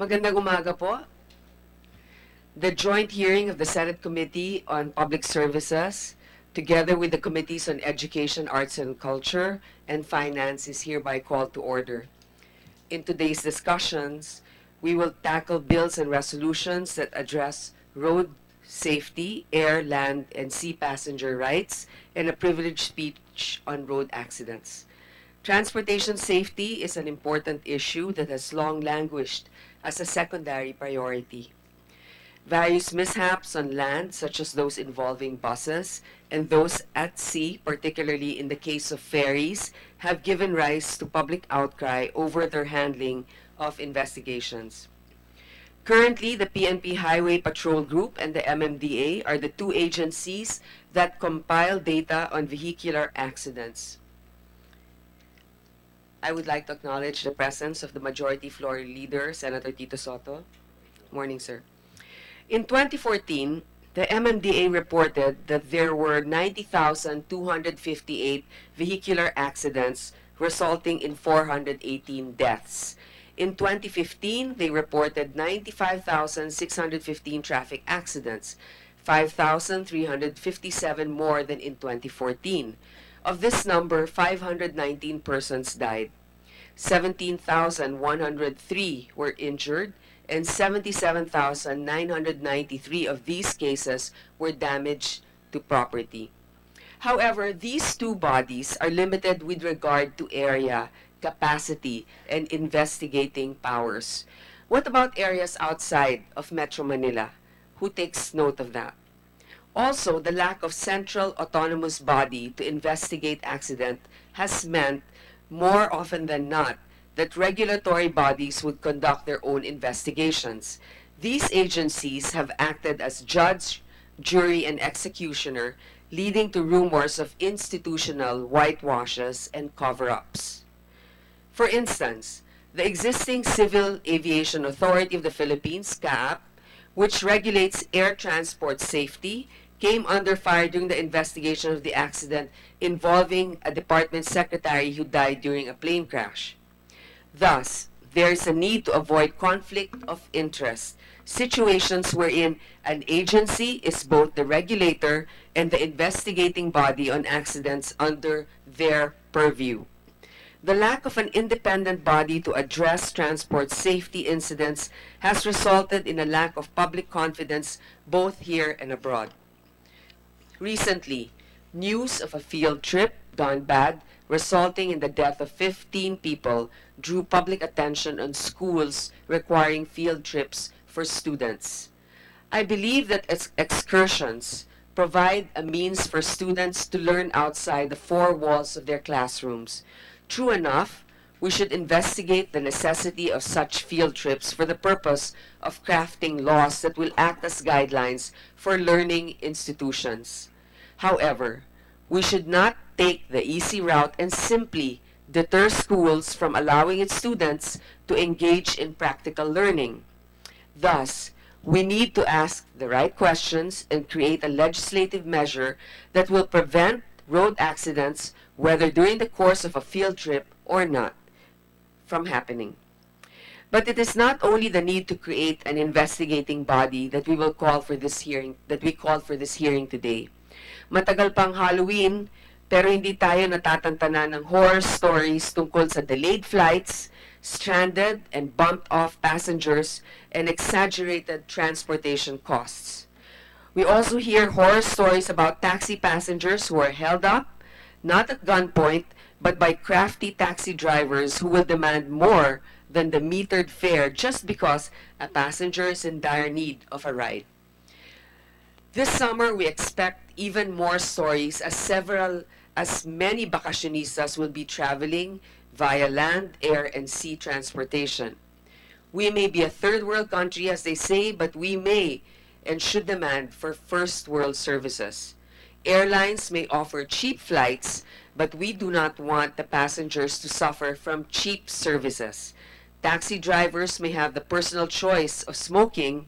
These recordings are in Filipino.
Magandang umaga po. The joint hearing of the Senate Committee on Public Services, together with the Committees on Education, Arts and Culture, and Finance is hereby called to order. In today's discussions, we will tackle bills and resolutions that address road safety, air, land, and sea passenger rights, and a privileged speech on road accidents. Transportation safety is an important issue that has long languished as a secondary priority. Various mishaps on land, such as those involving buses and those at sea, particularly in the case of ferries, have given rise to public outcry over their handling of investigations. Currently, the PNP Highway Patrol Group and the MMDA are the two agencies that compile data on vehicular accidents. I would like to acknowledge the presence of the Majority Floor Leader, Senator Tito Soto. Morning, sir. In 2014, the MMDA reported that there were 90,258 vehicular accidents resulting in 418 deaths. In 2015, they reported 95,615 traffic accidents, 5,357 more than in 2014. Of this number, 519 persons died. 17,103 were injured, and 77,993 of these cases were damage to property. However, these two bodies are limited with regard to area, capacity, and investigating powers. What about areas outside of Metro Manila? Who takes note of that? Also, the lack of central autonomous body to investigate accident has meant, more often than not, that regulatory bodies would conduct their own investigations. These agencies have acted as judge, jury, and executioner, leading to rumors of institutional whitewashes and cover-ups. For instance, the existing Civil Aviation Authority of the Philippines, CAAP, which regulates air transport safety, came under fire during the investigation of the accident involving a department secretary who died during a plane crash. Thus, there is a need to avoid conflict of interest, situations wherein an agency is both the regulator and the investigating body on accidents under their purview. The lack of an independent body to address transport safety incidents has resulted in a lack of public confidence both here and abroad. Recently, news of a field trip gone bad resulting in the death of 15 people drew public attention on schools requiring field trips for students. I believe that ex excursions provide a means for students to learn outside the four walls of their classrooms. True enough, we should investigate the necessity of such field trips for the purpose of crafting laws that will act as guidelines for learning institutions. However, we should not take the easy route and simply deter schools from allowing its students to engage in practical learning. Thus, we need to ask the right questions and create a legislative measure that will prevent road accidents, whether during the course of a field trip or not, from happening. But it is not only the need to create an investigating body that we will call for this hearing, that we call for this hearing today. Matagal pang Halloween, pero hindi tayo natatantanan ng horror stories tungkol sa delayed flights, stranded and bumped off passengers, and exaggerated transportation costs. We also hear horror stories about taxi passengers who are held up, not at gunpoint, but by crafty taxi drivers who will demand more than the metered fare just because a passenger is in dire need of a ride. This summer, we expect even more stories as several, as many vacationistas will be traveling via land, air, and sea transportation. We may be a third world country, as they say, but we may and should demand for first world services. Airlines may offer cheap flights, but we do not want the passengers to suffer from cheap services. Taxi drivers may have the personal choice of smoking,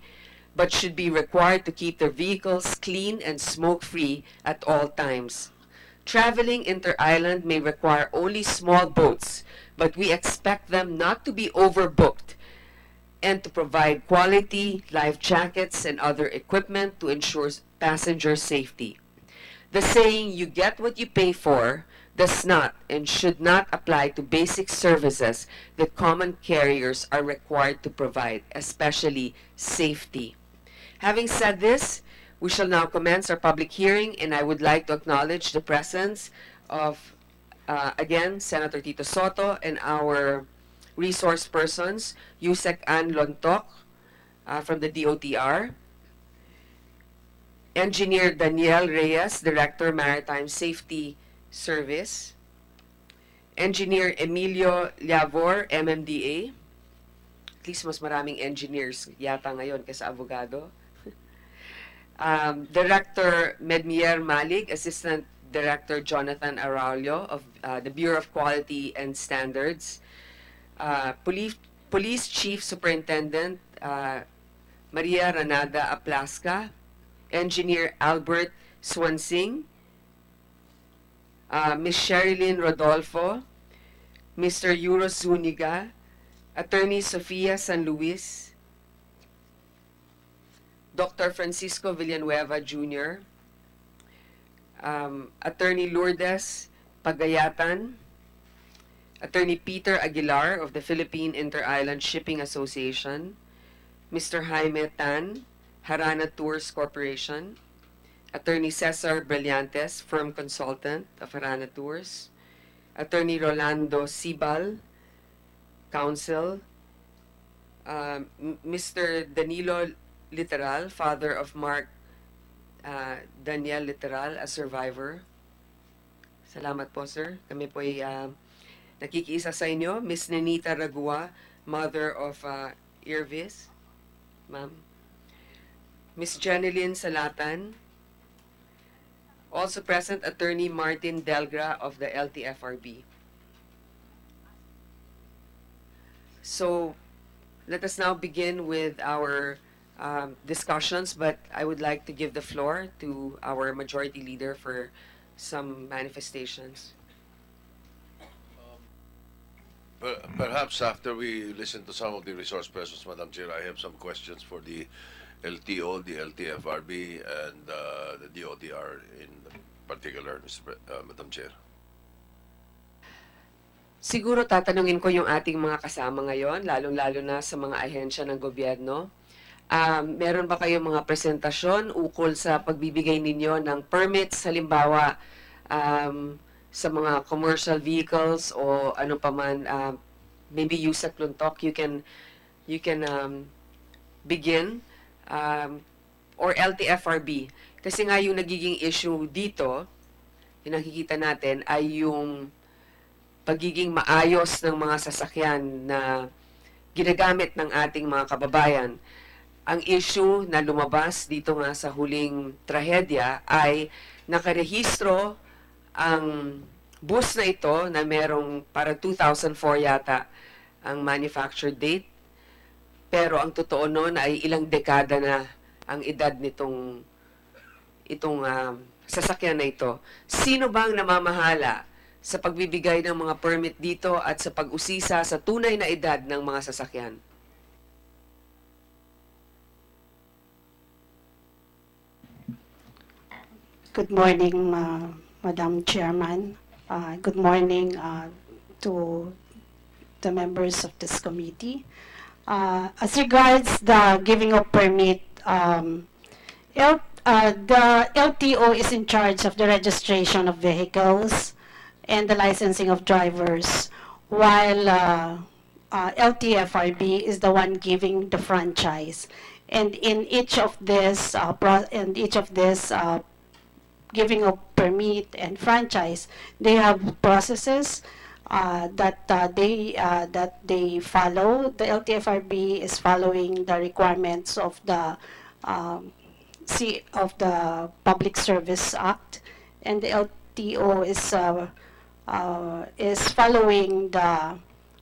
but should be required to keep their vehicles clean and smoke-free at all times. Traveling inter-island may require only small boats, but we expect them not to be overbooked and to provide quality life jackets and other equipment to ensure passenger safety. The saying, you get what you pay for, does not and should not apply to basic services that common carriers are required to provide, especially safety. Having said this, we shall now commence our public hearing, and I would like to acknowledge the presence of, uh, again, Senator Tito Soto and our resource persons, Yusek Ann Lontok uh, from the DOTR, Engineer Daniel Reyes, Director Maritime Safety Service, Engineer Emilio Lavor, MMDA. At least mas maraming engineers yata ngayon kaysa abogado. Um, Director Medmier Malig, Assistant Director Jonathan Araulio of uh, the Bureau of Quality and Standards, uh, Police, Police Chief Superintendent uh, Maria Ranada Aplasca, Engineer Albert Swansing, uh, Ms. Sherilyn Rodolfo, Mr. Euro Zuniga, Attorney Sofia San Luis, Dr. Francisco Villanueva Jr., um, Attorney Lourdes Pagayatan, Attorney Peter Aguilar of the Philippine Inter-Island Shipping Association, Mr. Jaime Tan, Harana Tours Corporation, Attorney Cesar Brillantes, firm consultant of Harana Tours, Attorney Rolando Sibal, counsel, um, M- Mr. Danilo Literal, father of Mark uh, Daniel Literal, a survivor. Salamat po, sir. Kami po ay uh, nakikiisa sa inyo. Miss Nenita Ragua, mother of uh, Irvis. Ma'am. Miss Janeline Salatan. Also present, Attorney Martin Delgra of the LTFRB. So, let us now begin with our um, discussions, but I would like to give the floor to our majority leader for some manifestations. Per- Perhaps after we listen to some of the resource persons, Madam Chair, I have some questions for the LTO, the LTFRB, and uh, the DOTR in particular, Mr. Uh, Madam Chair. Siguro tatanungin ko yung ating mga kasama ngayon, lalong-lalo na sa mga ahensya ng gobyerno. Um, meron ba kayong mga presentasyon ukol sa pagbibigay ninyo ng permits, halimbawa um, sa mga commercial vehicles o ano pa man, um, maybe you sa Kluntok, you can, you can um, begin um, or LTFRB. Kasi nga yung nagiging issue dito, yung nakikita natin ay yung pagiging maayos ng mga sasakyan na ginagamit ng ating mga kababayan. Ang issue na lumabas dito nga sa huling trahedya ay nakarehistro ang bus na ito na merong para 2004 yata ang manufacture date. Pero ang totoo noon ay ilang dekada na ang edad nitong itong um, sasakyan na ito. Sino bang namamahala sa pagbibigay ng mga permit dito at sa pag-usisa sa tunay na edad ng mga sasakyan? Good morning, uh, Madam Chairman. Uh, Good morning uh, to the members of this committee. Uh, As regards the giving of permit, um, L- uh, the LTO is in charge of the registration of vehicles and the licensing of drivers, while uh, LTFRB is the one giving the franchise. And in each of this, in each of this giving of permit and franchise, they have processes uh, that uh, they uh, that they follow. The LTFRB is following the requirements of the um, C of the Public Service Act, and the LTO is uh, uh, is following the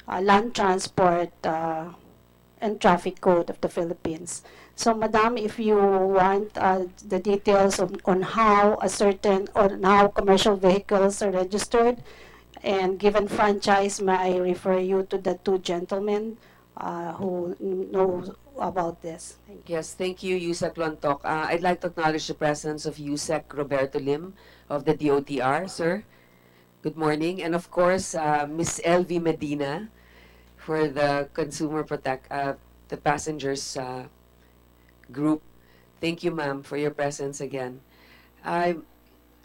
uh, Land Transport and Traffic Code of the Philippines. So, Madam, if you want uh, the details on, on how a certain, on how commercial vehicles are registered and given franchise, may I refer you to the two gentlemen uh, who know about this. Thank. Yes, thank you, Yusek Lontok. Uh, I'd like to acknowledge the presence of Yusek Roberto Lim of the DOTR, sir. Good morning. And of course, uh, Ms. LV Medina for the Consumer Protect, uh, the passengers uh, group. Thank you, ma'am, for your presence again. I,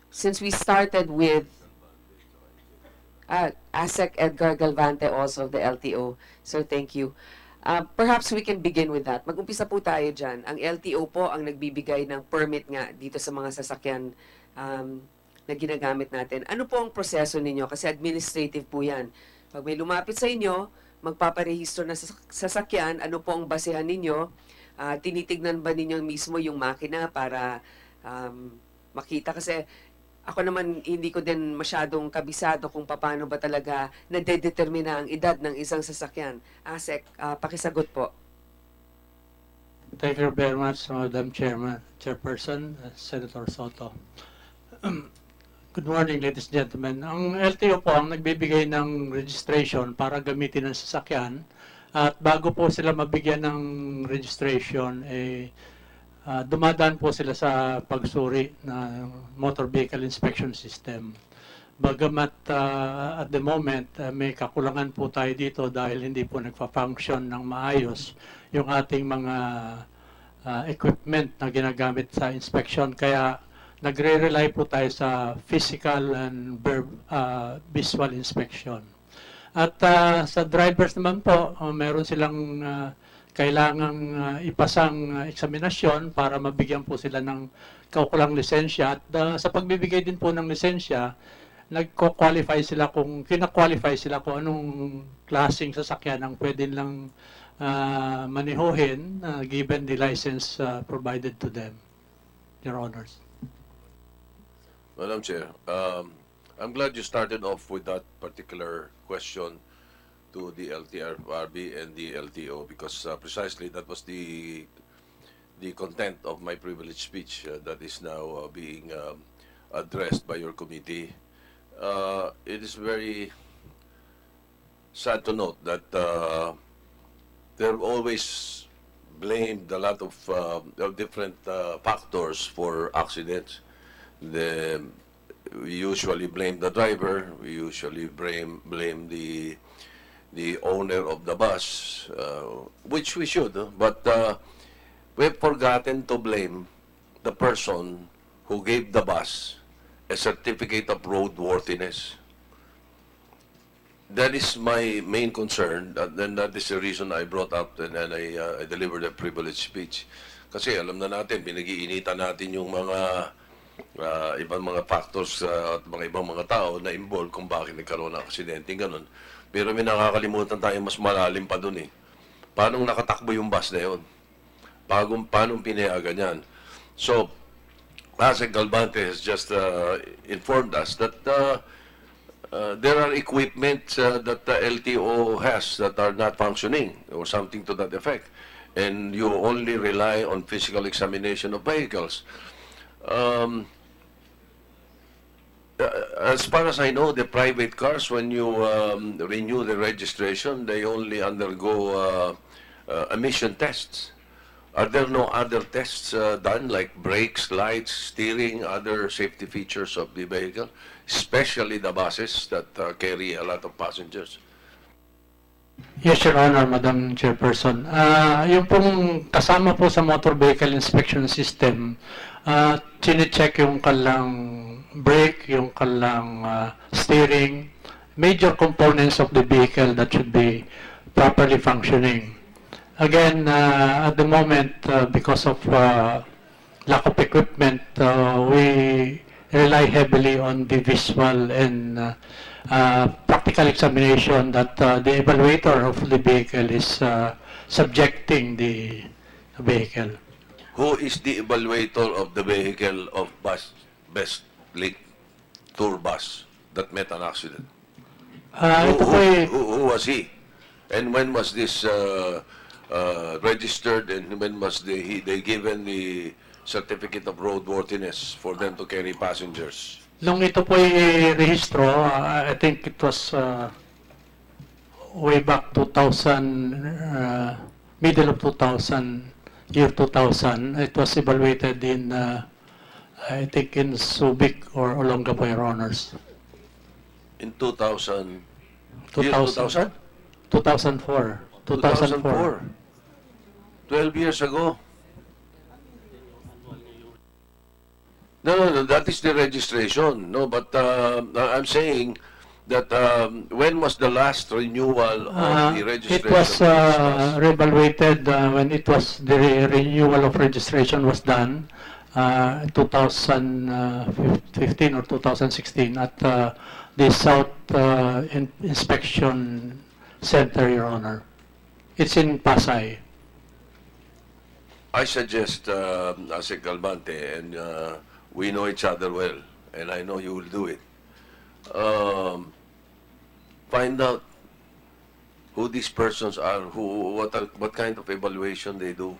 since we started with uh, ASEC Edgar Galvante also of the LTO, sir, thank you. Uh, perhaps we can begin with that. Mag-umpisa po tayo dyan. Ang LTO po ang nagbibigay ng permit nga dito sa mga sasakyan um, na ginagamit natin. Ano po ang proseso ninyo? Kasi administrative po yan. Pag may lumapit sa inyo, magpaparehistro na sa sasakyan, ano po ang basehan ninyo? Ah, tinitignan ba ninyo mismo yung makina para um, makita? Kasi ako naman hindi ko din masyadong kabisado kung paano ba talaga nadedetermina ang edad ng isang sasakyan. Asek, ah, pakisagot po. Thank you very much, Madam Chairman, Chairperson, uh, Senator Soto. Good morning, ladies and gentlemen. Ang LTO po ang nagbibigay ng registration para gamitin ng sasakyan at bago po sila mabigyan ng registration, eh, ah, dumadaan po sila sa pagsuri ng Motor Vehicle Inspection System. Bagamat ah, at the moment, ah, may kakulangan po tayo dito dahil hindi po nagfa-function ng maayos yung ating mga ah, equipment na ginagamit sa inspection. Kaya nagre-rely po tayo sa physical and ah, visual inspection. At ah, sa drivers naman po, ah, meron silang ah, kailangang ah, ipasang ah, eksaminasyon para mabigyan po sila ng kaukulang lisensya. At ah, sa pagbibigay din po ng lisensya, nagko-qualify sila kung kina-qualify sila kung anong klaseng sasakyan ang pwede lang ah, manihuhin ah, given the license ah, provided to them. Your Honors. Madam Chair, um, I'm glad you started off with that particular question to the LTRB and the LTO because uh, precisely that was the the content of my privileged speech uh, that is now uh, being um, addressed by your committee. Uh, it is very sad to note that uh, there always blamed a lot of, of different uh, factors for accidents. The, we usually blame the driver. We usually blame blame the the owner of the bus, uh, which we should. uh, But uh, we've forgotten to blame the person who gave the bus a certificate of roadworthiness. That is my main concern, and that is the reason I brought up and, and I, uh, I delivered a privileged speech. Kasi alam na natin, pinag-iinitan natin yung mga uh, ibang mga factors uh, at mga ibang mga tao na involved kung bakit nagkaroon ng aksidente, ganun. Pero may nakakalimutan tayo mas malalim pa dun eh. Paano nakatakbo yung bus na yun? Paano, paano pinayagan yan? So, Asek Galvante has just uh, informed us that uh, uh, there are equipment uh, that the LTO has that are not functioning or something to that effect. And you only rely on physical examination of vehicles. Um, uh, as far as I know, the private cars, when you um, renew the registration, they only undergo uh, uh, emission tests. Are there no other tests uh, done, like brakes, lights, steering, other safety features of the vehicle, especially the buses that uh, carry a lot of passengers? Yes, Your Honor, Madam Chairperson. Ah, yung pong kasama po sa motor vehicle inspection system, ah, chine-check yung kalang brake, yung kalang ah, steering, major components of the vehicle that should be properly functioning. Again, uh, at the moment, uh, because of uh, lack of equipment, uh, we rely heavily on the visual and uh, uh, practical examination that uh, the evaluator of the vehicle is uh, subjecting the vehicle. Who is the evaluator of the vehicle of bus, Best Link Tour Bus that met an accident? Uh, who, who, ay- who, who was he? And when was this uh, uh, registered and when was they, he, they given the certificate of roadworthiness for them to carry passengers? Nung ito po ay rehistro, uh, I think it was uh, way back 2000, uh, middle of 2000, year 2000, it was evaluated in, uh, I think in Subic or Olongapo, Your Honors. In 2000, year 2000? 2000? 2004. 2004. 12 years ago. No, no, no, that is the registration. No, but uh, I'm saying that um, when was the last renewal of Uh, the registration? It was of uh, reevaluated uh, when it was, the re- renewal of registration was done, uh, 2015 or 2016 at uh, the South uh, In- Inspection Center, Your Honor. It's in Pasay. I suggest, uh, Asik Galvante, and uh, we know each other well, and I know you will do it. Um, find out who these persons are, who, what, are, what kind of evaluation they do,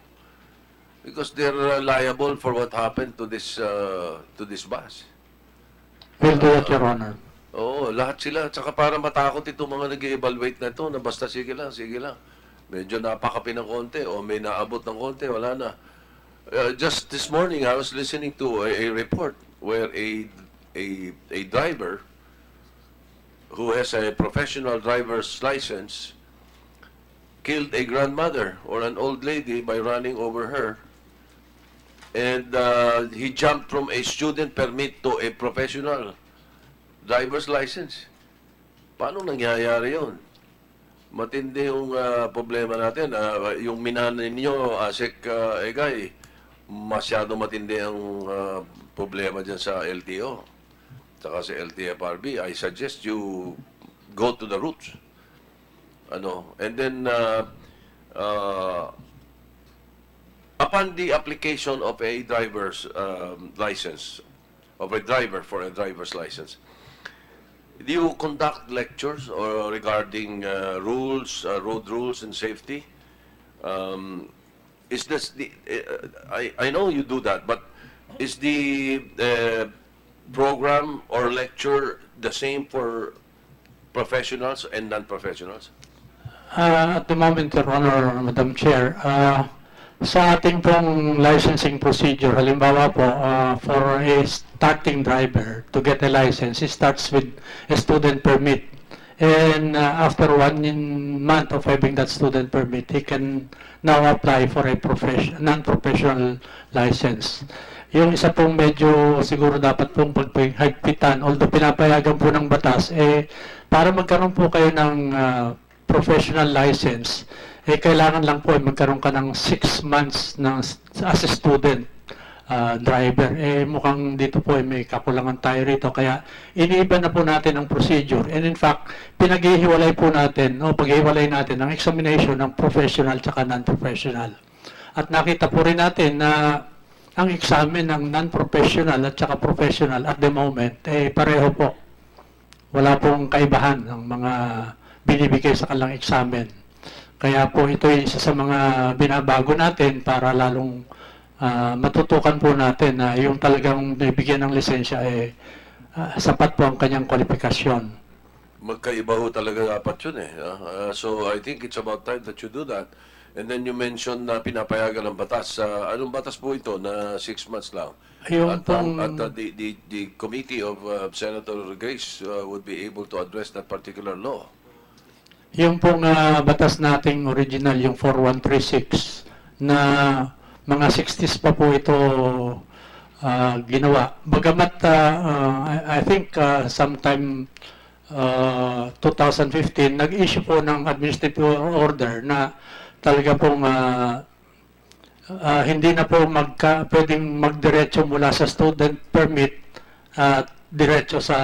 because they're uh, liable for what happened to this uh, to this bus. We'll do it, Your Honor. Oo, lahat sila. Tsaka para matakot itong mga nag-evaluate na ito na basta sige lang, sige lang. Medyo napakapi ng konti o may naabot ng konti, wala na. Uh, just this morning, I was listening to a, a report where a, a, a driver who has a professional driver's license killed a grandmother or an old lady by running over her. And uh, he jumped from a student permit to a professional driver's license. Paano nangyayari yon? Matindi yung ah, problema natin. Ah, yung minahan ninyo, Asik uh, Egay, masyado matindi ang ah, problema dyan sa LTO. Saka sa LTFRB, I suggest you go to the roots. Ano, and then uh, uh, upon the application of a driver's um, license, of a driver for a driver's license, do you conduct lectures or regarding uh, rules, uh, road rules and safety? Um, is this the? Uh, I I know you do that, but is the uh, program or lecture the same for professionals and non-professionals? Uh, At the moment, Your Honor, Madam Chair, uh, sa ating pong licensing procedure, halimbawa po, uh, for a starting driver to get a license, it starts with a student permit. And uh, after one month of having that student permit, he can now apply for a profession, non-professional license. Yung isa pong medyo siguro dapat pong pagpihagpitan, although pinapayagan po ng batas, eh, para magkaroon po kayo ng uh, professional license, eh, kailangan lang po ay magkaroon ka ng 6 months ng, as a student uh, driver. Eh, mukhang dito po ay may kakulangan tayo rito. Kaya iniiba na po natin ang procedure. And in fact, pinaghihiwalay po natin, o paghihiwalay natin ang examination ng professional at non-professional. At nakita po rin natin na ang examen ng non-professional at saka professional at the moment, eh pareho po. Wala pong kaibahan ng mga binibigay sa kanilang examen. Kaya po ito ay isa sa mga binabago natin para lalong ah, matutukan po natin na yung talagang bibigyan ng lisensya eh ah, sapat po ang kanyang kwalifikasyon. Magkaiba ho talaga dapat yun eh. Ah, so I think it's about time that you do that. And then you mentioned na pinapayagan ng batas. Ah, anong batas po ito na six months lang? Yung at, pong- at uh, the, the, the committee of uh, Senator Grace uh, would be able to address that particular law. Yung pong ah, batas nating original, yung 4136, na mga 60s pa po ito ah, ginawa. Bagamat ah, ah, I, think ah, sometime ah, 2015, nag-issue po ng administrative order na talaga pong ah, ah, hindi na po magka, pwedeng magdiretso mula sa student permit at diretso sa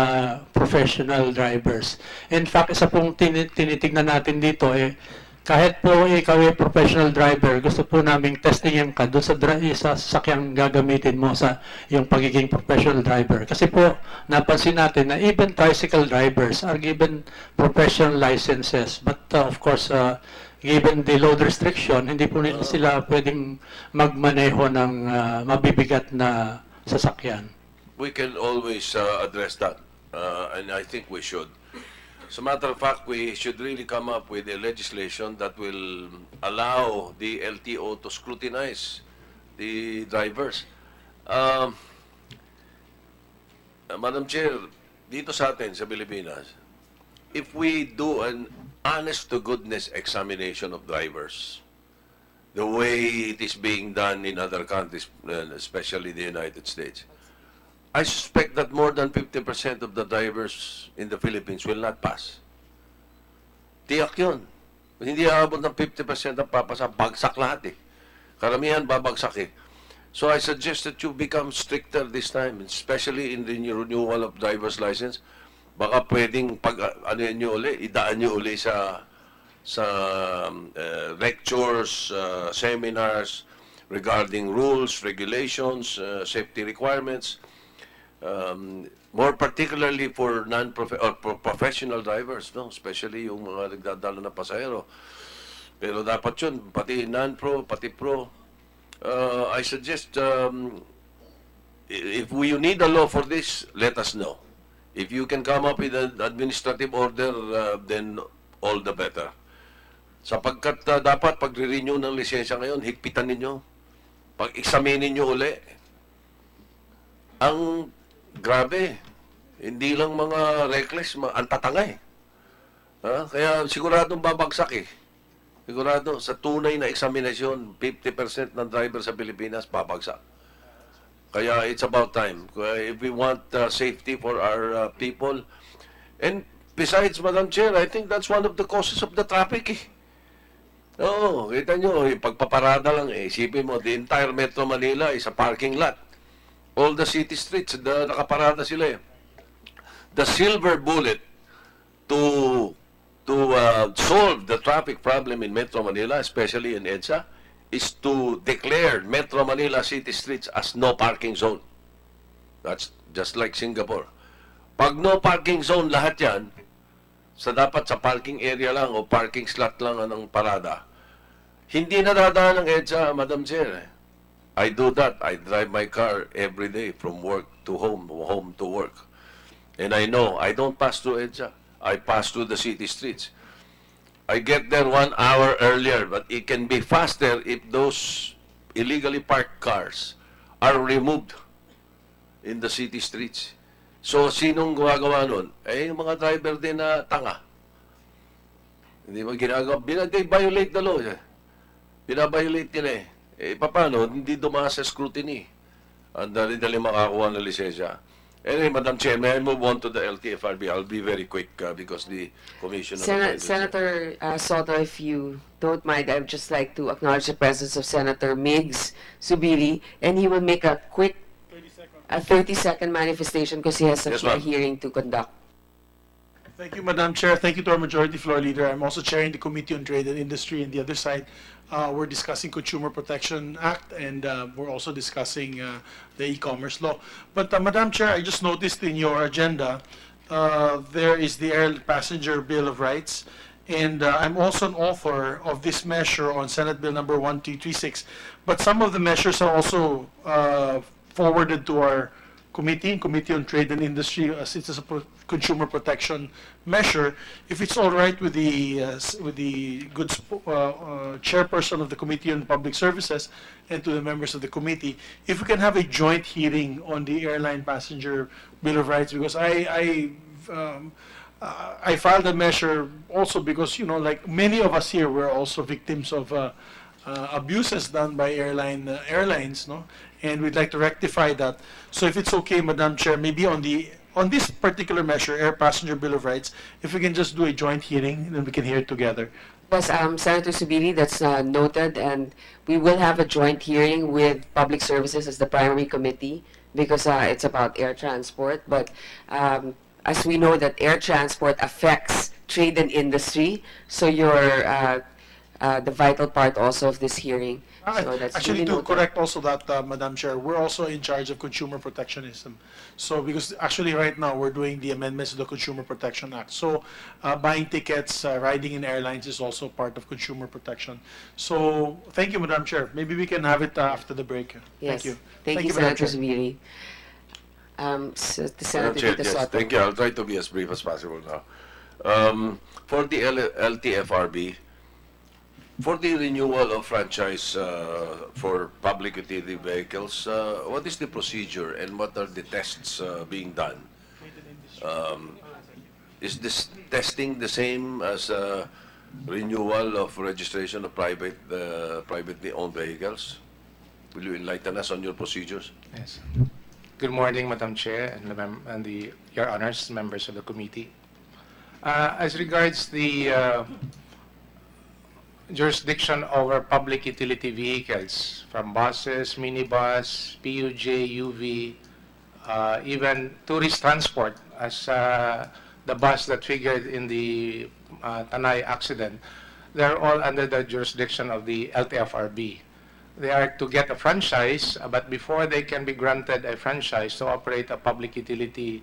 professional drivers. In fact, isa pong tini- tinitignan natin dito eh, kahit po ikaw ay professional driver, gusto po naming testingin ka doon sa, dri- sa sakyang gagamitin mo sa yung pagiging professional driver. Kasi po, napansin natin na even tricycle drivers are given professional licenses. But uh, of course, uh, given the load restriction, hindi po nila sila pwedeng magmaneho ng uh, mabibigat na sasakyan. We can always uh, address that, uh, and I think we should. As a matter of fact, we should really come up with a legislation that will allow the LTO to scrutinize the drivers. Um, Madam Chair, dito sa atin sa Pilipinas, if we do an honest-to-goodness examination of drivers, the way it is being done in other countries, uh, especially the United States, I suspect that more than 50% of the drivers in the Philippines will not pass. Tiyak yun. Hindi aabot ng 50% ang papasa, bagsak lahat eh. Karamihan babagsak eh. So I suggest that you become stricter this time, especially in the renewal of driver's license. Baka pwedeng pag uh, ano yun nyo uli, idaan nyo uli sa sa uh, lectures, uh, seminars regarding rules, regulations, uh, safety requirements um, more particularly for non or pro- professional drivers, no, especially yung mga nagdadala ng pasahero. Pero dapat yun, pati non-pro, pati pro. Uh, I suggest um, if we need a law for this, let us know. If you can come up with an administrative order, uh, then all the better. Sapagkat uh, dapat pag-renew ng lisensya ngayon, higpitan ninyo. Pag-examinin nyo uli, ang grabe, hindi lang mga reckless, ma- ang tatanga eh. Ha? Kaya siguradong babagsak eh. Sigurado, sa tunay na eksaminasyon, 50% ng driver sa Pilipinas babagsak. Kaya it's about time. If we want uh, safety for our uh, people, and besides, Madam Chair, I think that's one of the causes of the traffic eh. Oo, kita nyo, eh, pagpaparada lang eh. Isipin mo, the entire Metro Manila is a parking lot all the city streets, the, nakaparada sila eh. The silver bullet to to uh, solve the traffic problem in Metro Manila, especially in EDSA, is to declare Metro Manila city streets as no parking zone. That's just like Singapore. Pag no parking zone lahat yan, sa dapat sa parking area lang o parking slot lang ang parada, hindi nadadaan ng EDSA, Madam Chair. eh. I do that. I drive my car every day from work to home, home to work. And I know I don't pass through EDSA. I pass through the city streets. I get there one hour earlier, but it can be faster if those illegally parked cars are removed in the city streets. So, sinong gumagawa nun? Eh, yung mga driver din na tanga. Hindi mo ginagawa. Bina, they violate the law. Binabiolate nila eh. Eh, paano? Hindi dumaan sa scrutiny. Ang dali-dali makakuha ng lisensya. Anyway, Madam Chair, may I move on to the LTFRB? I'll be very quick uh, because the Commission... on Sen- Senator uh, Soto, if you don't mind, I would just like to acknowledge the presence of Senator Migs Subiri, and he will make a quick, a 30-second manifestation because he has Yes, a ma'am. hearing to conduct. Thank you, Madam Chair. Thank you to our Majority Floor Leader. I'm also chairing the Committee on Trade and Industry. And the other side, uh, we're discussing Consumer Protection Act, and uh, we're also discussing uh, the e-commerce law. But, uh, Madam Chair, I just noticed in your agenda, uh, there is the Air Passenger Bill of Rights. And uh, I'm also an author of this measure on Senate Bill number 1236. But some of the measures are also forwarded to our committee, Committee on Trade and Industry, as it's a pro- consumer protection measure. If it's all right with the, uh, with the good uh, uh, chairperson of the Committee on Public Services and to the members of the committee, if we can have a joint hearing on the airline passenger Bill of Rights, because I, I, um, uh, I filed a measure also because, you know, like many of us here were also victims of uh, uh, abuses done by airline uh, airlines, no? And we'd like to rectify that. So if it's okay, Madam Chair, maybe on the on this particular measure, Air Passenger Bill of Rights, if we can just do a joint hearing, then we can hear it together. Yes, um, Senator Subiri, that's uh, noted, and we will have a joint hearing with Public Services as the primary committee because uh, it's about air transport. But um, as we know that air transport affects trade and industry, so you're uh, uh, the vital part also of this hearing. Ah, So that's Actually, to noted. correct also that, uh, Madam Chair, we're also in charge of consumer protectionism. So, because actually right now, we're doing the amendments to the Consumer Protection Act. So, uh, buying tickets, uh, riding in airlines is also part of consumer protection. So, thank you, Madam Chair. Maybe we can have it uh, after the break. Yes. Thank you. Thank, you, Madam Senator Chair. Subiri. Um, s- the Senator Chair, yes, Soto. thank you. I'll try to be as brief as possible now. Um, for the L- LTFRB, for the renewal of franchise uh, for public utility vehicles, uh, what is the procedure and what are the tests uh, being done? Um, is this testing the same as uh, renewal of registration of private, uh, privately owned vehicles? Will you enlighten us on your procedures? Yes. Good morning, Madam Chair and the, mem- and the, your honors, members of the committee. Uh, as regards the uh, jurisdiction over public utility vehicles, from buses, minibus, PUJ, UV, uh, even tourist transport, as uh, the bus that figured in the uh, Tanay accident, they're all under the jurisdiction of the LTFRB they are to get a franchise, uh, but before they can be granted a franchise to operate a public utility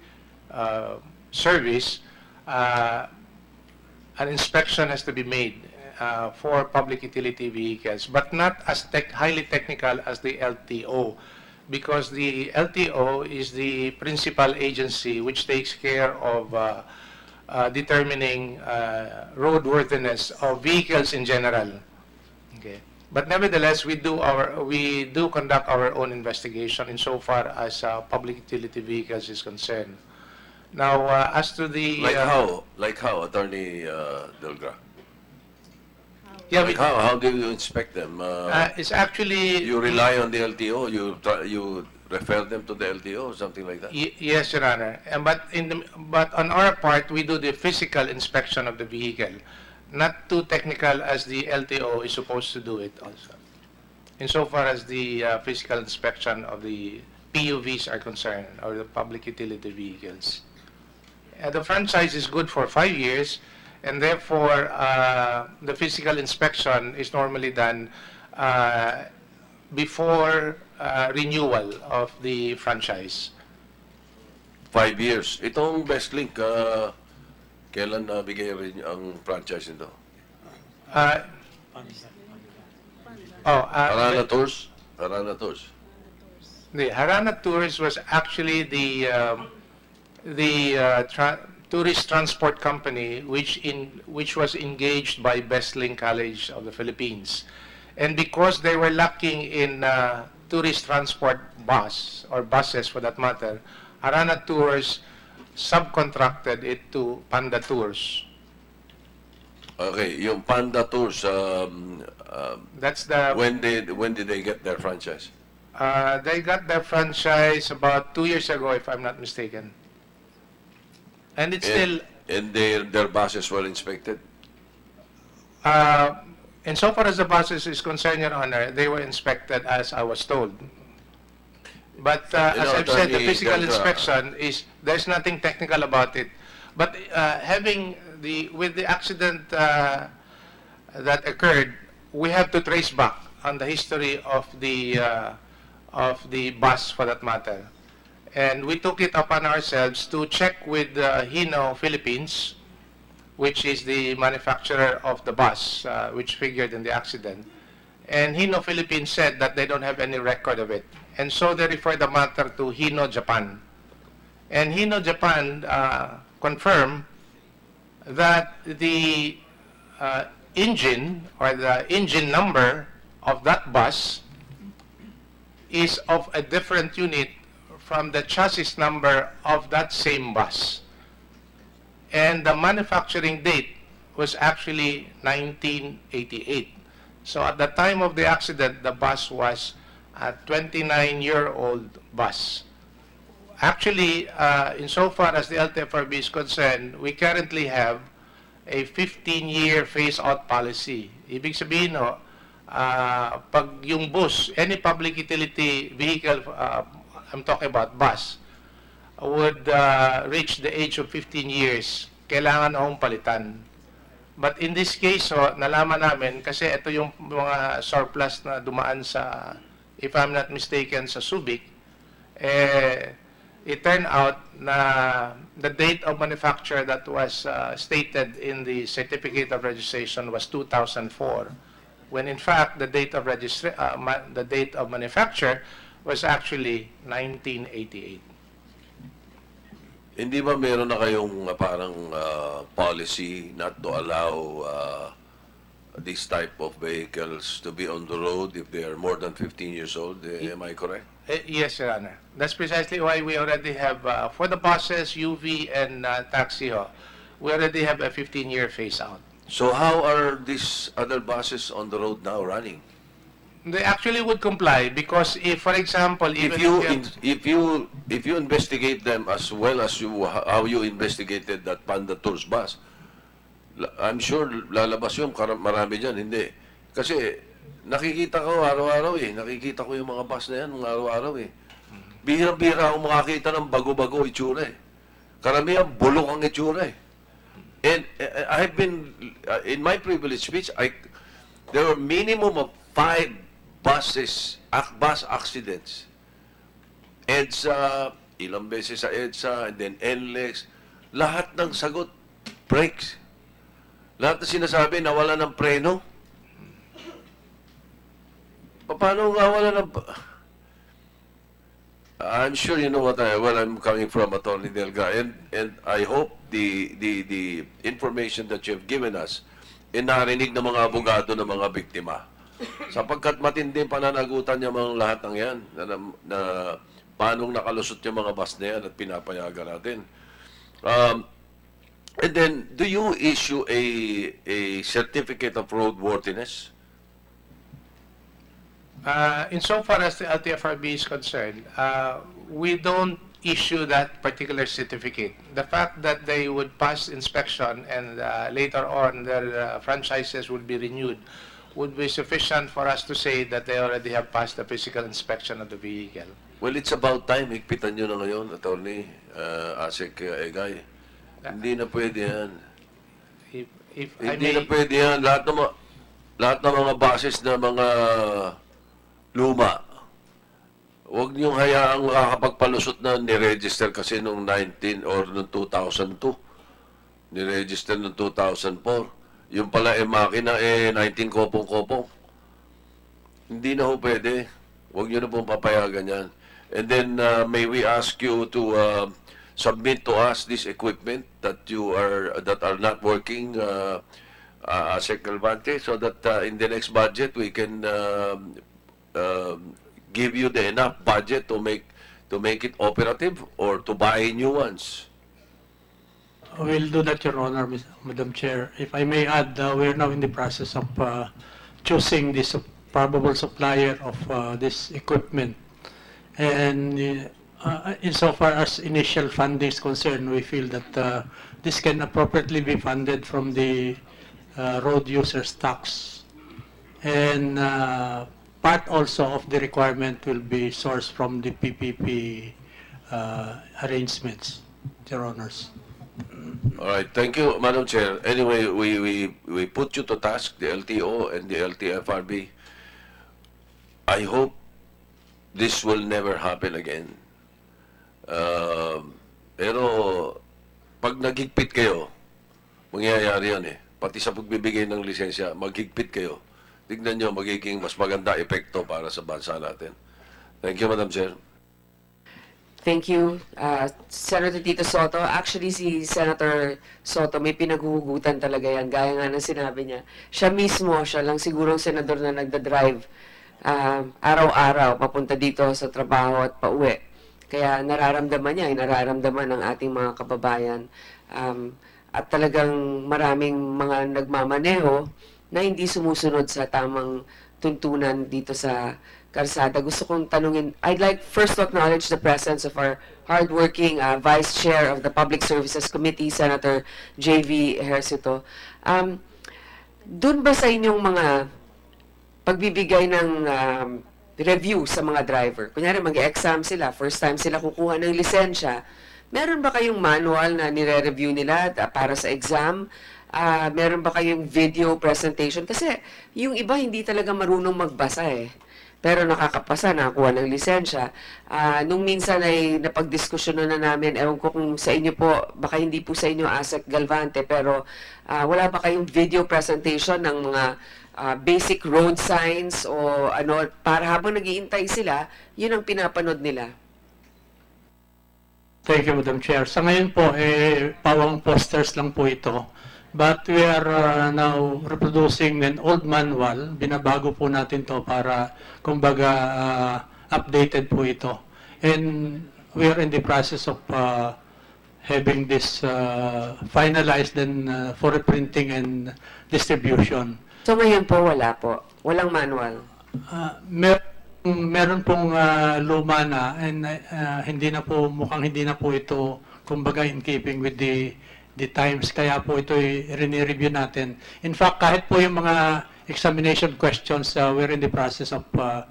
uh, service, uh, an inspection has to be made uh, for public utility vehicles, but not as tech, highly technical as the LTO, because the LTO is the principal agency which takes care of uh, uh, determining uh, roadworthiness of vehicles in general. Okay. But nevertheless, we do our we do conduct our own investigation insofar as uh, public utility vehicles is concerned. Now, uh, as to the Like how? Like how, Attorney uh, Delgra? Yeah, Like how? How do you inspect them? Uh, uh, it's actually you rely on the LTO. You you refer them to the LTO or something like that. Y- yes, Your Honor. And but in the but on our part, we do the physical inspection of the vehicle, not too technical as the LTO is supposed to do it also. Insofar as the uh, physical inspection of the PUVs are concerned, or the public utility vehicles. Uh, the franchise is good for five years, and therefore uh, the physical inspection is normally done uh, before uh, renewal of the franchise. Five years. Itong Best Link, uh, kailan nabigay rin ang franchise nito? Uh, oh, uh, Harana Tours? Harana Tours. the Harana Tours was actually the um, the uh, tourist transport company which in which was engaged by Besling College of the Philippines, and because they were lacking in uh, tourist transport bus or buses for that matter, Arana Tours subcontracted it to Panda Tours. Okay, yung Panda Tours, um, um, That's the when did when did they get their franchise? Uh, they got their franchise about two years ago, if I'm not mistaken. And it's still, And, and their their buses were inspected. uh, insofar as the buses is concerned, Your Honor, they were inspected as I was told. But uh, as know, I've said, the physical inspection is, there's nothing technical about it. But uh, having the, with the accident uh, that occurred, we have to trace back on the history of the, uh, of the bus for that matter. And we took it upon ourselves to check with uh, Hino Philippines, which is the manufacturer of the bus, uh, which figured in the accident. And Hino Philippines said that they don't have any record of it. And so they referred the matter to Hino Japan. And Hino Japan uh, confirmed that the uh, engine or the engine number of that bus is of a different unit from the chassis number of that same bus. And the manufacturing date was actually 1988. So at the time of the accident, the bus was a 29-year-old bus. Actually, uh, insofar as the LTFRB is concerned, we currently have a 15-year phase-out policy. Ibig sabihin, no, uh, pag yung bus, any public utility vehicle, uh, I'm talking about bus, would uh, reach the age of 15 years, kailangan hong palitan. But in this case, so, nalaman namin, kasi ito yung mga surplus na dumaan sa, if I'm not mistaken, sa Subic, eh, it turned out na the date of manufacture that was uh, stated in the certificate of registration was 2004 when in fact the date of registra- uh, the date of manufacture was actually 1988 Hindi ba meron na kayong uh, parang uh, policy not to allow uh, this type of vehicles to be on the road if they are more than 15 years old? Eh, Am I correct? Eh, Yes, Your Honor. That's precisely why we already have, uh, for the buses, UV, and uh, taxi, ho, we already have a 15-year phase-out. So how are these other buses on the road now running? They actually would comply because if, for example, If you, in- if you, if you investigate them as well as you, how you investigated that Panda Tours bus, I'm sure lalabas yun, marami dyan, hindi. Kasi nakikita ko araw-araw eh, nakikita ko yung mga bus na yan, araw-araw eh. Bihirang-bihira ako makakita ng bago-bago itsura eh. Karamihan, bulok ang itsura eh. And uh, I've been, uh, in my privilege speech, I, there were minimum of five buses, bus accidents. EDSA, ilang beses sa EDSA, and then NLEX, lahat ng sagot, brakes. Lahat na sinasabi, nawala ng preno. Pa- Paano nga wala ng... I'm sure you know what I, where I'm coming from, Attorney Delga, and, and I hope the, the, the information that you've given us, eh narinig ng mga abogado ng mga biktima. Sapagkat matindi pananagutan niya mga lahat ng yan, na, na, na paanong nakalusot yung mga bus na yan at pinapayagan natin. Um, and then, do you issue a, a certificate of roadworthiness? Uh, insofar as the LTFRB is concerned, uh, we don't issue that particular certificate. The fact that they would pass inspection and uh, later on their uh, franchises would be renewed would be sufficient for us to say that they already have passed the physical inspection of the vehicle. Well, it's about time. Higpitan nyo na ngayon, Attorney uh, Asik uh, Egay. Hindi na pwede yan. If, if I Hindi may, na pwede yan. Lahat ng, mga, lahat ng mga basis na mga luma, huwag niyong hayaang makakapagpalusot na niregister kasi nung 19 or nung 2002. Niregister nung 2004. Yung pala eh makina eh 19 kopong-kopong. Hindi na ho pwede. Huwag niyo na pong papayagan yan. And then uh, may we ask you to uh, submit to us this equipment that you are that are not working uh, uh, Sec. Galvante so that uh, in the next budget we can um, um, give you the enough budget to make to make it operative or to buy new ones. We'll do that, Your Honor, Madam Chair. If I may add, uh, we're now in the process of uh, choosing the probable supplier of uh, this equipment. And uh, insofar as initial funding is concerned, we feel that uh, this can appropriately be funded from the uh, road users tax. And uh, part also of the requirement will be sourced from the PPP uh, arrangements, Your Honors. All right, thank you, Madam Chair. Anyway, we, we, we put you to task, the LTO and the LTFRB. I hope this will never happen again. Um, pero pag naghigpit kayo, mangyayari yan eh. Pati sa pagbibigay ng lisensya, maghigpit kayo. Tignan nyo, magiging mas maganda epekto para sa bansa natin. Thank you, Madam Chair. Thank you, uh, Senator Tito Soto. Actually, si Senator Soto, may pinaghuhugutan talaga yan. Gaya nga ng sinabi niya. Siya mismo, siya lang siguro ang senador na nagda-drive um, araw-araw papunta dito sa trabaho at pauwi. Kaya nararamdaman niya, nararamdaman ng ating mga kababayan. Um, at talagang maraming mga nagmamaneho na hindi sumusunod sa tamang tuntunan dito sa Karsada. Gusto kong tanungin, I'd like first to acknowledge the presence of our hardworking uh, Vice Chair of the Public Services Committee, Senator J.V. Ejercito. Um, Doon ba sa inyong mga pagbibigay ng um, review sa mga driver, kunyari mag-exam sila, first time sila kukuha ng lisensya, meron ba kayong manual na nire-review nila uh, para sa exam? Ah, meron ba kayong video presentation? Kasi yung iba hindi talaga marunong magbasa eh. Pero nakakapasa, nakakuha ng lisensya. Ah, nung minsan ay napagdiskusyonan na namin, ewan ko kung sa inyo po, baka hindi po sa inyo ASEC Galvante, pero ah, wala ba kayong video presentation ng mga ah, basic road signs o ano, para habang nagiintay sila, yun ang pinapanood nila. Thank you, Madam Chair. Sa ngayon po, eh, pawang posters lang po ito. But we are uh, now reproducing an old manual. Binabago po natin to para, kumbaga, uh, updated po ito. And we are in the process of uh, having this uh, finalized and uh, for reprinting and distribution. So ngayon po wala po. Walang manual. Uh, mer meron pong uh, luma na and uh, hindi na po mukhang hindi na po ito kumbaga in keeping with the the times kaya po ito rini-review natin. In fact, kahit po yung mga examination questions uh, we're in the process of uh,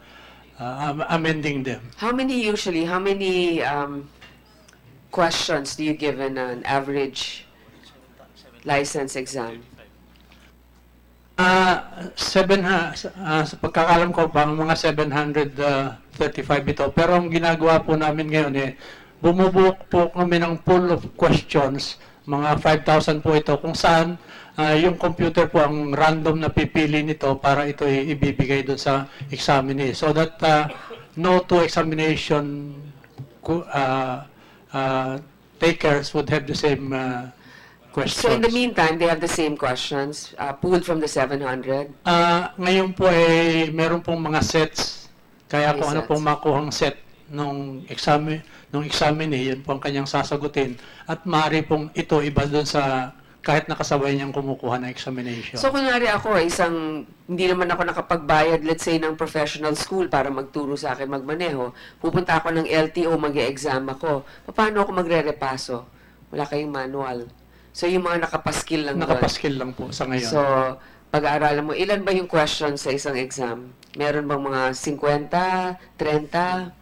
uh, am- amending them. How many usually, how many um, questions do you give in an average license exam? Ah, seven ah, sa pagkakalam ko pang mga 735 ito. Pero ang ginagawa po namin ngayon eh bumubuo po kami ng pool of questions, mga 5,000 po ito kung saan ah, yung computer po ang random na pipili nito para ito ibibigay doon sa examinee. So that ah, no two examination ah, ah, takers would have the same ah, questions. So in the meantime, they have the same questions, uh, pulled from the 700. Ah, ngayon po ay meron pong mga sets. Kaya kung ano pong makuhang set nung exam nung examine, yun po ang kanyang sasagutin. At maaari pong ito iba doon sa kahit nakasabay niyang kumukuha ng examination. So kunwari ako, isang, hindi naman ako nakapagbayad, let's say, ng professional school para magturo sa akin magmaneho. Pupunta ako ng LTO, mag exam ako. Paano ako magre-repaso? Wala kayong manual. So yung mga nakapaskil lang doon. Nakapaskil lang po sa ngayon. So, pag-aaralan mo, ilan ba yung questions sa isang exam? Meron bang mga 50, 30?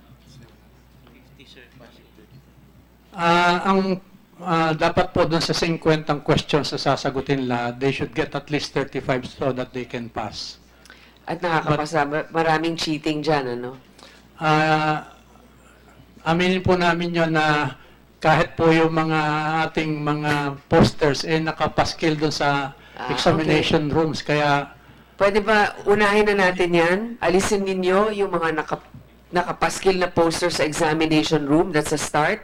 Ah, ang ah, dapat po doon sa 50 ang questions na sasagutin la, they should get at least 35 so that they can pass. At nakakapasa, Mar- maraming cheating dyan, ano? Ah, aminin po namin yon na kahit po yung mga ating mga posters eh nakapaskil doon sa Ah, examination rooms kaya Pwede ba unahin na natin yan? Alisin ninyo yung mga naka, nakapaskil na poster sa examination room. That's a start.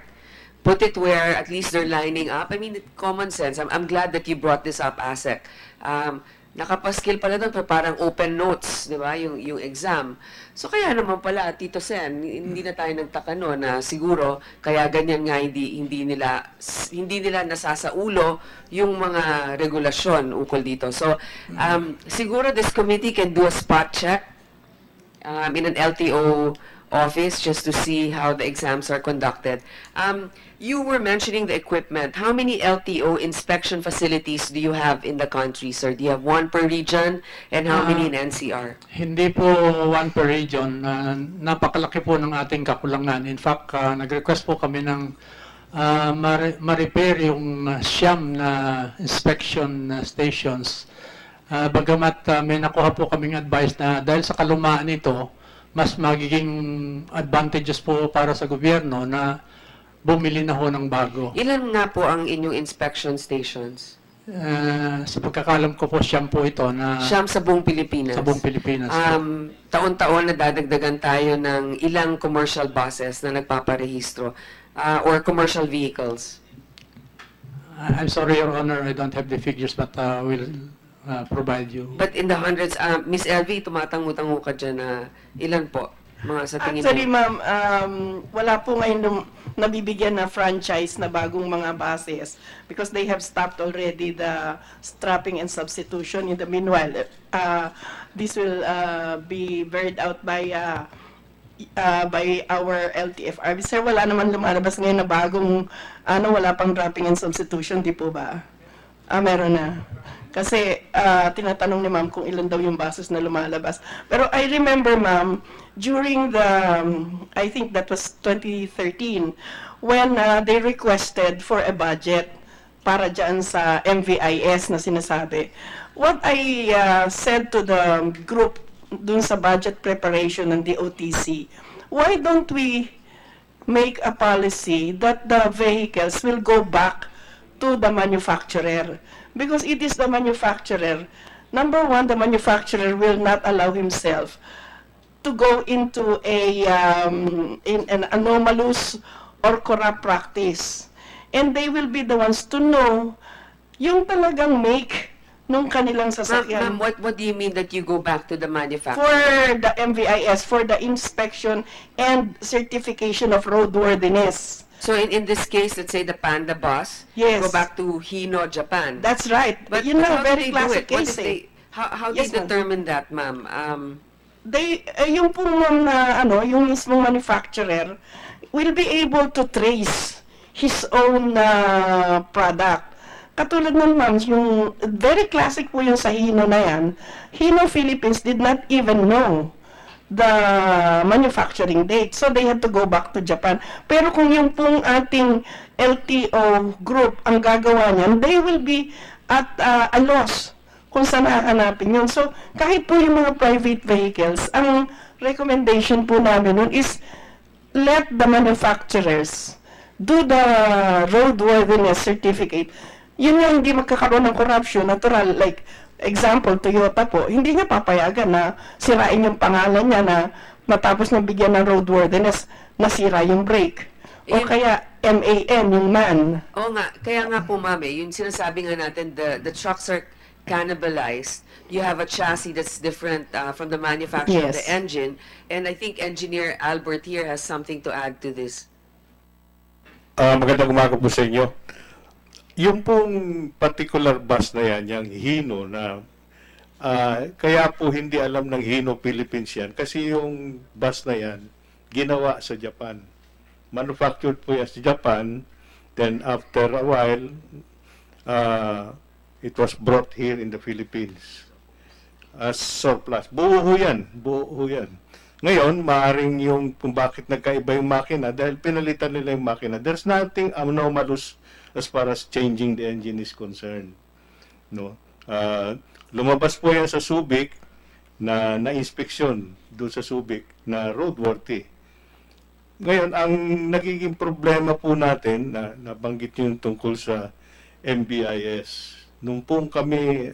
Put it where at least they're lining up. I mean, it- common sense. I'm, I'm glad that you brought this up, ASEC. Um, nakapaskil pala doon, pero parang open notes, di ba, yung, yung exam. So kaya naman pala, Tito Sen, hindi na tayo nagtaka no, na siguro, kaya ganyan nga hindi, hindi nila, hindi nila nasasaulo yung mga regulasyon ukol dito. So, um, siguro this committee can do a spot check um, in an LTO office just to see how the exams are conducted. Um, you were mentioning the equipment. How many LTO inspection facilities do you have in the country, sir? Do you have one per region? And how many in NCR? hindi po one per region. Ah, napakalaki po ng ating kakulangan. In fact, ah, nag-request po kami ng ah, ma- ma-repair yung ah, siyam na inspection ah, stations. Ah, bagamat ah, may nakuha po kaming advice na dahil sa kalumaan nito, mas magiging advantages po para sa gobyerno na bumili na ho ng bago. Ilan nga po ang inyong inspection stations? Ah, sa pagkakalam ko po siyam po ito na Siyam sa buong Pilipinas. sa buong Pilipinas. Um, taon-taon na dadagdagan tayo ng ilang commercial buses na nagpaparehistro uh, or commercial vehicles. I- I'm sorry, Your Honor, I don't have the figures, but uh, we'll uh, provide you. But in the hundreds, uh, Miss LV, tumatango-tango ka dyan na ilan po? Mga sa tingin Actually, mo? ma'am, um, wala po ngayon nung nabibigyan na franchise na bagong mga buses because they have stopped already the strapping and substitution. In the meanwhile, uh, this will uh, be buried out by uh, uh, by our LTFR. Sir, wala naman lumalabas ngayon na bagong, ano, wala pang wrapping and substitution, di po ba? Ah, meron na. Kasi ah, tinatanong ni ma'am kung ilan daw yung buses na lumalabas. Pero I remember ma'am, during the, um, I think that was 2013, when ah, they requested for a budget para dyan sa MVIS na sinasabi. What I ah, said to the group dun sa budget preparation ng DOTC, why don't we make a policy that the vehicles will go back to the manufacturer because it is the manufacturer. Number one, the manufacturer will not allow himself to go into a um, in an anomalous or corrupt practice. And they will be the ones to know yung talagang make nung kanilang sasakyan. ma'am, what, what do you mean that you go back to the manufacturer? for the MVIS, for the inspection and certification of roadworthiness. So in, in this case, let's say the Panda bus, Yes. go back to Hino, Japan. That's right. But na, do very classic case they, how how Yes, they determine that, ma'am? Um, They, eh, yung pong na, ano, yung mismong manufacturer will be able to trace his own uh, product. Katulad nun, ma'am, yung very classic po yung sa Hino na yan. Hino Philippines did not even know the manufacturing date. So they had to go back to Japan. Pero kung yung pong ating LTO group ang gagawa niyan, they will be at uh, a loss kung saan hahanapin yun. So kahit po yung mga private vehicles, ang recommendation po namin nun is let the manufacturers do the roadworthiness certificate. Yun nga hindi magkakaroon ng corruption, natural, like, example, Toyota po, hindi niya papayagan na sirain yung pangalan niya na matapos na bigyan ng roadworthiness, nasira yung brake. O Eh, kaya MAN, yung man. Oo nga, kaya nga po ma'am eh, yung sinasabi nga natin, the, the trucks are cannibalized. You have a chassis that's different uh, from the manufacturer of the Yes. engine. And I think Engineer Albert here has something to add to this. Ah, magandang umaga po sa inyo. Yung pong particular bus na yan, yung Hino na ah, kaya po hindi alam ng Hino Philippines yan kasi yung bus na yan ginawa sa Japan. Manufactured po yan sa Japan. Then after a while, ah, it was brought here in the Philippines as surplus. Buo ho yan. Buo ho yan. Ngayon, maaring yung kung bakit nagkaiba yung makina dahil pinalitan nila yung makina. There's nothing anomalous as far as changing the engine is concerned. No? Ah, lumabas po yan sa Subic na na-inspeksyon doon sa Subic na roadworthy. Ngayon, ang nagiging problema po natin na nabanggit yung tungkol sa MBIS. Nung pong kami,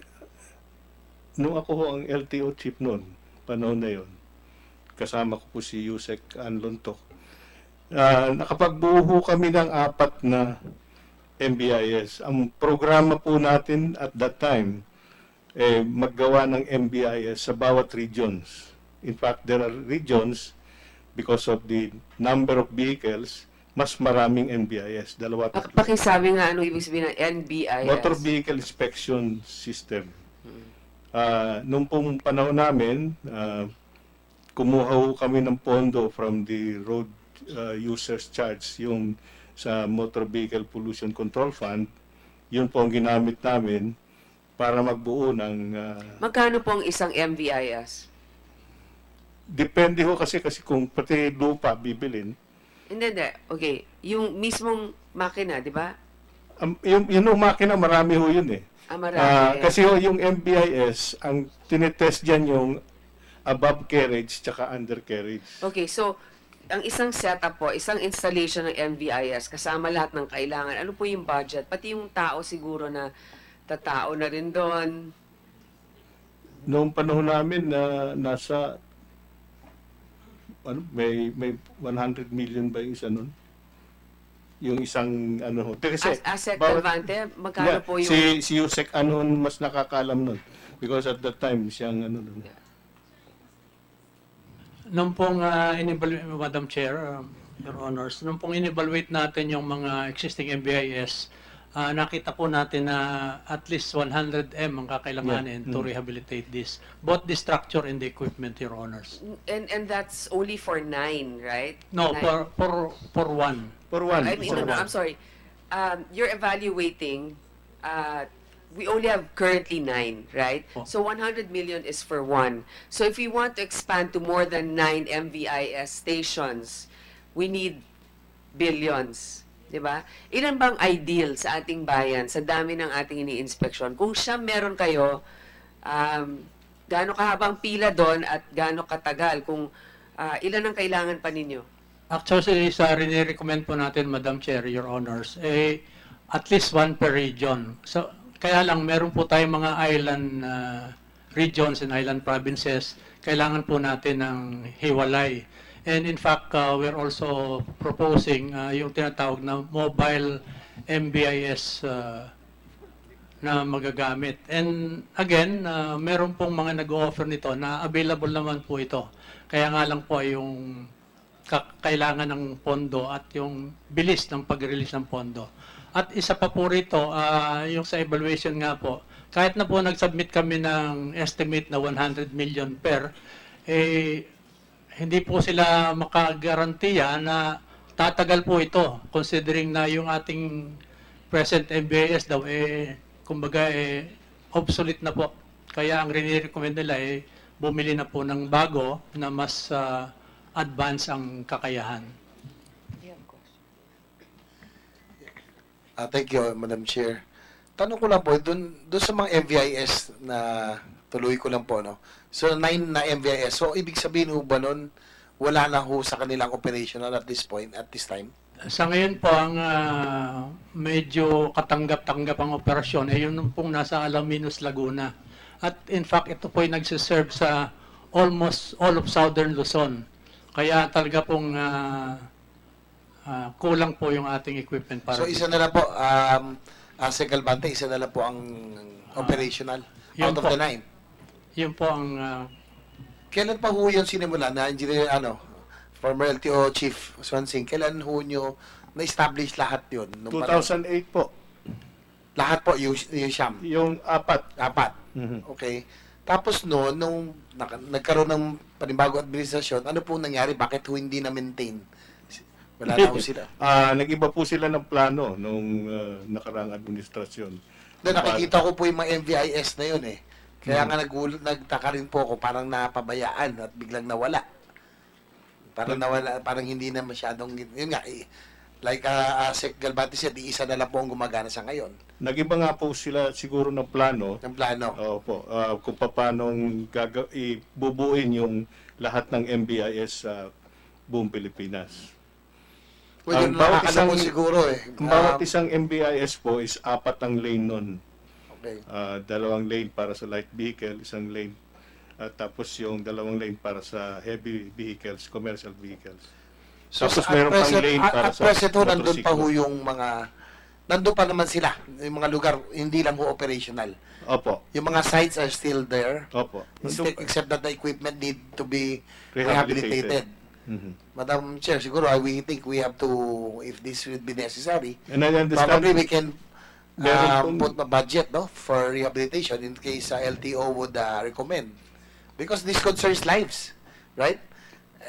nung ako ho ang LTO chief noon, panahon na yon kasama ko po si Yusek Anlontok. Ah, nakapagbuo ho kami ng apat na MBIS. Ang programa po natin at that time, eh, maggawa ng MBIS sa bawat regions. In fact, there are regions, because of the number of vehicles, mas maraming MBIS. Dalawa, tatlo. Pakisabi nga ano ibig sabihin ng NBIS. Motor Vehicle Inspection System. Ah, nung pong panahon namin, ah, kumuha kami ng pondo from the Road ah, Users Charge, yung sa Motor Vehicle Pollution Control Fund. Yun po ang ginamit namin para magbuo ng... ah, Magkano po ang isang MVIS? depende ho kasi kasi kung pati lupa bibilin. Hindi, hindi. Okay. Yung mismong makina, di ba? Um, yung, yung makina, marami ho yun eh. Ah, marami. Ah, kasi ho, yung MBIS, ang tinetest dyan yung above carriage tsaka undercarriage. Okay, so, ang isang setup po, isang installation ng MVIS, kasama lahat ng kailangan, ano po yung budget? Pati yung tao siguro na tatao na rin doon. Noong panahon namin na nasa ano, may may 100 million ba yung isa nun? Yung isang ano ho. Kasi As, asset bawat- Levante, magkano Yeah, po yung... Si, si Yusek Anon mas nakakalam nun. Because at that time, siyang ano nun. Nung pong uh, in-evaluate, Madam Chair, uh, Your Honors, nung pong in-evaluate natin yung mga existing MBIS, ah, nakita po natin na at least 100M ang kakailanganin Yeah. to Mm. rehabilitate this. Both the structure and the equipment, Your Honors. And, and that's only for nine, right? No, Nine. for, for, for one. For one. I mean, for no, no, one. I'm sorry. Um, you're evaluating, uh, we only have currently nine, right? Oh. So 100 million is for one. So if we want to expand to more than nine MVIS stations, we need billions. Di ba? Ilan bang ideal sa ating bayan, sa dami ng ating ini-inspeksyon? Kung siya meron kayo, um, gaano kahabang pila doon at gaano katagal? Kung ah, ilan ang kailangan pa ninyo? Actually, sa rini-recommend po natin, Madam Chair, Your Honors, eh, at least one per region. So, kaya lang, meron po tayong mga island uh, regions and island provinces, kailangan po natin ng hiwalay. And in fact, uh, we're also proposing uh, yung tinatawag na mobile MBIS uh, na magagamit. And again, uh, meron pong mga nag-offer nito na available naman po ito. Kaya nga lang po yung ka- kailangan ng pondo at yung bilis ng pag-release ng pondo. At isa pa po rito, ah, yung sa evaluation nga po, kahit na po nag-submit kami ng estimate na 100 million per, eh, hindi po sila makagarantiya na tatagal po ito considering na yung ating present MBAS daw eh kumbaga eh obsolete na po. Kaya ang rini-recommend nila eh bumili na po ng bago na mas ah, advance ang kakayahan. Ah, thank you, Madam Chair. Tanong ko lang po, dun, dun sa mga MVIS na tuloy ko lang po, no? So, nine na MVIS. So, ibig sabihin ho ba nun, wala na ho sa kanilang operational at this point, at this time? Sa ngayon po, ang ah, medyo katanggap-tanggap ang operasyon, eh yun pong nasa Alaminos, Laguna. At in fact, ito po ay nagsiserve sa almost all of Southern Luzon. Kaya talaga pong ah, ah, kulang po yung ating equipment para So, isa na lang po, um, uh, Galvante, isa na lang po ang operational yun out of po. the nine. Yun po ang ah, Kailan pa ho yun sinimula na engineer, ano, former LTO Chief Swansing, kailan ho nyo na-establish lahat yun? Nung panahon? 2008 po, Lahat po, yung, yung Siam? yung apat. Apat. Mhm. Okay. Tapos no, nung nagkaroon ng panibagong administrasyon, ano po nangyari? Bakit ho hindi na-maintain? Wala na ho sila. Ah, nag-iba po sila ng plano nung ah, nakaraang administrasyon. Doon nakikita ko po yung mga MVIS na yun eh. Kaya nga nagulat, nagtaka rin po ako, parang napabayaan at biglang nawala. Parang nawala, parang hindi na masyadong, yun nga, eh, like uh, Sec Galvati said, isa na lang po ang gumagana sa ngayon. Nag-iba nga po sila siguro ng plano Ng plano. Opo, ah, kung paano gaga- ibubuin yung lahat ng MBIS sa buong Pilipinas. Well, ang bawat isang- siguro eh. Ang bawat Um, isang MBIS po is apat ang lane nun. okay. Ah, dalawang lane para sa light vehicle, isang lane. At tapos yung dalawang lane para sa heavy vehicles, commercial vehicles. So, Tapos meron at pang present, lane at, para at sa present ho, nandun pa ho yung mga, nandun pa naman sila, yung mga lugar, hindi lang ho operational. Opo, Yung mga sites are still there, opo. except, except that the equipment need to be Rehabilitated. rehabilitated. Mhm. Madam Chair, siguro uh, we think we have to, if this would be necessary, And I understand, probably we can Meron um, pong- put a budget no for rehabilitation in case uh, LTO would uh, recommend. Because this concerns lives, right?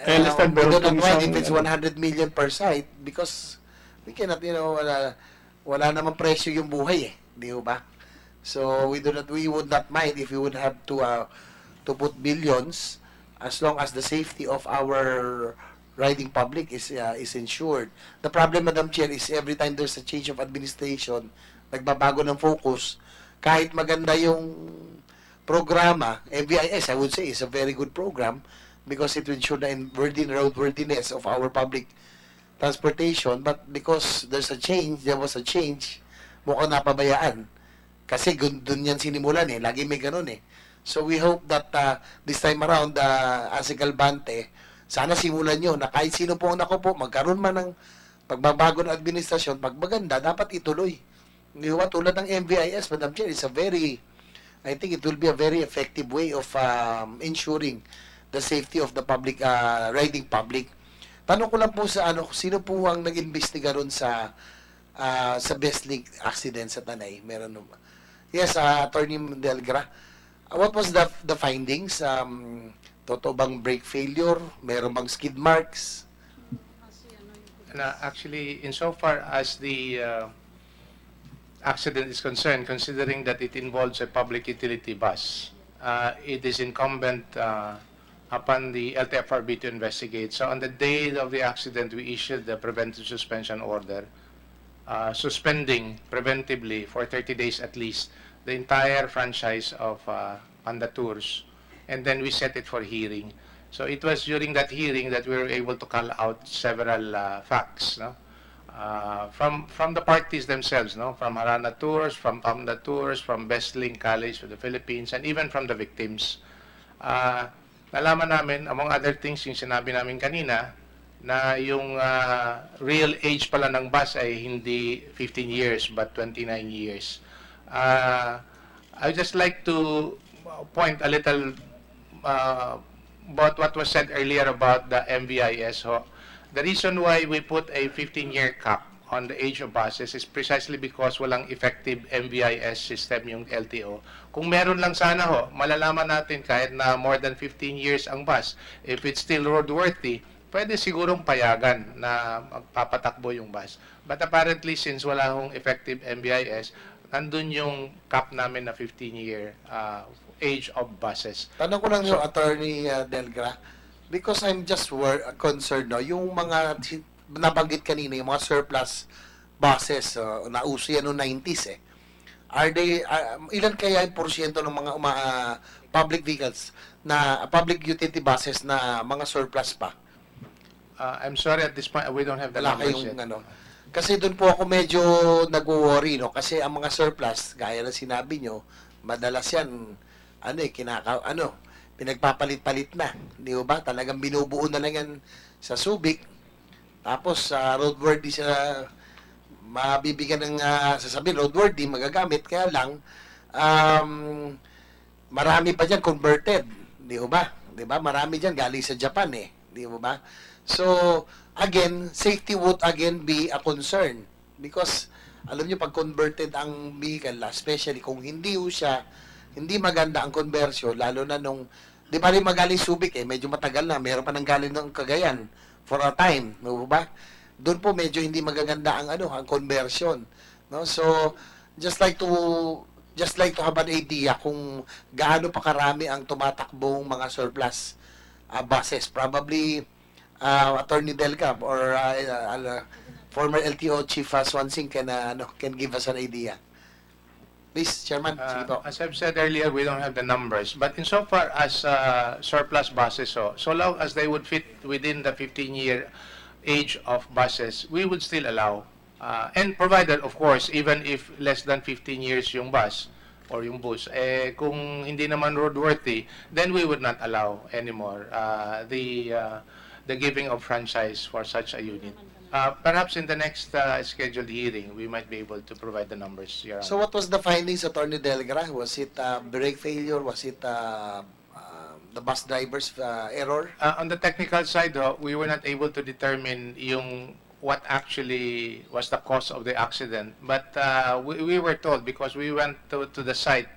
I understand, we meron do not pong mind isang, if it's ano, 100 million per site because we cannot, you know, wala, wala namang presyo yung buhay eh. Di ho ba? So we do not, we would not mind if we would have to uh, to put billions as long as the safety of our riding public is uh, is ensured. The problem, Madam Chair, is every time there's a change of administration, nagbabago ng focus, kahit maganda yung programa, MVIS, I would say, is a very good program because it will ensure the roadworthiness of our public transportation. But because there's a change, there was a change, mukhang napabayaan. Kasi dun yan sinimulan eh. Lagi may ganun eh. So we hope that uh, this time around, uh, as Galbante, sana simulan nyo na kahit sino po ang nakupo, magkaroon man ng pagbabago ng administrasyon, pag maganda, dapat ituloy. Hindi? Tulad ng MVIS, Madam Chair, it's a very, I think it will be a very effective way of um, ensuring the safety of the public, uh, riding public. Tanong ko lang po sa ano, sino po ang nag-imbestiga ron sa uh, sa Best Link accident sa Tanay? Meron no? Yes, uh, Attorney Delgra. Uh, what was the the findings? Um, totoo bang brake failure? Meron bang skid marks? Na actually, insofar as the uh, accident is concerned, considering that it involves a public utility bus, uh, it is incumbent uh, upon the LTFRB to investigate. So on the day of the accident, we issued the preventive suspension order, uh, suspending preventively for 30 days at least the entire franchise of uh, Panda Tours, and then we set it for hearing. So it was during that hearing that we were able to call out several uh, facts, no? Uh, from from the parties themselves, no? From Harana Tours, from Panda Tours, from Bestlink College of the Philippines, and even from the victims. Uh, nalaman namin, among other things, yung sinabi namin kanina, na yung ah, real age pala ng bus ay hindi 15 years but 29 years. Uh, I just like to point a little uh, about what was said earlier about the MVIS. Ho. The reason why we put a 15-year cap on the age of buses is precisely because walang effective MVIS system yung LTO. Kung meron lang sana ho, malalaman natin kahit na more than 15 years ang bus, if it's still roadworthy, pwede sigurong payagan na magpapatakbo yung bus. But apparently, since wala hong effective MVIS, nandun yung cap namin na 15-year uh, age of buses. Tanong ko lang yung attorney uh, Delgra because I'm just wor- concerned no yung mga nabanggit kanina yung mga surplus buses uh, na uso yan noong 90s eh. Are they uh, ilan kaya yung porsyento ng mga uma, uh, public vehicles na public utility buses na mga surplus pa? Uh, I'm sorry at this point, we don't have the Wala numbers kayong yet. ano. Kasi doon po ako medyo nagwo-worry no kasi ang mga surplus gaya ng sinabi nyo, madalas yan ano eh kinaka ano pinagpapalit-palit na. Di ba? Talagang binubuo na lang yan sa Subic. Tapos sa roadworthy sa mabibigyan ng uh, sasabihin roadworthy magagamit kaya lang um, marami pa diyan converted, di ba? Di ba? Marami diyan galing sa Japan eh, di ba? So, again, safety would again be a concern because alam niyo pag converted ang vehicle, especially kung hindi siya hindi maganda ang conversion lalo na nung di ba rin magaling Subic eh, medyo matagal na, meron pa nang galing ng Cagayan for a time, no ba? Doon po medyo hindi magaganda ang ano, ang conversion, no? So, just like to just like to have an idea kung gaano pa karami ang tumatakbong mga surplus uh, buses. Probably uh, Attorney Delcap or uh, uh, former LTO Chief uh, Swansing can uh, ano, can give us an idea. Please, Chairman. Uh, as I've said earlier, we don't have the numbers. But insofar as uh, surplus buses, so, so long as they would fit within the 15-year age of buses, we would still allow. Uh, and provided, of course, even if less than 15 years yung bus or yung bus, eh, kung hindi naman roadworthy, then we would not allow anymore uh, the, uh, the giving of franchise for such a unit. Uh, perhaps in the next uh, scheduled hearing, we might be able to provide the numbers, Your Honor. So what was the findings, Attorney Delgra? Was it uh, brake failure? Was it uh, uh, the bus driver's uh, error? Uh, on the technical side, though, we were not able to determine yung what actually was the cause of the accident. But uh, we, we were told because we went to, to the site.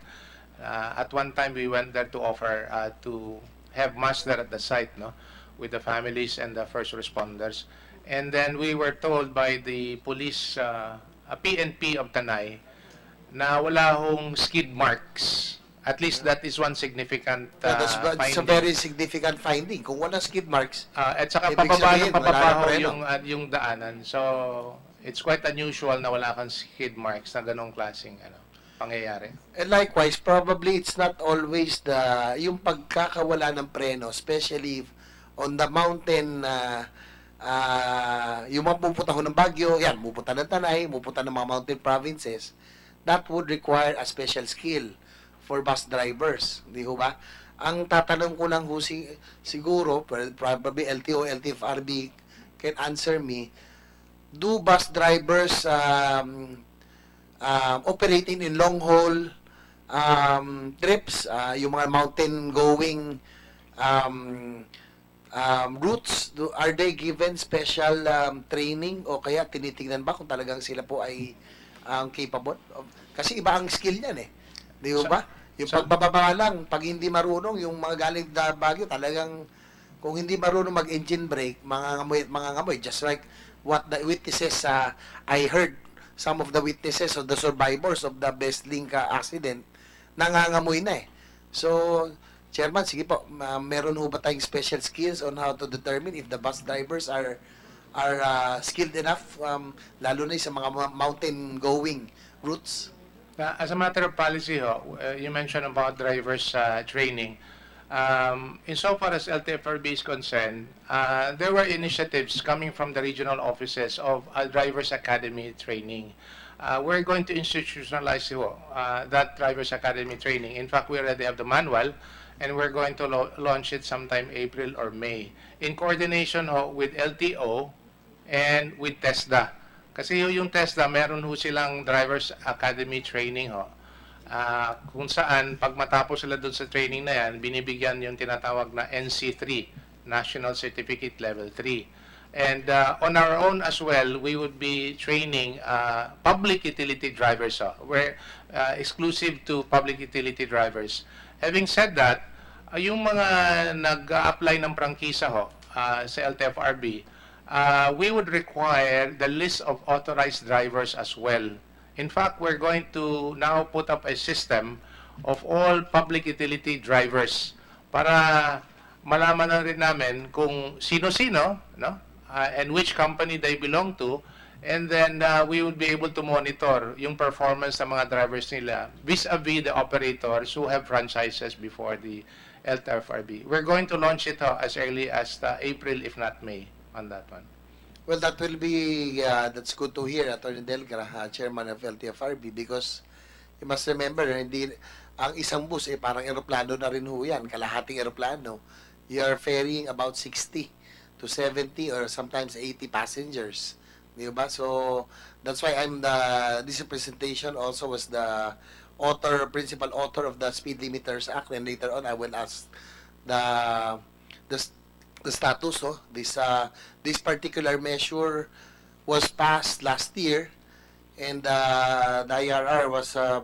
Uh, at one time, we went there to offer uh, to have mass there at the site, no, with the families and the first responders. And then we were told by the police, uh, a PNP of Tanay, na wala hong skid marks. At least that is one significant uh, Yeah, that's, that's a finding. very significant finding. Kung wala skid marks, Ah, at saka pababa ng preno. yung, ah, yung daanan. So, it's quite unusual na wala kang skid marks na ganong klaseng ano, pangyayari. And likewise, probably it's not always the yung pagkakawala ng preno, especially on the mountain na uh, yung mga ng Baguio, yan, pupunta ng Tanay, pupunta ng mga mountain provinces, that would require a special skill for bus drivers, di ba? Ang tatanong ko lang ho si, siguro, probably LTO, LTFRB can answer me, do bus drivers um, um, operating in long haul um, trips, uh, yung mga mountain going um, um, routes, do, are they given special um, training o kaya tinitingnan ba kung talagang sila po ay ang capable? of- Kasi iba ang skill niyan eh. Di Sa- ba? Yung sa- pagbababa lang, pag hindi marunong, yung mga galing na Baguio, talagang kung hindi marunong mag-engine brake, mga ngamoy, mga ngamoy, just like what the witnesses, uh, I heard some of the witnesses of the survivors of the Best Link uh, accident, nangangamoy na eh. So, Chairman, sige po, ma- meron ho ba tayong special skills on how to determine if the bus drivers are are uh, skilled enough, um, lalo na sa mga mountain-going routes? Uh, as a matter of policy, ho, uh, you mentioned about drivers uh, training. Um, insofar as LTFRB is concerned, uh, there were initiatives coming from the regional offices of uh, Drivers Academy training. Uh, we're going to institutionalize uh, that Drivers Academy training. In fact, we already have the manual, and we're going to launch it sometime April or May in coordination ho with LTO and with TESDA. Kasi ho yung TESDA, meron ho silang Drivers Academy training ho. Ah, kung saan, pag matapos sila doon sa training na yan, binibigyan yung tinatawag na NC3, National Certificate Level 3. And uh, on our own as well, we would be training uh, public utility drivers. Uh, we're uh, exclusive to public utility drivers. Having said that, uh, yung mga nag-apply ng prangkisa ho uh, sa LTFRB, uh, we would require the list of authorized drivers as well. In fact, we're going to now put up a system of all public utility drivers para malaman na rin namin kung sino-sino, no? Uh, and which company they belong to, and then uh, we would be able to monitor yung performance ng mga drivers nila vis-a-vis the operators who have franchises before the LTFRB. We're going to launch it uh, as early as uh, April, if not May, on that one. Well, that will be, uh, that's good to hear, Attorney Delgra, uh, Chairman of LTFRB, because you must remember, hindi, ang isang bus, eh, parang eroplano na rin ho yan, kalahating eroplano. You are ferrying about 60 to 70 or sometimes 80 passengers. Di ba? So, that's why I'm the, this presentation also was the author, principal author of the Speed Limiters Act, and later on I will ask the, the, the status, oh, this, uh, this particular measure was passed last year, and uh, the IRR was uh,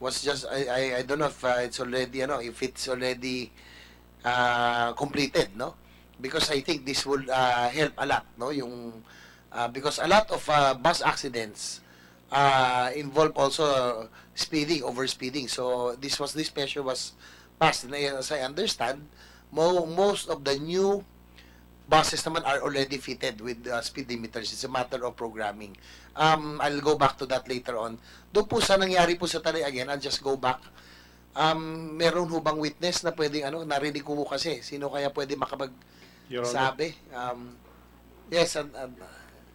was just I, I I don't know if uh, it's already you know if it's already uh, completed no? Because I think this will uh, help a lot no? Yung uh, because a lot of uh, bus accidents uh, involve also speeding over speeding so this was this measure was passed and as I understand mo, most of the new buses naman are already fitted with uh, speed limiters. It's a matter of programming. Um, I'll go back to that later on. Doon po sa nangyari po sa Tanay again, I'll just go back. Um, meron ho bang witness na pwedeng ano, narinig ko kasi. Sino kaya pwede makapagsabi? Um, yes, and, and,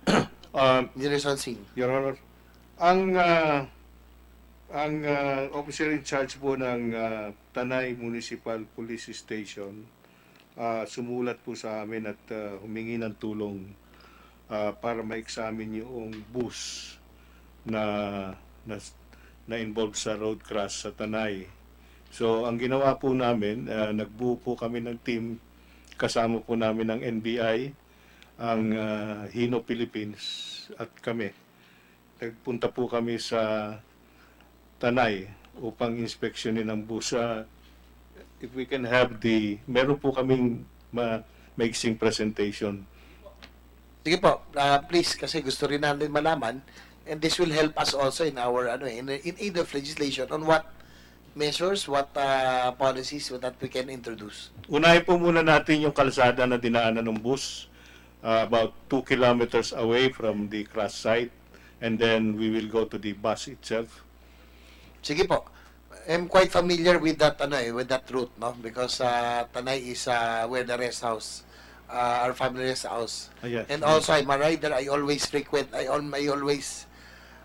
Um, Sonsing. Your Honor, ang ah, ang ah, officer in charge po ng ah, Tanay Municipal Police Station ah, sumulat po sa amin at ah, humingi ng tulong ah, para ma-examine yung bus na na, na involved sa road crash sa Tanay. So, ang ginawa po namin, ah, nagbuo po kami ng team kasama po namin ng NBI, ang ah, Hino Philippines at kami. Nagpunta po kami sa Tanay upang inspeksyonin ang bus. Ah, if we can have the, meron po kaming ma, maiksing presentation. Sige po, uh, please, kasi gusto rin natin malaman, and this will help us also in our, ano, in, in aid of legislation on what measures, what uh, policies that we can introduce. Unahin po muna natin yung kalsada na dinaanan ng bus uh, about 2 kilometers away from the crash site and then we will go to the bus itself. Sige po. I'm quite familiar with that ano eh, with that route, no? Because uh, Tanay is uh, where the rest house, uh, our family rest house. Ah, yes. And also I'm a rider, I always frequent, I, al- I always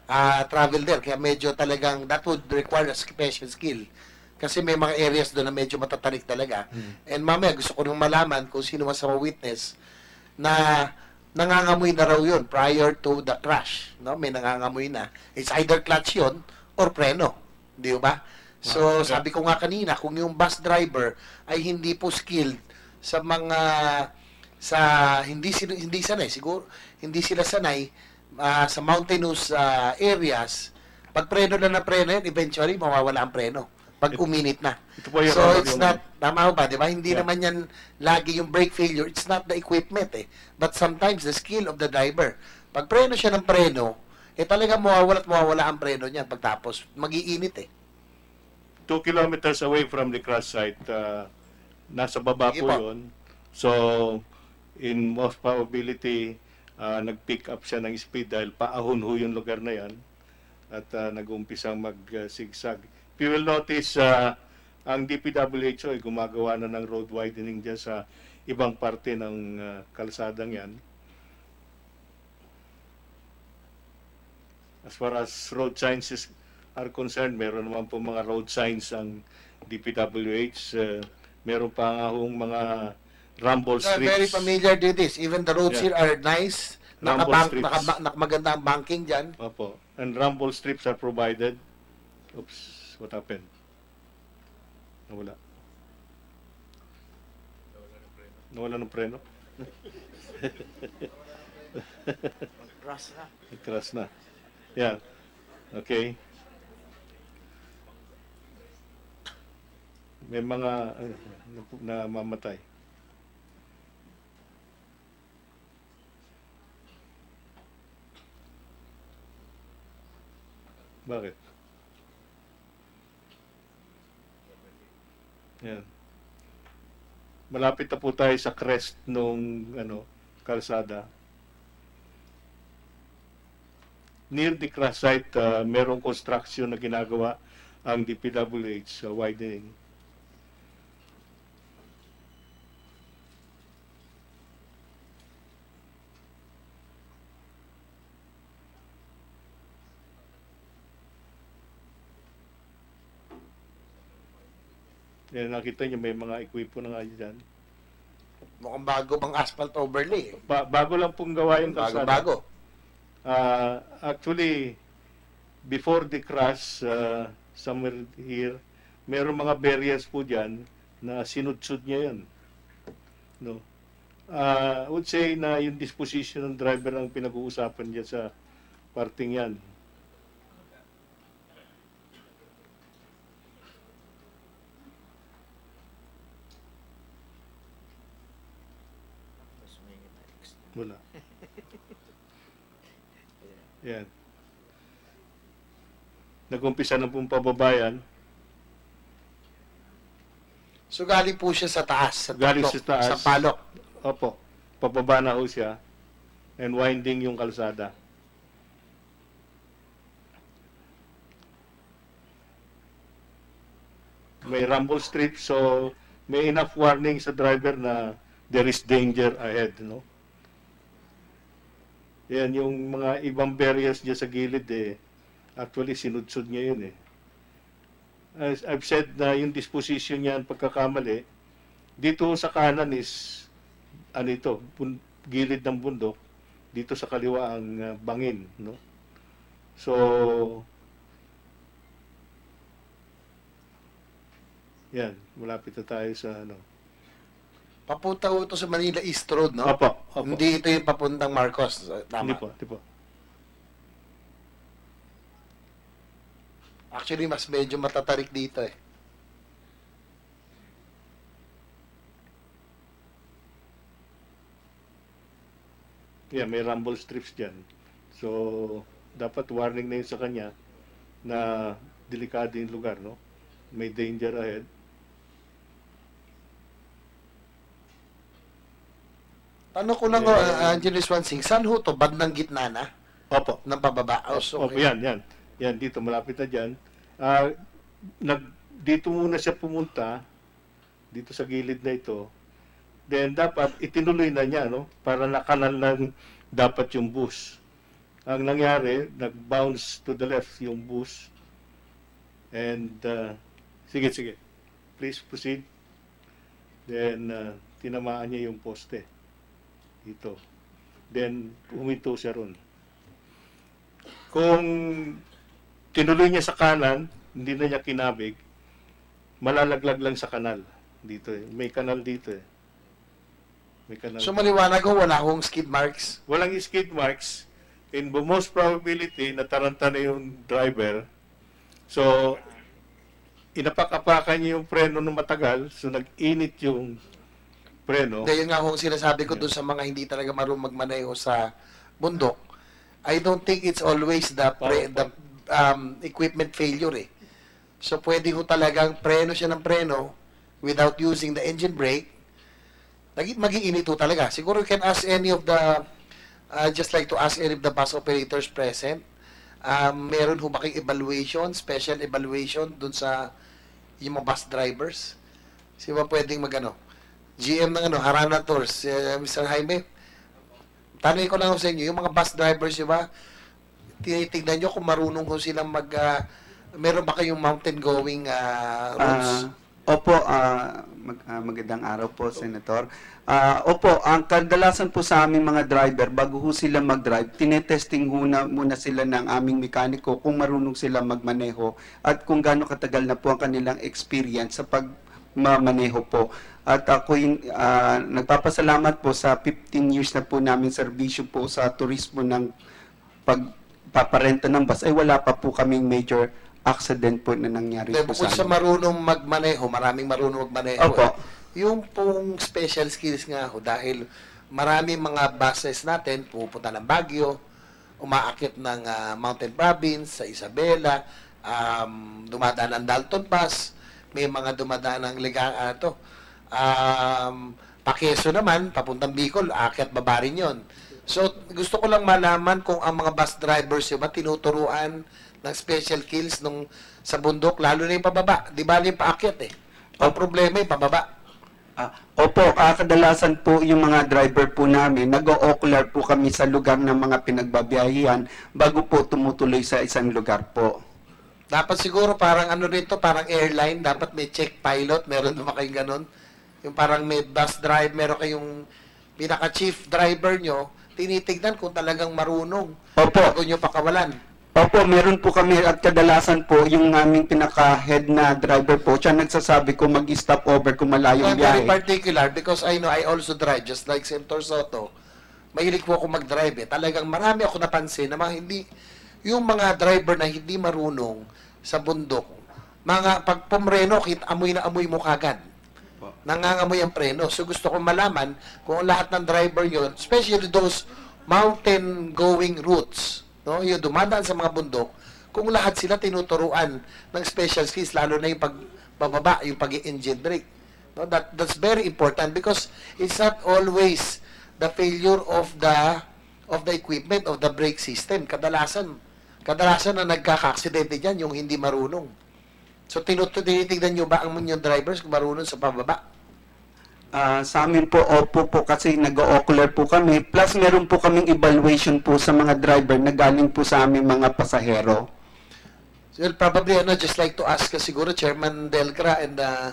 uh, travel there. Kaya medyo talagang that would require a special skill. Kasi may mga areas doon na medyo matatarik talaga. And mamaya gusto ko nung malaman kung sino mas mga witness na nangangamoy na raw yun prior to the crash. No? May nangangamoy na. It's either clutch yun or preno. Di ba? So, sabi ko nga kanina, kung yung bus driver ay hindi po skilled sa mga sa hindi sila hindi sanay siguro hindi sila sanay ah, sa mountainous ah, areas pag preno na na preno yan eventually mawawala ang preno pag It- uminit na. Ito po yung so it's yung- not tama ho ba? Di ba? Hindi Yeah. naman yan lagi yung brake failure. It's not the equipment eh. But sometimes the skill of the driver. Pag preno siya ng preno eh talaga mawawala at mawawala ang preno niyan pagtapos magiinit eh 2 kilometers away from the crash site, uh, nasa baba Sige po po. yun. So, in most probability, uh, nag-pick up siya ng speed dahil paahon ho yung lugar na yan at uh, nag-umpisang mag-sigsag. If you will notice, uh, ang DPWHO ay gumagawa na ng road widening dyan sa ibang parte ng uh, kalsadang yan. As far as road signs is, are concerned, meron naman po mga road signs ang DPWH. Uh, meron pa nga hong mga rumble strips. very familiar with this. Even the roads Yeah. here are nice. Rumble Nakabank, strips. naka, naka, maganda ang banking dyan. Opo. And rumble strips are provided. Oops, what happened? Nawala. Nawala ng preno? Nag-crash na. Yeah. Okay. May mga uh, na mamatay. Bakit? Yan. Malapit na po tayo sa crest nung ano, kalsada. Near the crash site, uh, merong construction na ginagawa ang DPWH sa widening. Yan, nakita niyo may mga equipo na nga dyan. Mukhang bago bang asphalt overlay. eh. Ba- bago lang pong gawa yung kalsada. Bago-bago. Uh, actually, before the crash, uh, somewhere here, meron mga barriers po dyan na sinudsud niya yan. No? Uh, I would say na yung disposition ng driver ang pinag-uusapan dyan sa parting yan. Yan. Nag-umpisa na pong pababayan. So galing po siya sa taas. Sa Galing tuklok, sa taas. Sa palok. Opo. Pababa na ho siya. And winding yung kalsada. May rumble strip so may enough warning sa driver na there is danger ahead, no? Yan, yung mga ibang barriers dyan sa gilid eh, actually sinudsud niya yun eh. As I've said na yung disposition niya ang pagkakamali, dito sa kanan is, ano ito, gilid ng bundok, dito sa kaliwa ang uh, bangin, no? So, yan, malapit na tayo sa ano. Papunta po ito sa Manila East Road, no? Opo, opo. Hindi ito yung papuntang Marcos. Tama. Hindi po, hindi po. Actually, mas medyo matatarik dito eh. Yeah, may rumble strips dyan. So, dapat warning na yun sa kanya na delikado yung lugar, no? May danger ahead. Tanong ko lang, uh, Angeles Swansing, saan ho to? Bandang gitna na? Opo. Ng pababa? Oh, so, Opo, yan, yan. Yan, dito, malapit na dyan. Ah, nag, dito muna siya pumunta, dito sa gilid na ito. Then, dapat itinuloy na niya, no? Para nakanal lang dapat yung bus. Ang nangyari, nag-bounce to the left yung bus. And, uh, sige, sige. Please proceed. Then, uh, tinamaan niya yung poste. Dito. Then, huminto siya ron. Kung tinuloy niya sa kanan, hindi na niya kinabig, malalaglag lang sa kanal. Dito eh. May kanal dito eh. May kanal. so maliwanag ho, wala akong skid marks. Walang skid marks. In the most probability, nataranta na yung driver. So, inapak-apakan niya yung preno ng matagal. So, nag-init yung preno. Dahil nga ho, sinasabi ko dun sa mga hindi talaga marunong magmaneho sa bundok, I don't think it's always the, pre, the um, equipment failure eh. So pwede ho talagang preno siya ng preno without using the engine brake. Magiinit ho talaga. Siguro you can ask any of the, uh, just like to ask any of the bus operators present, um, meron ho ba evaluation, special evaluation dun sa yung mga bus drivers? Sino ba pwedeng magano? GM ng ano, Harana Tours, uh, Mr. Jaime, tanongin ko lang sa inyo, yung mga bus drivers, di ba, tinitignan nyo kung marunong ho silang mag, ah, Meron ba kayong mountain going uh, routes? Ah, opo, ah, mag- ah, magandang araw po, Senator. Ah, opo, ang kadalasan po sa aming mga driver, bago ho sila mag-drive, tinetesting muna, muna sila ng aming mekaniko kung marunong sila magmaneho at kung gaano katagal na po ang kanilang experience sa pagmamaneho po. At ako ah, nagpapasalamat po sa 15 years na po namin serbisyo po sa turismo ng pagpaparenta ng bus ay wala pa po kaming major accident po na nangyari Hindi, po sa sa amin. marunong magmaneho, maraming marunong magmaneho. Opo. eh. Yung pong special skills nga ho, dahil maraming mga buses natin pupunta ng Baguio, umaakit ng ah, Mountain Province, sa Isabela, um, dumadaan ng Dalton Pass, may mga dumadaan ng Liga, ah, to, um, Pakeso naman, papuntang Bicol, aakyat baba rin yun. So, gusto ko lang malaman kung ang mga bus drivers yung ba tinuturuan ng special kills nung sa bundok, lalo na yung pababa. Di ba yung paakyat eh. Ang problema yung pababa. Ah, opo, ah, kadalasan po yung mga driver po namin, nag-o-ocular po kami sa lugar ng mga pinagbabiyahihan bago po tumutuloy sa isang lugar po. Dapat siguro parang ano rito, parang airline, dapat may check pilot, meron naman kayong ganun. Yung parang may bus drive, meron kayong pinaka-chief driver nyo, tinitignan kung talagang marunong Opo. bago nyo pakawalan. Opo, meron po kami at kadalasan po yung aming pinaka-head na driver po, siya nagsasabi kung mag-stop over kung malayong I'm very biyahe. particular because I know I also drive just like Senator Soto. Mahilig po ako mag-drive eh. Talagang marami ako napansin na mga hindi, yung mga driver na hindi marunong sa bundok, mga pag pumreno, kit amoy na amoy mo kagad. Nangangamoy ang preno. So gusto ko malaman kung lahat ng driver yon, especially those mountain going routes, no, yung dumadaan sa mga bundok, kung lahat sila tinuturuan ng special skills, lalo na yung pagbababa, yung pag-engine brake. No, that that's very important because it's not always the failure of the of the equipment of the brake system. Kadalasan kadalasan na nagkaka-aksidente diyan yung hindi marunong. So tinut tinitignan niyo ba ang inyong drivers kung marunong sa pababa? Ah, sa amin po, opo po kasi nag-o-ocular po kami. Plus meron po kaming evaluation po sa mga driver na galing po sa aming mga pasahero. Well, probably, ano, just like to ask uh, siguro Chairman Delgra and uh,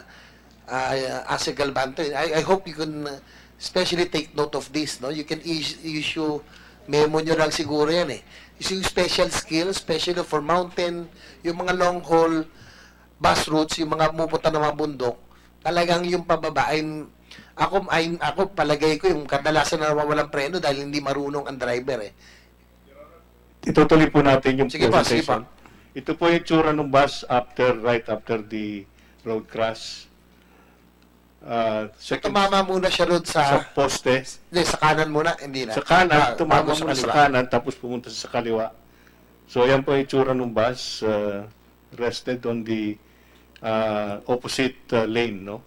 uh, Ase Galbanto, I, I hope you can uh, especially take note of this, no? You can is- issue memo nyo lang siguro yan eh. Yung special skills, especially for mountain, yung mga long haul bus routes, yung mga pupunta ng mga bundok, talagang yung pababa ay ako ay ako palagay ko yung kadalasan na nawawalang preno dahil hindi marunong ang driver eh. Itutuloy po natin yung Sige po, sige presentation. Ito po yung tsura ng bus after, right after the road crash. Uh, second, Tumama muna siya road sa sa poste. Hindi, sa kanan muna, hindi na. Sa kanan, Ah, tumama sa kaliwa. kanan, tapos pumunta sa kaliwa. So, yan po yung itsura ng bus, uh, rested on the uh, opposite uh, lane, no?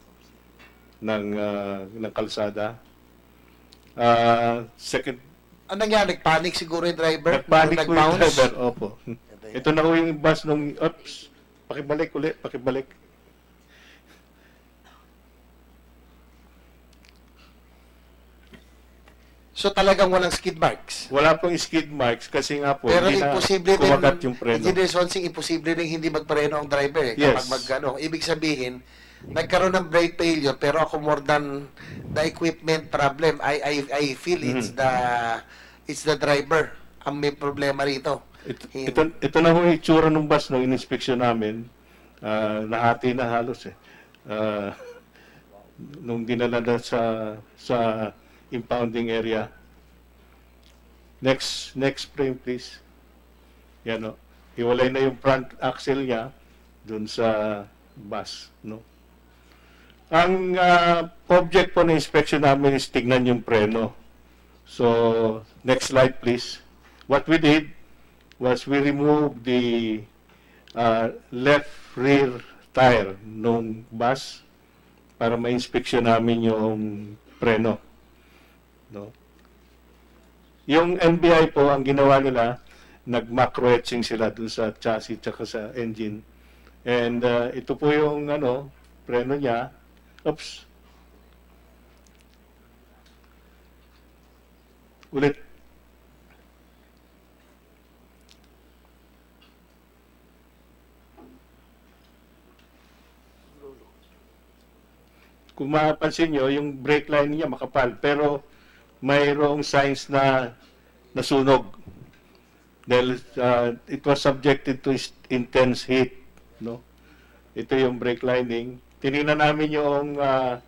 ng, uh, ng kalsada. Uh, second, Ang nangyari, nagpanic siguro yung driver. nagpanik po yung driver. Opo. Ito na po yung bus nung, oops, pakibalik ulit, pakibalik. So talagang walang skid marks. Wala pong skid marks kasi nga po, Pero hindi na imposible din, kumagat yung preno. Engineer Sonsing, imposible rin hindi magpreno ang driver eh. Yes. Kapag mag, ano, ibig sabihin, nagkaroon ng brake failure, pero ako more than the equipment problem, I, I, I feel it's Mm-hmm. the, it's the driver ang may problema rito. Ito, Hin- ito, ito na ho yung itsura ng bus nung in-inspection namin. Ah, nahati na halos eh. Ah, nung dinala na sa sa impounding area. Next next frame please. Yan o. Hiwalay na yung front axle niya dun sa bus, no? Ang ah, object po ng inspection namin is tignan yung preno. So, next slide please. What we did was we removed the uh, left rear tire nung bus para ma-inspection namin yung preno. No? Yung NBI po, ang ginawa nila, nag-macro etching sila dun sa chassis tsaka sa engine. And uh, ito po yung ano, preno niya. Oops. Ulit. Kung mapapansin nyo, yung brake line niya makapal. Pero mayroong signs na nasunog. Dahil uh, it was subjected to intense heat. No? Ito yung brake lining. Tinignan namin yung, uh,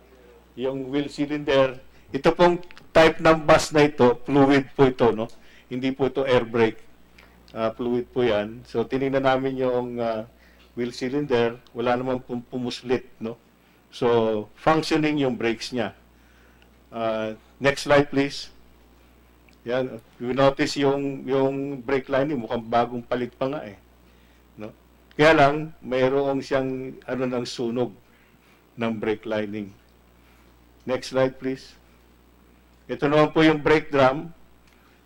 yung wheel cylinder. Ito pong type ng bus na ito, fluid po ito. No? Hindi po ito air brake. Uh, fluid po yan. So tinignan namin yung uh, wheel cylinder. Wala namang pum- pumuslit. No? So functioning yung brakes niya. Uh, next slide please. Yan, you notice yung yung brake lining mukhang bagong palit pa nga eh. No? Kaya lang mayroong siyang ano ng sunog ng brake lining. Next slide please. Ito naman po yung brake drum.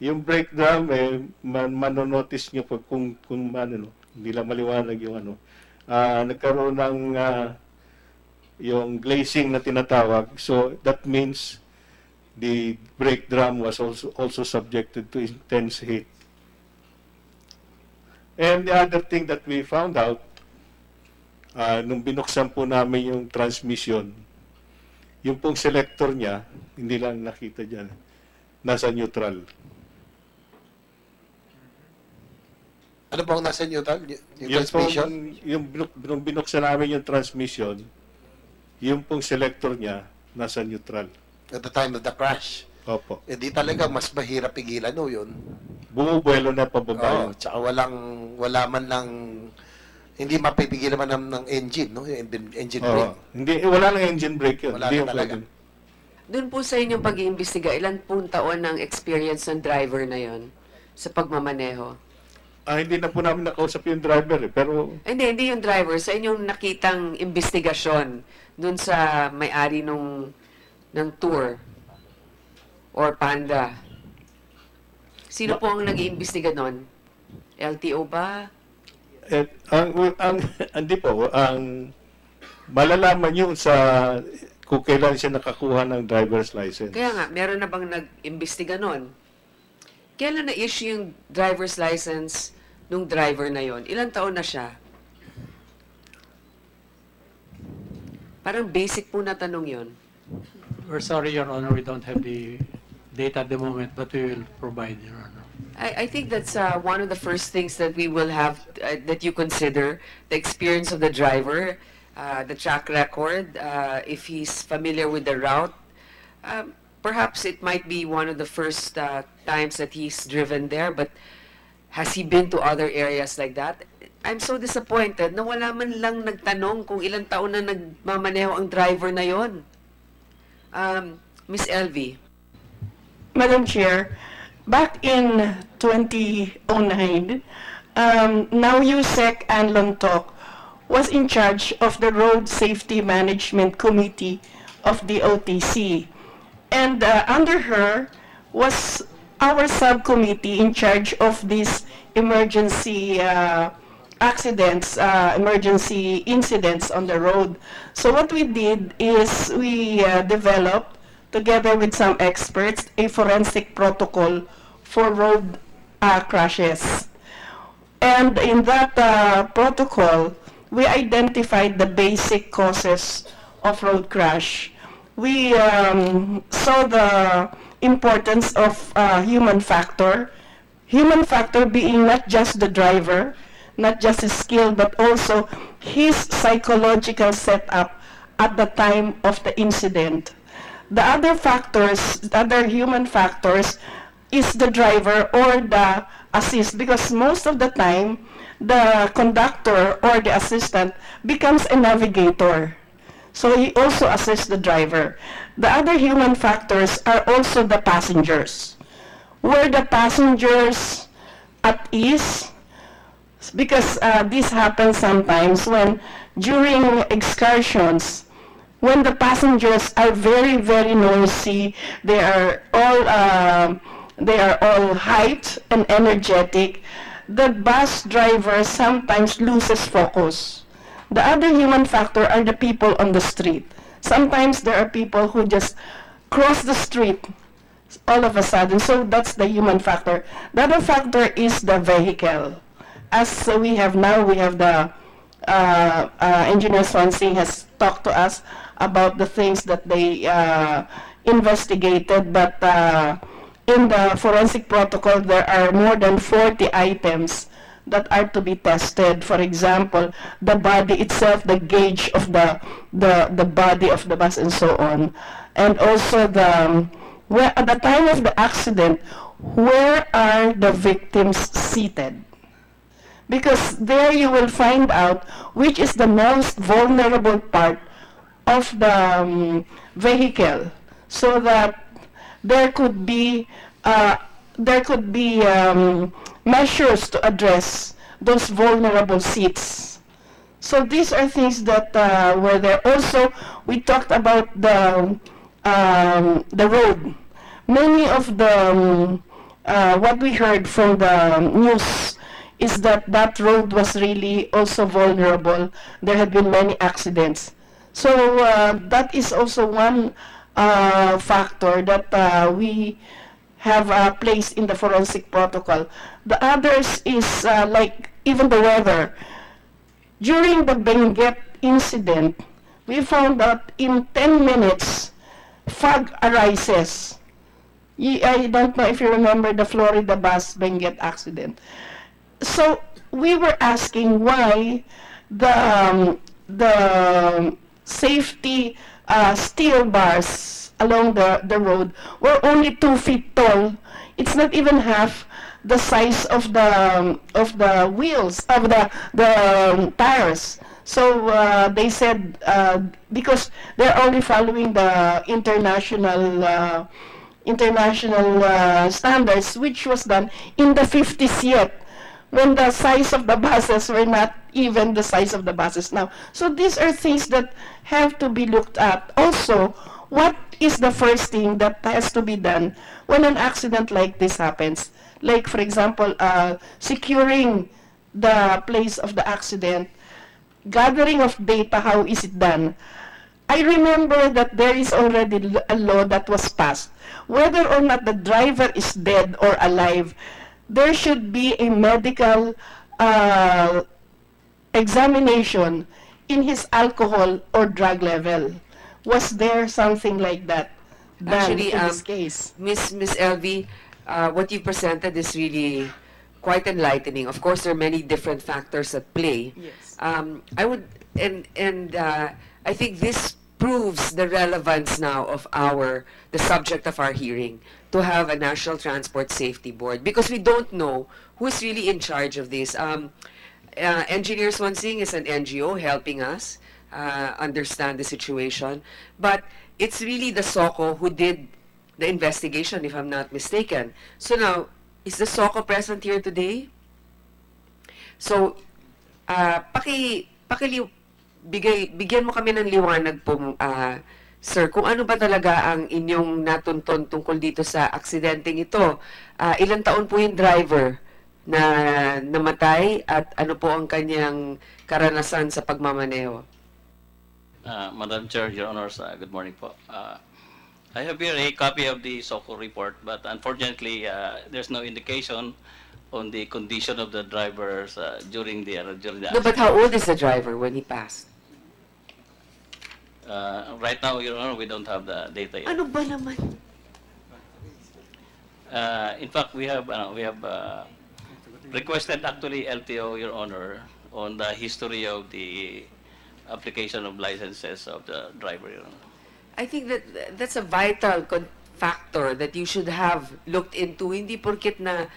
Yung brake drum eh man manonotice niyo pag kung kung ano no, hindi lang maliwanag yung ano. Ah, nagkaroon ng ah, yung glazing na tinatawag. So that means the brake drum was also also subjected to intense heat. And the other thing that we found out, uh, nung binuksan po namin yung transmission, yung pong selector niya, hindi lang nakita dyan, nasa neutral. Ano pong nasa neutral? Yung Yung, pong, transmission? yung binuk, nung binuksan namin yung transmission, yung pong selector niya, nasa neutral. At the time of the crash. Opo. Eh di talaga mas mahirap pigilan no yun. Bumubuelo na pababa Oo, tsaka walang, wala man lang, hindi mapipigilan man ng, ng engine, no? Yung engine- engine Oo. brake. Hindi, eh, wala nang engine brake yun. Wala Hindi na yung talaga. pwede. Doon po sa inyong pag-iimbestiga, ilan pong taon ang experience ng driver na yon sa pagmamaneho? Ah, hindi na po namin nakausap yung driver eh. Pero Hindi, hindi yung driver. Sa inyong nakitang investigasyon doon sa may-ari nung ng tour or panda. Sino po ang nag-iimbestiga noon? LTO ba? eh, ang, ang, hindi po, ang malalaman yun sa kung kailan siya nakakuha ng driver's license. Kaya nga, meron na bang nag-imbestiga noon? Kailan na-issue yung driver's license nung driver na yon? Ilang taon na siya? Parang basic po na tanong yon. We're sorry, Your Honor, we don't have the data at the moment, but we will provide, Your Honor. I, I think that's uh, one of the first things that we will have uh, that you consider the experience of the driver, uh, the track record, uh, if he's familiar with the route. Um, perhaps it might be one of the first uh, times that he's driven there, but has he been to other areas like that? I'm so disappointed na wala man lang nagtanong kung ilang taon na nagmamaneho ang driver na yon. Um, Miss Elvie. Madam Chair, back in 2009, um, now USEC and Lontok was in charge of the Road Safety Management Committee of the OTC. And uh, under her was our subcommittee in charge of this emergency uh, accidents, uh, emergency incidents on the road. So what we did is we uh, developed together with some experts, a forensic protocol for road uh, crashes. And in that uh, protocol, we identified the basic causes of road crash. We um, saw the importance of uh, human factor, human factor being not just the driver, not just his skill, but also his psychological setup at the time of the incident. The other factors, the other human factors, is the driver or the assist because most of the time the conductor or the assistant becomes a navigator. So he also assists the driver. The other human factors are also the passengers. Were the passengers at ease? Because uh, this happens sometimes when during excursions, when the passengers are very, very noisy, they are all, uh, they are all hyped and energetic, the bus driver sometimes loses focus. The other human factor are the people on the street. Sometimes there are people who just cross the street all of a sudden. So that's the human factor. The other factor is the vehicle. As we have now, we have the uh, uh, Engineer Swansea has talked to us about the things that they uh, investigated, but uh, in the forensic protocol, there are more than 40 items that are to be tested. For example, the body itself, the gauge of the, the, the body of the bus and so on. And also the, um, where, at the time of the accident, where are the victims seated? Because there you will find out which is the most vulnerable part of the um, vehicle so that there could be uh, there could be um, measures to address those vulnerable seats. So these are things that uh, were there. Also, we talked about the um, the road. Many of the um, uh, what we heard from the news is that that road was really also vulnerable. There had been many accidents. So uh, that is also one uh, factor that uh, we have uh, placed in the forensic protocol. The others is uh, like even the weather. During the Benguet incident, we found that in 10 minutes, fog arises. I don't know if you remember the Florida bus Benguet accident. So we were asking why the um, the safety uh, steel bars along the, the road were only two feet tall. It's not even half the size of the um, of the wheels of the the um, tires. So uh, they said uh, because they're only following the international uh, international uh, standards, which was done in the 50s yet when the size of the buses were not even the size of the buses now. So these are things that have to be looked at. Also, what is the first thing that has to be done when an accident like this happens? Like, for example, uh, securing the place of the accident, gathering of data, how is it done? I remember that there is already a law that was passed. Whether or not the driver is dead or alive, there should be a medical uh, examination in his alcohol or drug level. Was there something like that done Actually, in um, this case? Miss Miss LV, uh, what you presented is really quite enlightening. Of course, there are many different factors at play. Yes. Um, I would, and and uh, I think this proves the relevance now of our the subject of our hearing to have a National Transport Safety Board because we don't know who's really in charge of this. Um, uh, Engineer Swansing is an NGO helping us uh, understand the situation, but it's really the SOCO who did the investigation, if I'm not mistaken. So now, is the SOCO present here today? So, uh, paki, paki, bigay, bigyan mo kami ng liwanag po, ah, sir, kung ano ba talaga ang inyong natunton tungkol dito sa aksidenteng ito. Ah, ilang taon po yung driver na namatay at ano po ang kanyang karanasan sa pagmamaneho? Uh, Madam Chair, Your Honors, uh, good morning po. Uh, I have here a copy of the SOCO report, but unfortunately, uh, there's no indication on the condition of the drivers uh, during the uh, during the No, but accident. how old is the driver when he passed? Uh, right now, Your Honor, we don't have the data yet. Ano ba naman? Uh, in fact, we have uh, we have uh, requested actually LTO, Your Honor, on the history of the application of licenses of the driver, Your Honor. I think that that's a vital factor that you should have looked into. Hindi porkit na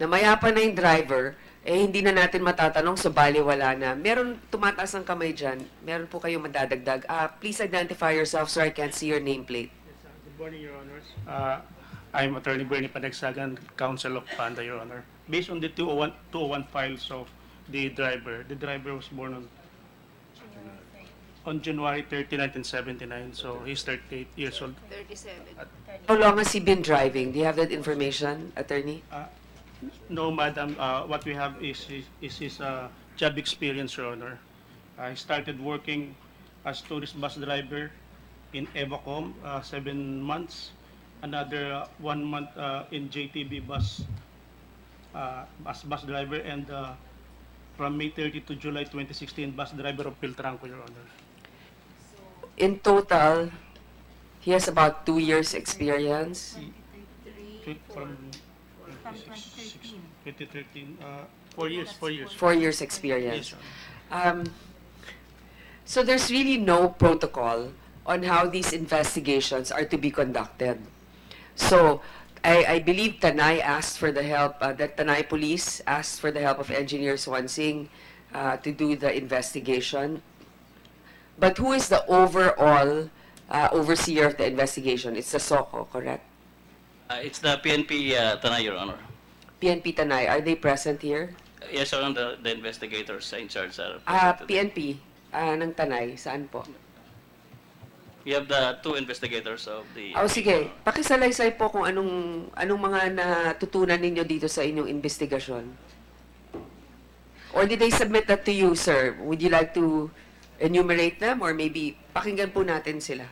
namayapa na yung driver, eh hindi na natin matatanong, so bali wala na. Meron tumataas ang kamay dyan. Meron po kayo madadagdag. Ah, please identify yourself so I can see your nameplate. Good morning, Your Honors. Uh, I'm Attorney Bernie Panagsagan, Counsel of Panda, Your Honor. Based on the 201, 201 files of the driver, the driver was born on on January 30, 1979, so he's 38 years old. How long has he been driving? Do you have that information, attorney? No, Madam, uh, what we have is his, is his uh, job experience, Your Honor. I started working as tourist bus driver in Evacom, uh, seven months. Another uh, one month uh, in JTB bus, uh, as bus driver, and uh, from May 30 to July 2016, bus driver of Piltranco, Your Honor. In total, he has about two years experience. Tw- From 2013, 2013, uh, four years, four years. Four years experience. Your Um, so there's really no protocol on how these investigations are to be conducted. So I, I believe Tanay asked for the help, uh, that Tanay Police asked for the help of Engineer Swansing uh, to do the investigation. But who is the overall uh, overseer of the investigation? It's the SOCO, correct? Uh, It's the PNP uh, Tanay, Your Honor. PNP Tanay, are they present here? Yes, Your Honor, the, the investigators in charge are Ah, present today. PNP ah, ng Tanay, saan po? We have the two investigators of the... Oh, sige. Pakisalaysay po kung anong anong mga natutunan ninyo dito sa inyong investigasyon. Or did they submit that to you, sir? Would you like to enumerate them or maybe pakinggan po natin sila?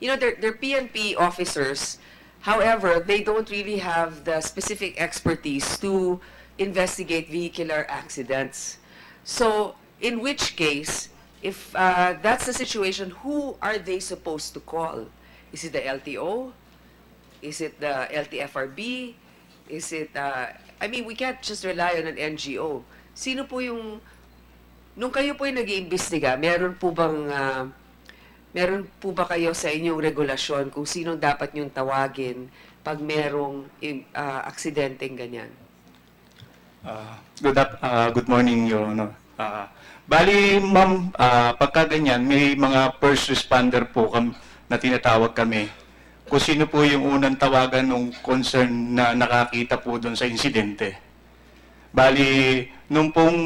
You know, they're, they're PNP officers. However, they don't really have the specific expertise to investigate vehicular accidents. So, in which case, if uh, that's the situation, who are they supposed to call? Is it the LTO? Is it the LTFRB? Is it, uh, I mean, we can't just rely on an NGO. Sino po yung, nung kayo po yung nag-iimbestiga, meron po bang, uh, meron po ba kayo sa inyong regulasyon kung sinong dapat niyong tawagin pag merong uh, aksidenteng ganyan? Ah, good up, ah, good morning, Your Honor. Ah, bali, ma'am, ah, pagka ganyan, may mga first responder po kam, na tinatawag kami. Kung sino po yung unang tawagan ng concern na nakakita po doon sa insidente. Bali, nung pong,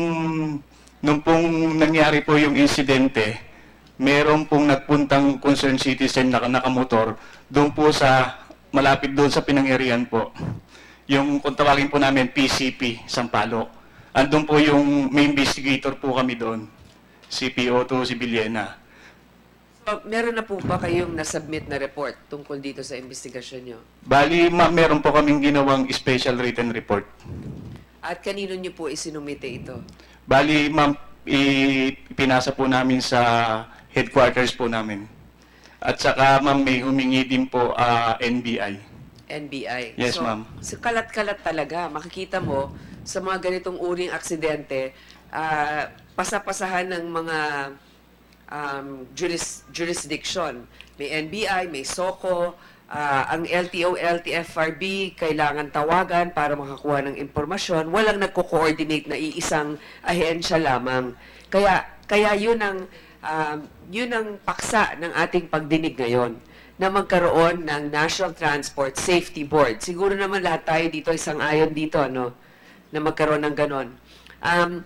nung pong nangyari po yung insidente, meron pong nagpuntang concerned citizen na nakamotor doon po sa, malapit doon sa pinangyarihan po yung kung tawagin po namin PCP, Sampalo. Andun po yung may investigator po kami doon, si PO2, si Villena. So, meron na po ba kayong nasubmit na report tungkol dito sa investigasyon nyo? Bali, ma, meron po kaming ginawang special written report. At kanino nyo po isinumite ito? Bali, ma'am, ipinasa po namin sa headquarters po namin. At saka, ma'am, may humingi din po ah, NBI. NBI. Yes, so, ma'am. So, kalat-kalat talaga. Makikita mo sa mga ganitong uring aksidente, ah, pasapasahan ng mga um, juris, jurisdiction. May NBI, may SOCO, ah, ang LTO, LTFRB, kailangan tawagan para makakuha ng impormasyon. Walang nagko-coordinate na iisang ahensya lamang. Kaya, kaya yun ang, um, yun ang paksa ng ating pagdinig ngayon na magkaroon ng National Transport Safety Board. Siguro naman lahat tayo dito isang ayon dito, no? Na magkaroon ng ganon. Um,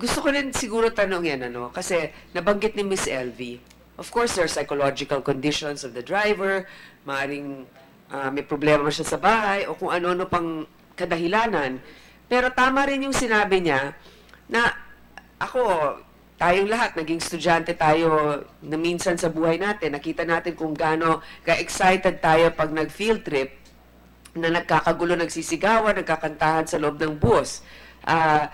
gusto ko rin siguro tanongin, ano? Kasi nabanggit ni Miss LV, of course, there are psychological conditions of the driver, maaring ah, may problema siya sa bahay, o kung ano-ano pang kadahilanan. Pero tama rin yung sinabi niya na ako, tayong lahat, naging estudyante tayo na minsan sa buhay natin, nakita natin kung gaano ka-excited tayo pag nag-field trip, na nagkakagulo, nagsisigawan, nagkakantahan sa loob ng bus. Ah,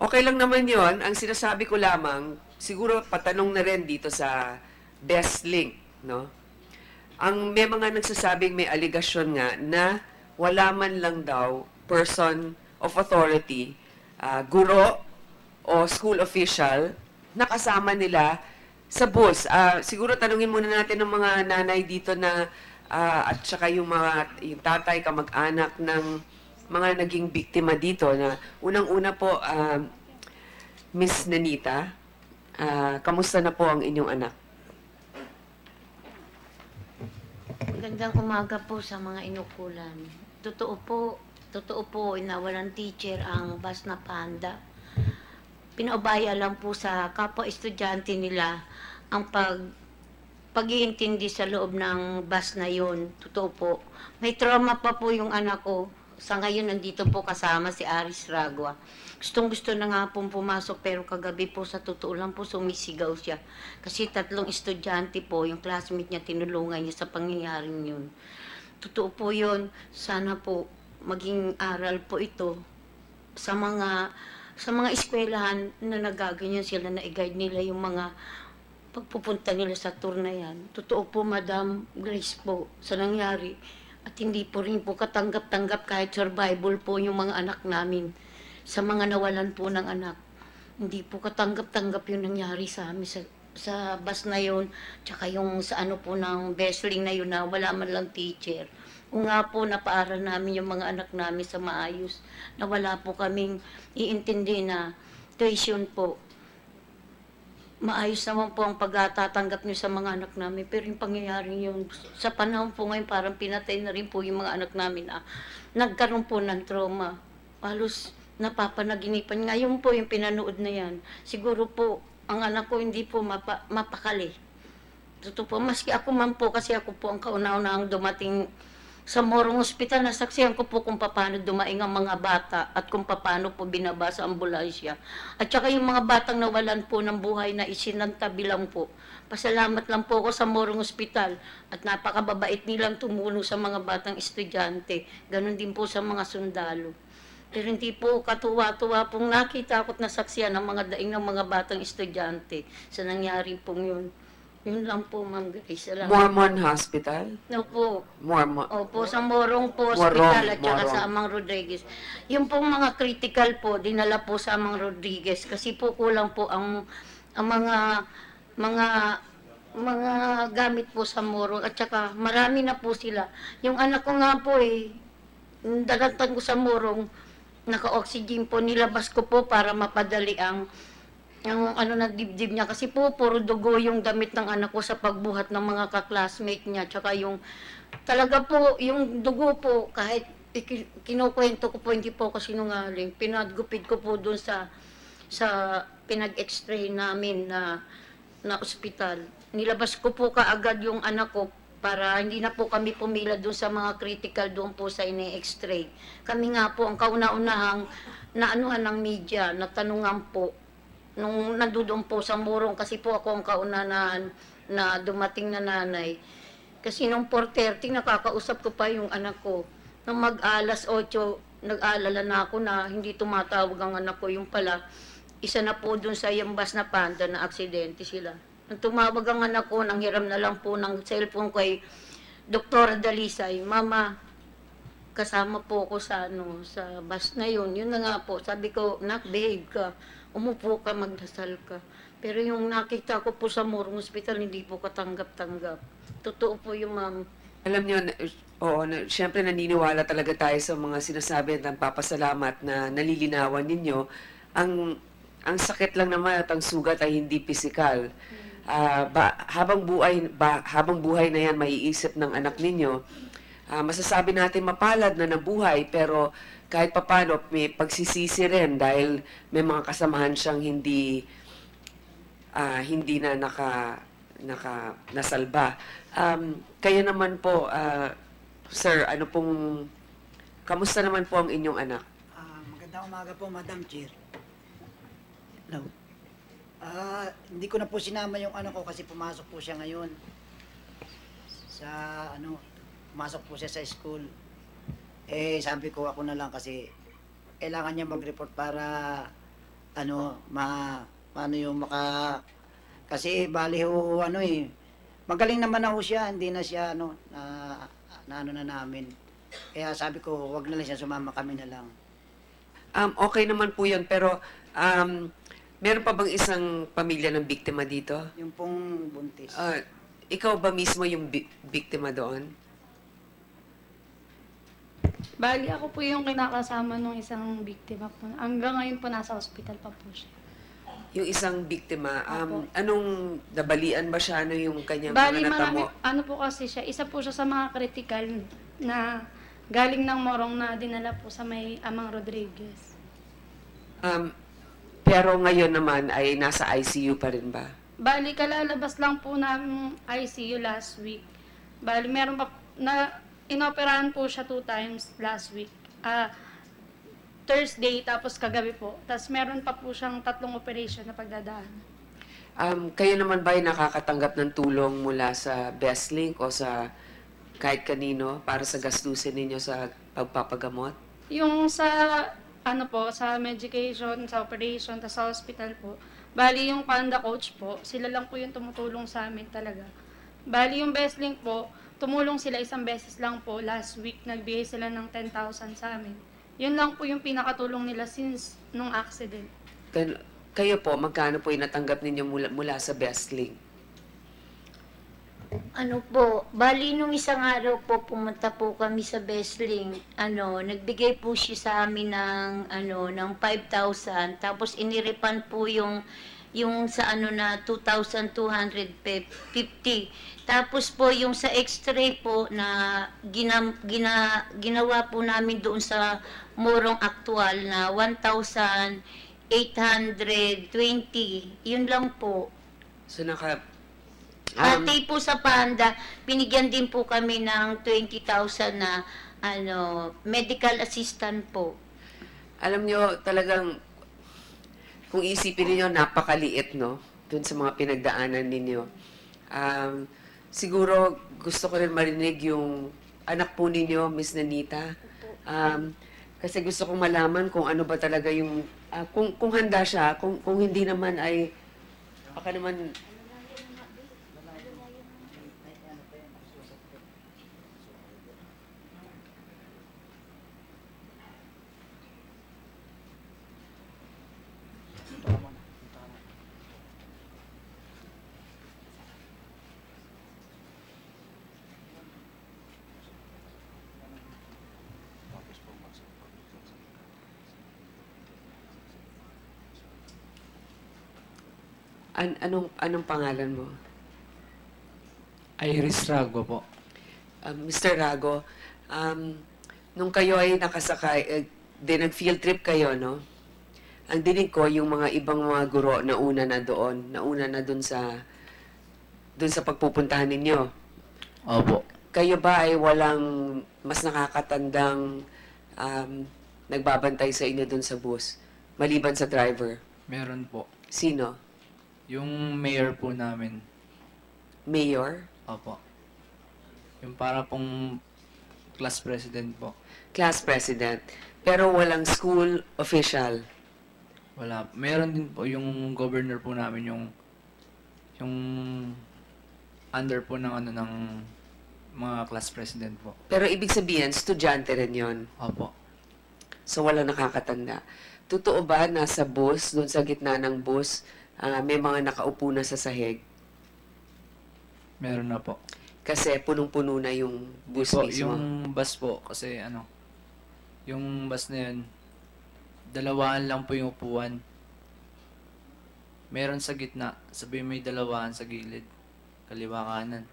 okay lang naman yon Ang sinasabi ko lamang, siguro patanong na rin dito sa best link, no? Ang may mga nagsasabing may aligasyon nga na wala man lang daw person of authority, ah, guro o school official na kasama nila sa bus. Ah, siguro tanungin muna natin ng mga nanay dito na ah, at saka yung mga yung tatay kamag-anak ng mga naging biktima dito na unang-una po ah, Miss Nanita, ah, kamusta na po ang inyong anak? Magandang umaga po sa mga inukulan. Totoo po, totoo po na walang teacher ang bus na panda. Pinaubaya lang po sa kapwa estudyante nila ang pag pag-iintindi sa loob ng bus na yun. Totoo po. May trauma pa po yung anak ko. Sa ngayon, nandito po kasama si Aris Ragua. Gustong gusto na nga pong pumasok pero kagabi po sa totoo lang po sumisigaw siya. Kasi tatlong estudyante po, yung classmate niya, tinulungan niya sa pangyayaring yun. Totoo po yun. Sana po maging aral po ito sa mga sa mga eskwelahan na nagaganyan sila na i-guide nila yung mga pagpupunta nila sa tour na yan. Totoo po, Madam Grace po, sa nangyari. At hindi po rin po katanggap-tanggap kahit survival po yung mga anak namin sa mga nawalan po ng anak. Hindi po katanggap-tanggap yung nangyari sa amin sa, sa bus na yun, tsaka yung sa ano po ng wrestling na yun na wala man lang teacher. Kung nga po napaaral namin yung mga anak namin sa maayos, na wala po kaming iintindi na tuition po. Maayos naman po ang pagtatanggap niyo sa mga anak namin. Pero yung pangyayari yun, sa panahon po ngayon, parang pinatay na rin po yung mga anak namin na nagkaroon po ng trauma. Halos napapanaginipan. Ngayon po yung pinanood na yan. Siguro po, ang anak ko hindi po mapa, mapakali. Totoo po, maski ako man po, kasi ako po ang kauna-unahang dumating sa Morong Hospital, nasaksihan ko po kung paano dumaing ang mga bata at kung paano po binaba sa ambulansya. At saka yung mga batang nawalan po ng buhay na isinantabi lang po. Pasalamat lang po ako sa Morong Hospital at napakababait nilang tumulong sa mga batang estudyante. Ganon din po sa mga sundalo. Pero hindi po katuwa-tuwa pong nakita ko at nasaksihan ng mga daing ng mga batang estudyante sa nangyari pong yun. Yun lang po, Ma'am Grace. Salamat. Mormon Hospital? Opo. Mormon. Opo, sa Morong po Morong, Hospital at saka Morong. sa Amang Rodriguez. Yung pong mga critical po, dinala po sa Amang Rodriguez kasi po kulang po ang, ang mga mga mga gamit po sa Morong at saka marami na po sila. Yung anak ko nga po eh, daratan ko sa Morong, naka-oxygen po, nilabas ko po para mapadali ang ang ano na dibdib niya kasi po puro dugo yung damit ng anak ko sa pagbuhat ng mga kaklasmate niya. Tsaka yung talaga po yung dugo po kahit kinukwento ko po hindi po ako sinungaling. Pinagupit ko po doon sa sa pinag-x-ray namin na na ospital. Nilabas ko po kaagad yung anak ko para hindi na po kami pumila doon sa mga critical doon po sa ini-x-ray. Kami nga po ang kauna-unahang naanuhan ng media, natanungan po nung nandoon po sa murong kasi po ako ang kaunahan na dumating na nanay. Kasi nung 4.30, nakakausap ko pa yung anak ko. Nung mag-alas 8, nag-aalala na ako na hindi tumatawag ang anak ko. Yung pala, isa na po dun sa yambas na panda na aksidente sila. Nung tumawag ang anak ko, nang hiram na lang po ng cellphone kay Dr. Dalisay, Mama, kasama po ako sa ano sa bus na yun. Yun na nga po. Sabi ko, nak, behave ka. Umupo ka, magdasal ka. Pero yung nakita ko po sa Morong Hospital, hindi po katanggap-tanggap. Totoo po yung ma'am. Alam niyo, na- oo, na, syempre naniniwala talaga tayo sa mga sinasabi at nagpapasalamat na nalilinawan ninyo. Ang ang sakit lang naman at ang sugat ay hindi pisikal. Ah, ba, habang buhay ba, habang buhay na yan maiisip ng anak ninyo, ah, masasabi natin mapalad na nabuhay pero kahit papano may pagsisisi rin dahil may mga kasamahan siyang hindi ah, hindi na naka naka nasalba. Um, kayo naman po, ah, sir, ano pong kamusta naman po ang inyong anak? Ah, magandang umaga po, Madam Chair. Hello. Ah, hindi ko na po sinama yung ano ko kasi pumasok po siya ngayon. Sa ano, pumasok po siya sa school. Eh, sabi ko ako na lang kasi kailangan niya mag-report para ano, ma paano yung maka kasi bali ho ano eh magaling naman na ho siya, hindi na siya ano na, na ano na namin. Kaya sabi ko, wag na lang siya sumama kami na lang. Um, okay naman po yun, pero um, meron pa bang isang pamilya ng biktima dito? Yung pong buntis. Ah, ikaw ba mismo yung bi- biktima doon? Bali, ako po yung kinakasama ng isang biktima po. Hanggang ngayon po nasa hospital pa po siya. Yung isang biktima, um, anong nabalian ba siya? Ano yung kanyang Bali, mga marami, natamo? ano po kasi siya, isa po siya sa mga critical na galing ng morong na dinala po sa may Amang Rodriguez. Um, pero ngayon naman ay nasa ICU pa rin ba? Bali, kalalabas lang po ng ICU last week. Bali, meron pa, na, inoperahan po siya two times last week. Ah, Thursday, tapos kagabi po. Tapos meron pa po siyang tatlong operation na pagdadaan. Um, kayo naman ba ay nakakatanggap ng tulong mula sa BestLink o sa kahit kanino para sa gastusin ninyo sa pagpapagamot? Yung sa ano po, sa medication, sa operation, tas sa hospital po. Bali yung panda coach po, sila lang po yung tumutulong sa amin talaga. Bali yung best link po, tumulong sila isang beses lang po. Last week, nagbigay sila ng 10,000 sa amin. Yun lang po yung pinakatulong nila since nung accident. Gan- kayo po, magkano po yung natanggap ninyo mula, mula sa Bestlink? Ano po, bali nung isang araw po pumunta po kami sa Besling. Ano, nagbigay po siya sa amin ng ano ng 5,000 tapos iniripan po yung yung sa ano na 2,250. Tapos po yung sa x-ray po na gina, gina, ginawa po namin doon sa Morong Aktual na 1,820. Yun lang po. So, naka... Um, Pati po sa Panda, binigyan din po kami ng 20,000 na ano, medical assistant po. alam nyo, talagang, kung isipin niyo napakaliit, no? Dun sa mga pinagdaanan ninyo. Um, siguro, gusto ko rin marinig yung anak po ninyo, Miss Nanita. Um, kasi gusto kong malaman kung ano ba talaga yung, ah, kung, kung handa siya, kung, kung hindi naman ay, baka naman, an, anong, anong pangalan mo? Iris Rago po. Um, Mr. Rago, um, nung kayo ay nakasakay, eh, di nag-field trip kayo, no? Ang dinig ko, yung mga ibang mga guro na una na doon, na una na doon sa, doon sa pagpupuntahan ninyo. Opo. Kayo ba ay walang mas nakakatandang um, nagbabantay sa inyo doon sa bus, maliban sa driver? Meron po. Sino? Yung mayor po namin. Mayor? Opo. Yung para pong class president po. Class president. Pero walang school official. Wala. Meron din po yung governor po namin yung yung under po ng ano ng mga class president po. Pero ibig sabihin, estudyante rin yon. Opo. So wala nakakatanda. Totoo ba na sa bus, doon sa gitna ng bus, ah, may mga nakaupo na sa sahig? Meron na po. Kasi punong-puno na yung bus po, mismo. yung bus po kasi ano yung bus na yun dalawaan lang po yung upuan. Meron sa gitna, sabi may dalawaan sa gilid, kaliwa kanan.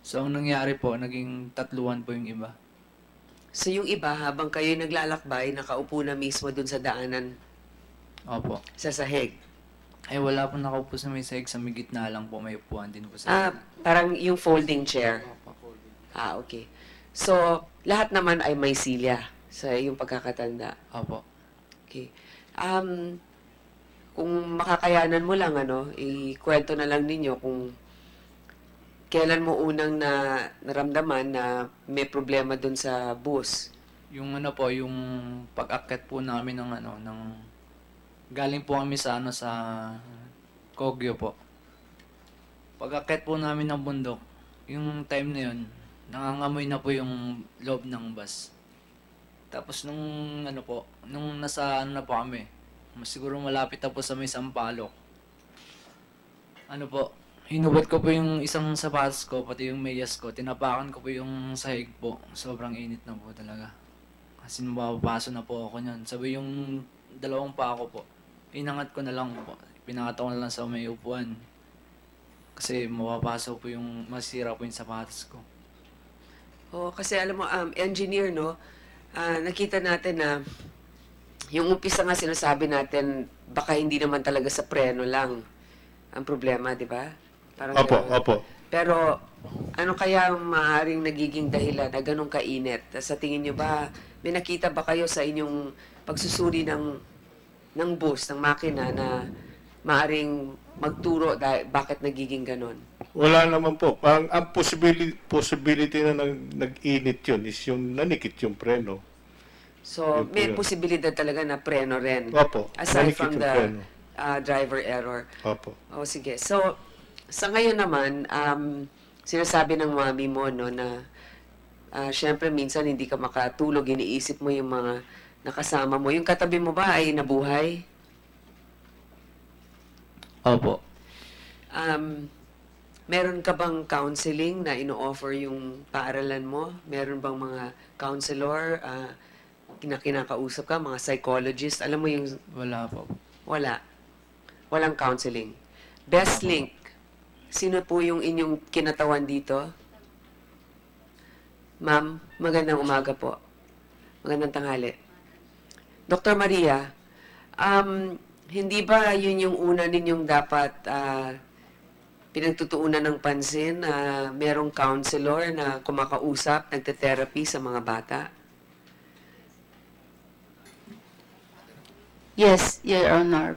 So ang nangyari po, naging tatluan po yung iba. So yung iba, habang kayo naglalakbay, nakaupo na mismo doon sa daanan Opo. sa sahig. Ay wala po nakaupo sa may sahig, sa may gitna lang po may upuan din po sa Ah, parang yung folding chair. Ah, okay. So, lahat naman ay may silya sa yung pagkakatanda. Opo. Okay. Um, kung makakayanan mo lang, ano, ikwento na lang ninyo kung kailan mo unang na naramdaman na may problema dun sa bus. Yung ano po, yung pag-akyat po namin ng ano, ng galing po kami sa ano sa Kogyo po. Pag-akyat po namin ng bundok, yung time na yun, nangangamoy na po yung loob ng bus. Tapos nung ano po, nung nasa ano na po kami, mas siguro malapit na po sa may Sampalok. Ano po, hinubad ko po yung isang sapatos ko, pati yung medyas ko, tinapakan ko po yung sahig po. Sobrang init na po talaga. Kasi mapapaso na po ako niyan. Sabi yung dalawang pa ako po, inangat ko na lang po. Pinangat ko na lang sa may upuan. Kasi mapapaso po yung, masira po yung sapatos ko. Oh, kasi alam mo, um, engineer, no? Ah, nakita natin na yung umpisa nga sinasabi natin, baka hindi naman talaga sa preno lang ang problema, di ba? Parang Opo, ganun. opo. Pero, ano kaya ang maaaring nagiging dahilan na ganun kainit? Sa tingin nyo ba, may nakita ba kayo sa inyong pagsusuri ng ng bus, ng makina na maaring magturo dahil bakit nagiging ganun? Wala naman po. Ang, ang possibility, possibility na nag, nag-init yun is yung nanikit yung preno. So, Yun po may posibilidad talaga na preno rin. Opo, Aside from yung the preno. uh, driver error. Opo. O sige. So, sa ngayon naman, um, sinasabi ng mami mo no, na ah, syempre minsan hindi ka makatulog, iniisip mo yung mga nakasama mo. Yung katabi mo ba ay nabuhay? Opo. Um, meron ka bang counseling na ino-offer yung paaralan mo? Meron bang mga counselor ah, na kinakausap ka, mga psychologist? Alam mo yung Wala po. Wala. Walang counseling. Best link. Sino po yung inyong kinatawan dito? Ma'am, magandang umaga po. Magandang tanghali. Dr. Maria, um, hindi ba yun yung una ninyong dapat ah, pinagtutuunan ng pansin na merong counselor na kumakausap, nagte-therapy sa mga bata? Yes, Your Honor.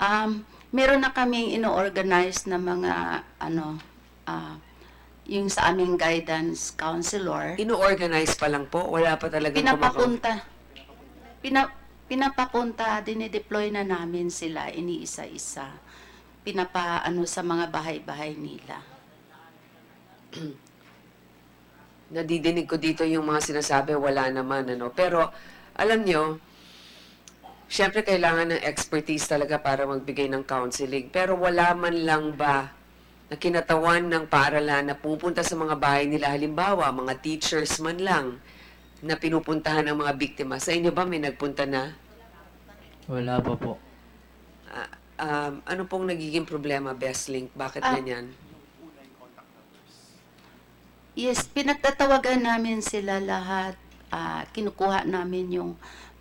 Um, meron na kaming ino-organize na mga ano ah, yung sa aming guidance counselor. Ino-organize pa lang po? Wala pa talagang Pinapapunta. Pina, pinapapunta, dinideploy na namin sila iniisa-isa. Pinapa ano sa mga bahay-bahay nila. nadidinig ko dito yung mga sinasabi, wala naman, ano. Pero, alam nyo, syempre kailangan ng expertise talaga para magbigay ng counseling. Pero wala man lang ba na kinatawan ng paaralan na pupunta sa mga bahay nila, halimbawa, mga teachers man lang, na pinupuntahan ng mga biktima. Sa inyo ba may nagpunta na? Wala pa po. Ah, um, ano pong nagiging problema, Best Link? Bakit Ah, ganyan? Yes, pinagtatawagan namin sila lahat. Ah, kinukuha namin yung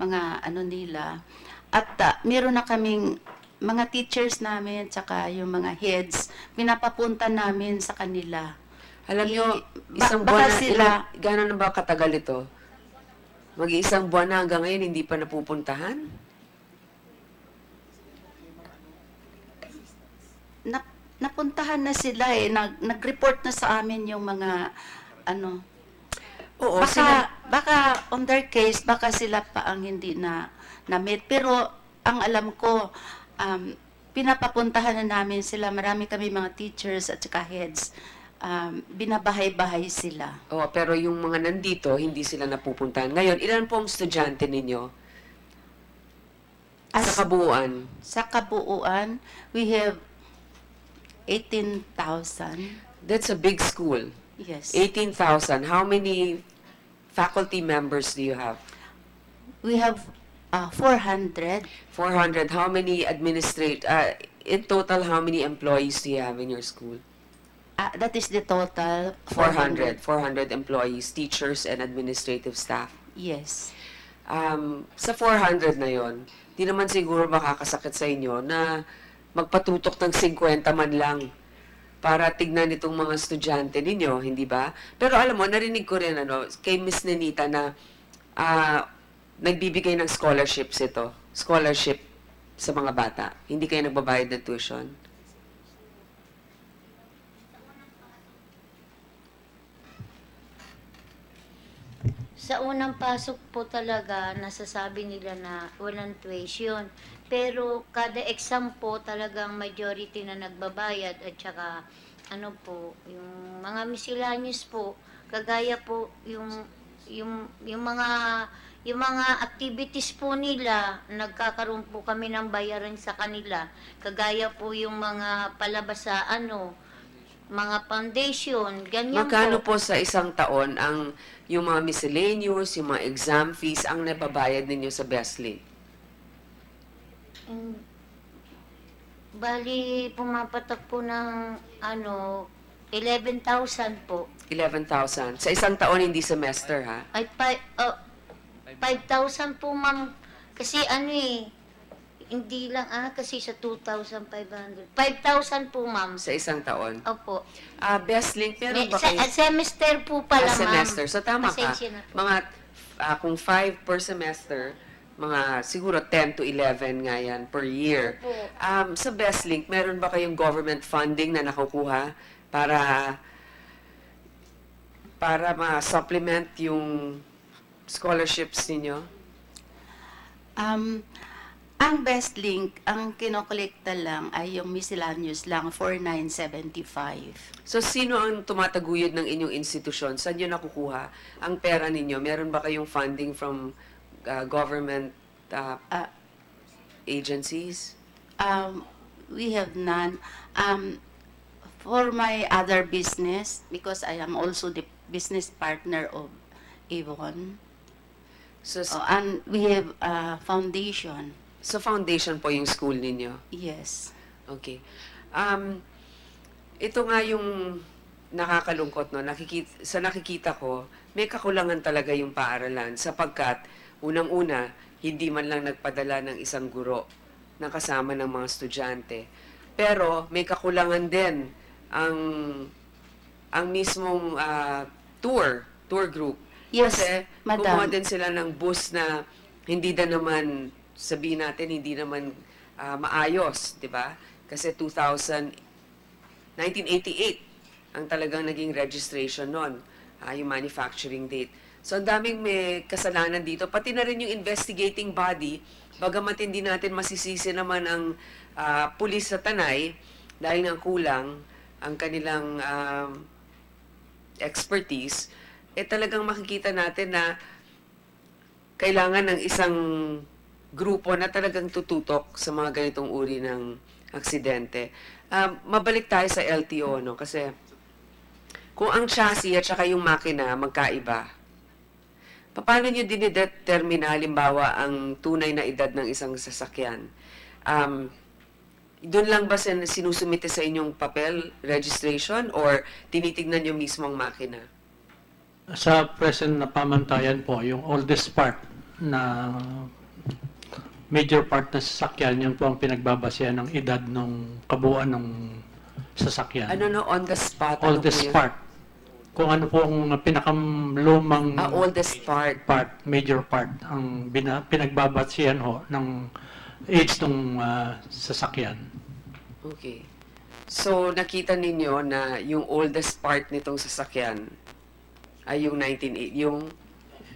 mga ano nila. At ah, meron na kaming mga teachers namin, tsaka yung mga heads, pinapapunta namin sa kanila. Alam nyo, ba- isang baka buwan na, sila, ilan- gano'n na ba katagal ito? Mag-iisang buwan na hanggang ngayon, hindi pa napupuntahan? na, napuntahan na sila eh. Nag, nag-report na sa amin yung mga ano. Oo, baka, sila- baka on their case, baka sila pa ang hindi na na-meet. Pero ang alam ko, um, pinapapuntahan na namin sila. Marami kami mga teachers at saka heads. Um, binabahay-bahay sila. Oo, pero yung mga nandito, hindi sila napupuntahan. Ngayon, ilan po ang estudyante ninyo? sa kabuuan? Sa kabuuan, we have 18,000. That's a big school. Yes. 18,000. How many faculty members do you have? We have uh, 400. 400. How many administrate, uh, in total, how many employees do you have in your school? Uh, that is the total. 400. 400 employees, teachers, and administrative staff. Yes. Um, sa 400 na yon, di naman siguro makakasakit sa inyo na magpatutok ng 50 man lang para tignan itong mga estudyante ninyo, hindi ba? Pero alam mo, narinig ko rin ano, kay Miss Nenita na ah, nagbibigay ng scholarships ito. Scholarship sa mga bata. Hindi kayo nagbabayad ng tuition. Sa unang pasok po talaga, nasasabi nila na walang tuition. Pero kada exam po talagang majority na nagbabayad at saka ano po, yung mga miscellaneous po, kagaya po yung yung yung mga yung mga activities po nila, nagkakaroon po kami ng bayaran sa kanila. Kagaya po yung mga palabas sa ano, mga foundation, ganyan Magkano po. po sa isang taon ang yung mga miscellaneous, yung mga exam fees ang nababayad ninyo sa Bestly? Mm, Bali, pumapatak po ng ano, 11,000 po. 11,000. Sa isang taon, hindi semester, ha? Ay, pa, oh, 5,000 po, ma'am. Kasi ano eh, hindi lang ah, kasi sa 2,500. 5,000 po, ma'am. Sa isang taon. Opo. Ah, best link, meron ba sa, kayo? ah, semester po pala, Ah, ma'am. semester. So, tama ka. Pasensya na po. Mga, ah, kung 5 per semester, mga siguro 10 to 11 nga yan per year. Um, sa best link, meron ba kayong government funding na nakukuha para para ma-supplement yung scholarships ninyo? Um, ang best link, ang kinokolekta lang ay yung miscellaneous lang, 4,975. So, sino ang tumataguyod ng inyong institusyon? Saan nyo nakukuha ang pera ninyo? Meron ba kayong funding from uh, government uh, agencies? Um, we have none. Um, for my other business, because I am also the business partner of Avon, So, oh, and we have a foundation. so foundation po yung school ninyo? Yes. Okay. Um, ito nga yung nakakalungkot, no? Nakikita, sa nakikita ko, may kakulangan talaga yung paaralan sapagkat unang-una, hindi man lang nagpadala ng isang guro na kasama ng mga estudyante. Pero may kakulangan din ang ang mismong ah, tour, tour group. Yes, Kasi madam. kumuha din sila ng bus na hindi na naman, sabihin natin, hindi naman ah, maayos, di ba? Kasi 2000, 1988 ang talagang naging registration nun, ah, yung manufacturing date. So, ang daming may kasalanan dito. Pati na rin yung investigating body, bagamat hindi natin masisisi naman ang ah, pulis sa Tanay dahil nga kulang ang kanilang um, expertise, eh talagang makikita natin na kailangan ng isang grupo na talagang tututok sa mga ganitong uri ng aksidente. Um, mabalik tayo sa LTO, no? Kasi kung ang chassis at saka yung makina magkaiba, paano nyo dinidetermine halimbawa ang tunay na edad ng isang sasakyan? Um, doon lang ba sin- sinusumite sa inyong papel, registration, or tinitignan nyo mismo ang makina? Sa present na pamantayan po, yung oldest part na major part na sasakyan, yun po ang pinagbabasihan ng edad ng kabuuan ng sasakyan. Ano no, on the spot? ano oldest yun? part. Kung ano po ang pinakamlumang Ah, oldest part. part, major part, ang bina, pinagbabasihan ho ng age ng ah, sasakyan. Okay. So, nakita ninyo na yung oldest part nitong sasakyan ay yung 1980, yung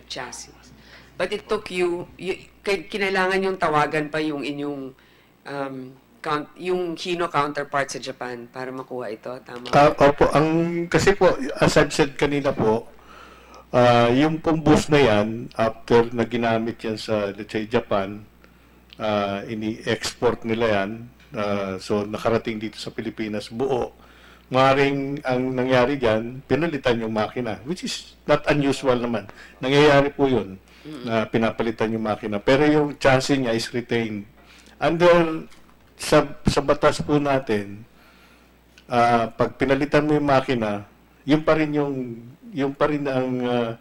chassis. But it took you, y- kay- kinailangan yung tawagan pa yung inyong um, count, yung Hino counterpart sa Japan para makuha ito. Tama? Ah, opo, ang kasi po as I've said kanina po, ah, yung pong bus na yan after na ginamit yan sa let's say Japan, ah, ini-export nila yan. ah, so nakarating dito sa Pilipinas buo. Maring ang nangyari diyan, pinalitan yung makina, which is not unusual naman. Nangyayari po 'yun na pinapalitan yung makina. Pero yung chassis niya is retained. Under sa, sa batas po natin, ah pag pinalitan mo yung makina, yun pa rin yung yung pa rin ang ah,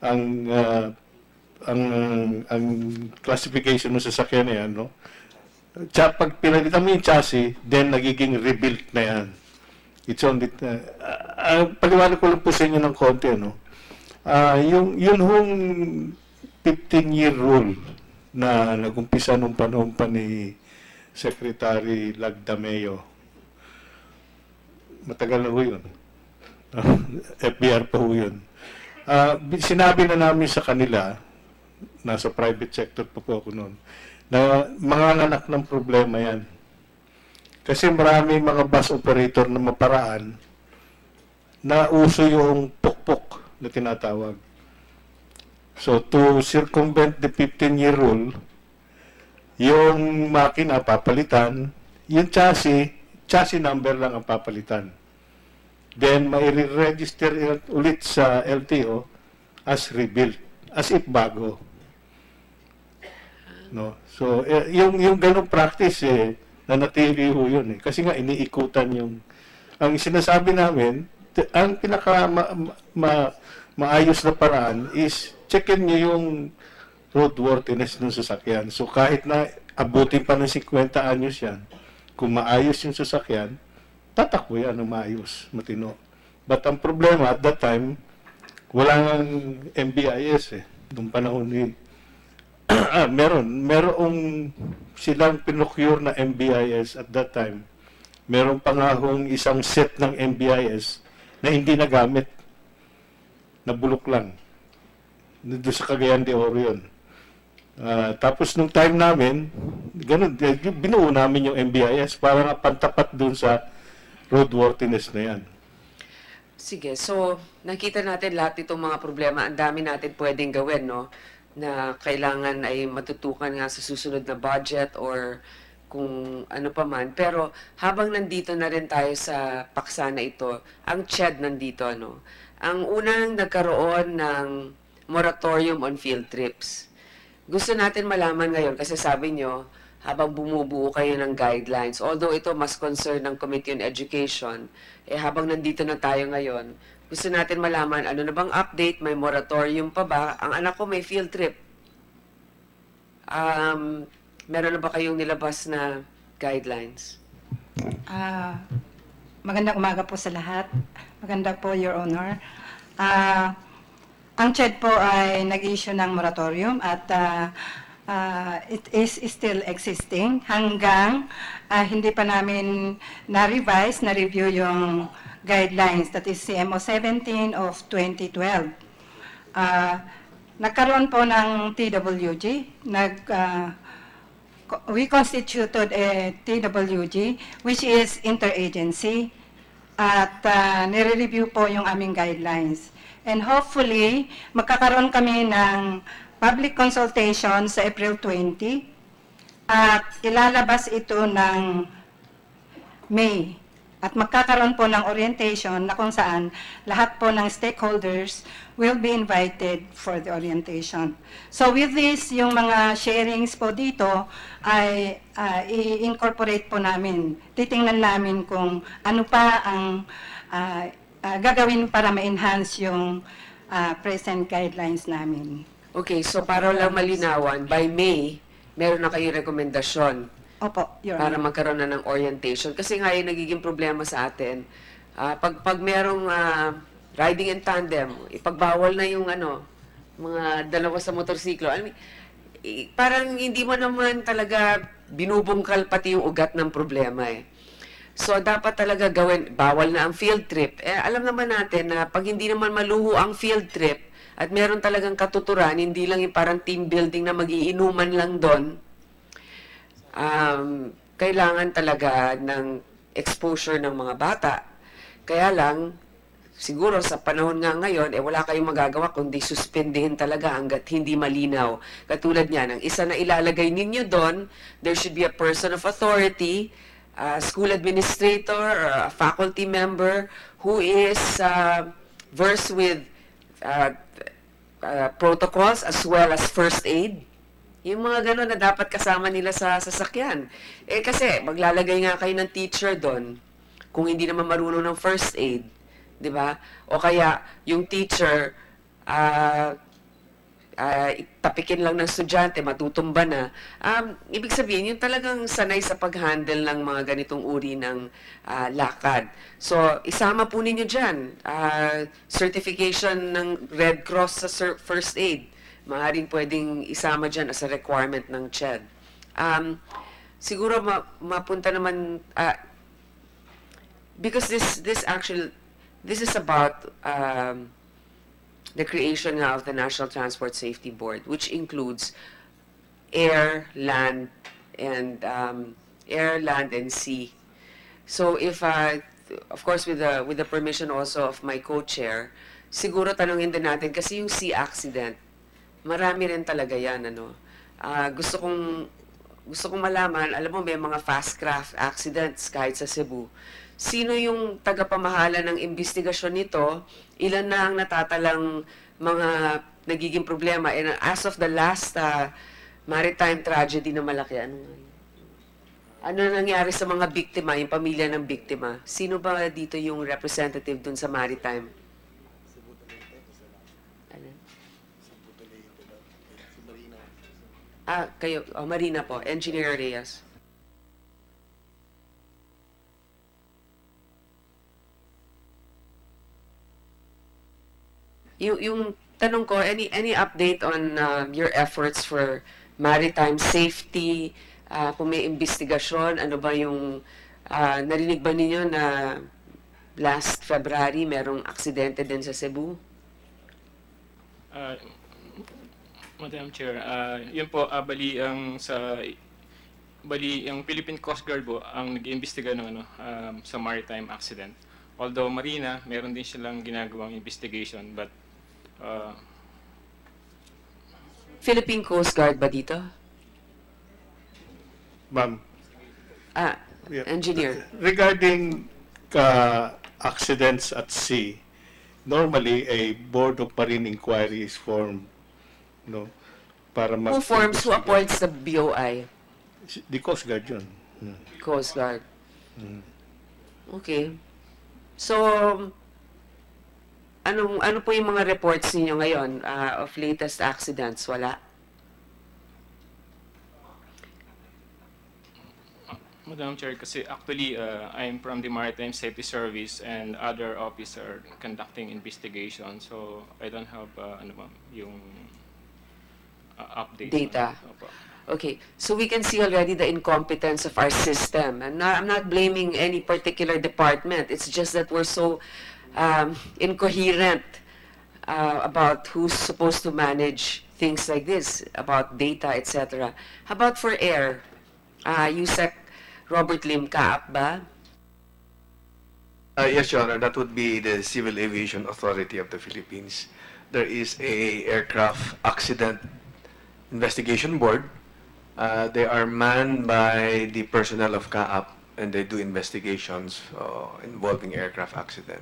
ang ah, ang ang classification ng sasakyan na yan, no? Tsa, pag pinalitan mo yung chassis, then nagiging rebuilt na yan. It's only, uh, uh, paliwanag ko lang po sa inyo ng konti, no? Ah, yung, yun hong 15-year rule na nagumpisa nung panahon pa ni Secretary Lagdameo. Matagal na ho yun. FBR pa ho yun. Bi- sinabi na namin sa kanila, nasa private sector pa po ako noon, na mga anak ng problema yan. Kasi marami mga bus operator na maparaan na uso yung pukpok na tinatawag. So to circumvent the 15-year rule, yung makina papalitan, yung chassis, chassis number lang ang papalitan. Then may register ulit sa LTO as rebuilt, as if bago. No. So eh, yung yung ganung practice eh nanatili ho yun eh. Kasi nga iniikutan yung ang sinasabi namin, ang pinaka ma, ma- maayos na paraan is checkin niyo yung roadworthiness ng sasakyan. So kahit na abutin pa ng 50 anyos yan, kung maayos yung sasakyan, tatakbo yan ng maayos, matino. But ang problema at that time, wala nang MBIS eh. Nung panahon ni ah, meron. Merong silang pinocure na MBIS at that time. Meron pa nga isang set ng MBIS na hindi nagamit. Nabulok lang. Doon sa Cagayan de Oro yun. Ah, tapos nung time namin, ganun, eh, binuo namin yung MBIS para nga pantapat dun sa roadworthiness na yan. Sige, so nakita natin lahat itong mga problema. Ang dami natin pwedeng gawin, no? Na kailangan ay matutukan nga sa susunod na budget or kung ano pa man. Pero habang nandito na rin tayo sa paksa na ito, ang CHED nandito, ano? Ang unang nagkaroon ng moratorium on field trips. Gusto natin malaman ngayon kasi sabi nyo, habang bumubuo kayo ng guidelines, although ito mas concern ng Committee on Education, eh habang nandito na tayo ngayon, gusto natin malaman ano na bang update, may moratorium pa ba? Ang anak ko may field trip. Um, meron na ba kayong nilabas na guidelines? Ah, magandang umaga po sa lahat. Maganda po, Your Honor. Ah, ang CHED po ay nag-issue ng moratorium at ah, ah, it is still existing hanggang ah, hindi pa namin na-revise, na-review yung guidelines that is CMO 17 of 2012. Ah, nagkaroon po ng TWG, nag co- we constituted a TWG which is interagency at uh, nire-review po yung aming guidelines. And hopefully, magkakaroon kami ng public consultation sa April 20 at ilalabas ito ng May. At magkakaroon po ng orientation na kung saan lahat po ng stakeholders will be invited for the orientation. So with this, yung mga sharings po dito ay ah, i-incorporate po namin. Titingnan namin kung ano pa ang ah, ah, gagawin para ma-enhance yung ah, present guidelines namin. Okay, so para lang malinawan, by May, meron na kayong rekomendasyon Opo, Your para magkaroon na ng orientation. Kasi nga yung nagiging problema sa atin, ah, pag, pag merong ah, riding in tandem, ipagbawal na yung ano, mga dalawa sa motorsiklo. I mean, parang hindi mo naman talaga binubungkal pati yung ugat ng problema eh. So, dapat talaga gawin, bawal na ang field trip. Eh, alam naman natin na pag hindi naman maluho ang field trip at meron talagang katuturan, hindi lang yung parang team building na magiinuman lang doon, um, kailangan talaga ng exposure ng mga bata. Kaya lang, siguro sa panahon nga ngayon, eh wala kayong magagawa kundi suspendihin talaga hanggat hindi malinaw. Katulad niyan, ang isa na ilalagay ninyo doon, there should be a person of authority, a school administrator, or a faculty member who is uh, versed with uh, uh, protocols as well as first aid. Yung mga gano'n na dapat kasama nila sa sasakyan. Eh kasi maglalagay nga kayo ng teacher doon kung hindi naman marunong ng first aid, ba? O kaya yung teacher ah ah, tapikin lang ng estudyante, matutumba na. Um, ibig sabihin, yung talagang sanay sa pag-handle ng mga ganitong uri ng ah, lakad. So, isama po ninyo dyan, ah, certification ng Red Cross sa first aid. Maaaring pwedeng isama dyan as a requirement ng CHED. Um, siguro ma- mapunta naman, ah, because this this actual this is about um, the creation of the National Transport Safety Board, which includes air, land, and um, air, land, and sea. So if uh, of course with the with the permission also of my co-chair, siguro tanungin din natin kasi yung sea accident, marami rin talaga yan ano. Ah, gusto kong gusto kong malaman, alam mo may mga fast craft accidents kahit sa Cebu. Sino yung tagapamahala ng investigasyon nito? Ilan na ang natatalang mga nagiging problema? And as of the last uh, maritime tragedy na malaki, ano nga? Ano nangyari sa mga biktima, yung pamilya ng biktima? Sino ba dito yung representative dun sa maritime? Alin? Ah, kayo, oh, Marina po, Engineer Reyes. Yung, yung tanong ko, any any update on um, your efforts for maritime safety? Uh, kung may investigasyon, ano ba yung ah, narinig ba ninyo na last February merong aksidente din sa Cebu? Uh, Madam Chair, ah, yun po, ah, bali ang sa bali ang Philippine Coast Guard po ang nag-iimbestiga ng ano um, sa maritime accident. Although Marina, meron din silang ginagawang investigation but ah, Philippine Coast Guard ba dito? Ma'am. Ah, engineer. Regarding uh, accidents at sea, normally a board of marine inquiry is formed, no, para mag- Who forms, who appoints the BOI? The Coast Guard yun. Hmm. Coast Guard. Hmm. Okay. So, anong ano po yung mga reports ninyo ngayon ah, of latest accidents? Wala? Madam Chair, kasi actually uh, I'm from the Maritime Safety Service and other officer conducting investigation. So I don't have uh, ano ma'am, yung uh, update. Data. Okay, so we can see already the incompetence of our system. And not, I'm not blaming any particular department. It's just that we're so um, incoherent uh, about who's supposed to manage things like this, about data, etc. How about for air? Uh, USEC Robert Lim Kaap ba? Uh, yes, Your Honor, that would be the Civil Aviation Authority of the Philippines. There is a aircraft accident investigation board. Uh, they are manned by the personnel of CAAP and they do investigations uh, involving aircraft accident.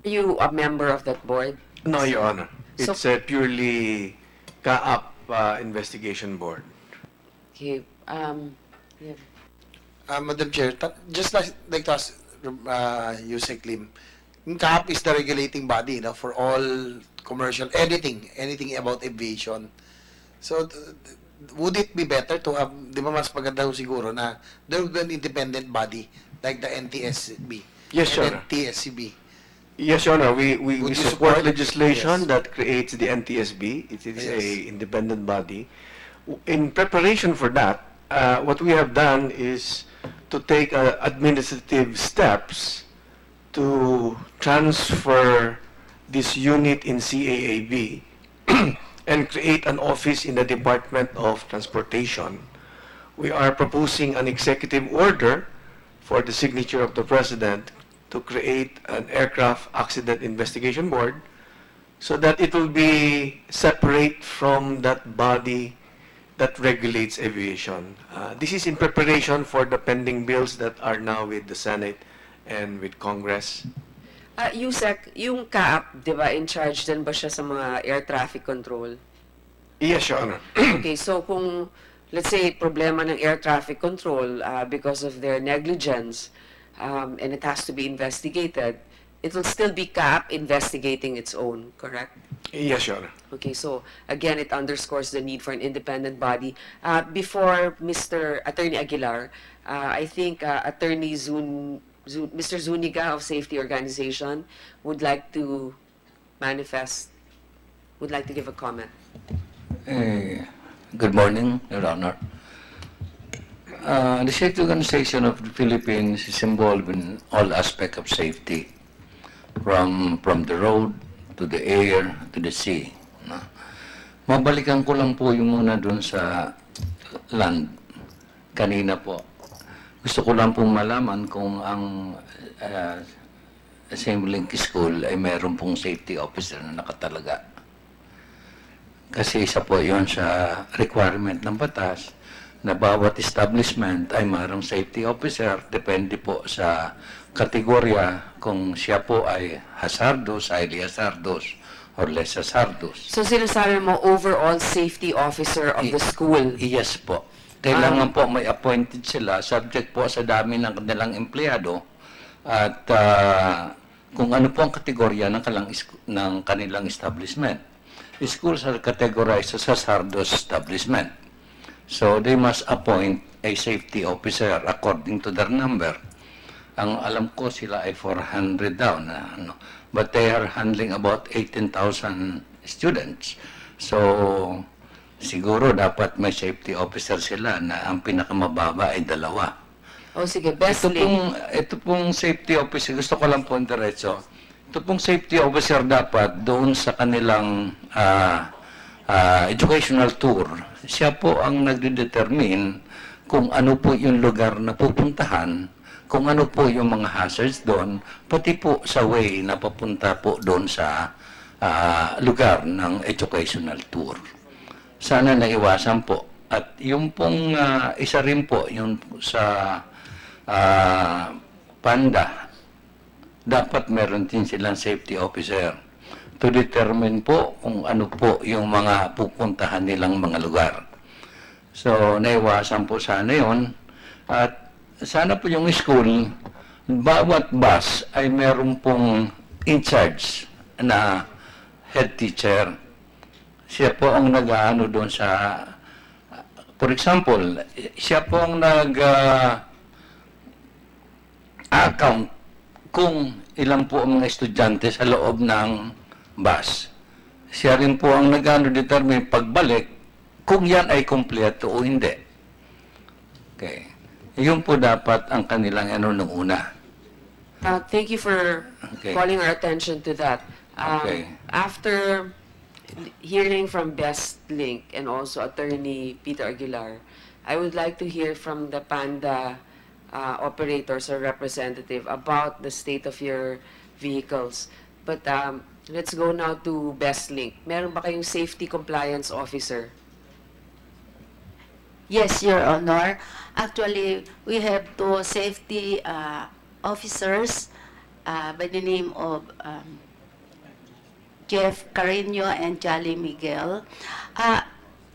Are you a member of that board? No, Your Honor. So- It's a purely CAAP uh, investigation board. Okay, um, yeah. Uh, Madam Chair, ta- just like, like to ask, uh, Yusek Lim, yung CAAP is the regulating body no, for all commercial, anything, anything about aviation. So, th- th- would it be better to have, di ba mas maganda ho siguro na there would be an independent body like the NTSB Yes, Your and Honor. TSCB? Yes, Your Honor. We, we, we support support? legislation Yes. that creates the NTSB. It is Yes. a independent body. In preparation for that, uh, what we have done is to take uh, administrative steps to transfer this unit in CAAB and create an office in the Department of Transportation. We are proposing an executive order for the signature of the President to create an aircraft accident investigation board so that it will be separate from that body that regulates aviation. Uh, this is in preparation for the pending bills that are now with the Senate and with Congress. Uh, USEC, yung CAAP, di ba, in charge din ba siya sa mga air traffic control? Yes, Your Honor. okay, so kung, let's say, problema ng air traffic control uh, because of their negligence, um, and it has to be investigated, it will still be CAP investigating its own, correct? Yes, Your Honor. Okay, so again, it underscores the need for an independent body. Uh, before Mr. Attorney Aguilar, uh, I think uh, Attorney Zun, Zun, Mr. Zuniga of Safety Organization would like to manifest, would like to give a comment. Eh, Good morning, Your Honor. Uh, the Safety Organization of the Philippines is involved in all aspects of safety, from from the road to the air to the sea. No? Mabalikan ko lang po yung muna dun sa land kanina po. Gusto ko lang pong malaman kung ang uh, Assembling School ay meron pong safety officer na nakatalaga. Kasi isa po yon sa requirement ng batas na bawat establishment ay mayroong safety officer depende po sa kategorya kung siya po ay hazardous, highly hazardous, or less hazardous. So sinasabi mo overall safety officer of the school? Yes po. Kailangan po may appointed sila subject po sa dami ng kanilang empleyado at ah, kung ano po ang kategorya ng, kalang, ng kanilang establishment. Schools are categorized as hazardous establishment. So they must appoint a safety officer according to their number. Ang alam ko sila ay 400 daw na ano. But they are handling about 18,000 students. So siguro dapat may safety officer sila na ang pinakamababa ay dalawa. O sige, best ito pong, ito pong safety officer, gusto ko lang po ang diretso. Ito pong safety officer dapat doon sa kanilang ah, ah, educational tour, siya po ang nagde-determine kung ano po yung lugar na pupuntahan, kung ano po yung mga hazards doon, pati po sa way na papunta po doon sa ah, lugar ng educational tour. Sana naiwasan po. At yung pong ah, isa rin po, yung sa ah, Panda, dapat meron din silang safety officer to determine po kung ano po yung mga pupuntahan nilang mga lugar. So, naiwasan po sana yon At sana po yung school, bawat bus ay meron pong in charge na head teacher. Siya po ang nag-ano doon sa, for example, siya po ang nag ah, account kung ilan po ang mga estudyante sa loob ng bus. Siya rin po ang nag-ano determine pagbalik kung yan ay kumpleto o hindi. Okay. Yun po dapat ang kanilang ano nung una. Uh, thank you for Okay. calling our attention to that. Um, Okay. After hearing from Best Link and also Attorney Peter Aguilar, I would like to hear from the Panda uh, operators or representative about the state of your vehicles. But um, let's go now to Best Link. Meron ba kayong safety compliance officer? Yes, Your Honor. Actually, we have two safety uh, officers uh, by the name of um, Jeff Carino and Jolly Miguel. Uh,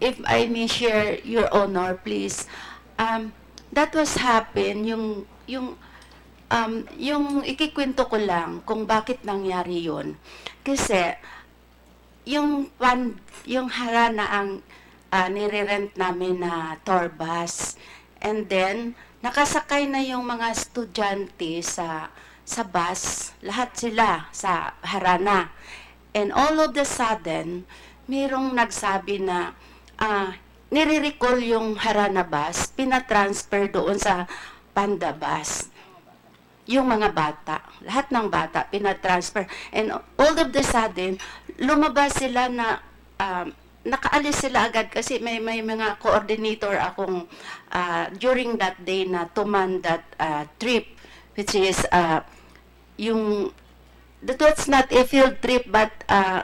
if I may share, Your Honor, please, um, that was happen, yung, yung, um, yung ikikwento ko lang kung bakit nangyari yun. Kasi, yung pan, yung harana ang uh, nire-rent namin na tour bus. And then, nakasakay na yung mga estudyante sa sa bus, lahat sila sa harana. And all of the sudden, mayroong nagsabi na ah, nire-recall yung harana bus, pinatransfer doon sa panda bus yung mga bata, lahat ng bata, pinatransfer. And all of the sudden, lumabas sila na, um, nakaalis sila agad kasi may, may mga coordinator akong uh, during that day na to man that uh, trip, which is uh, yung, that was not a field trip but uh,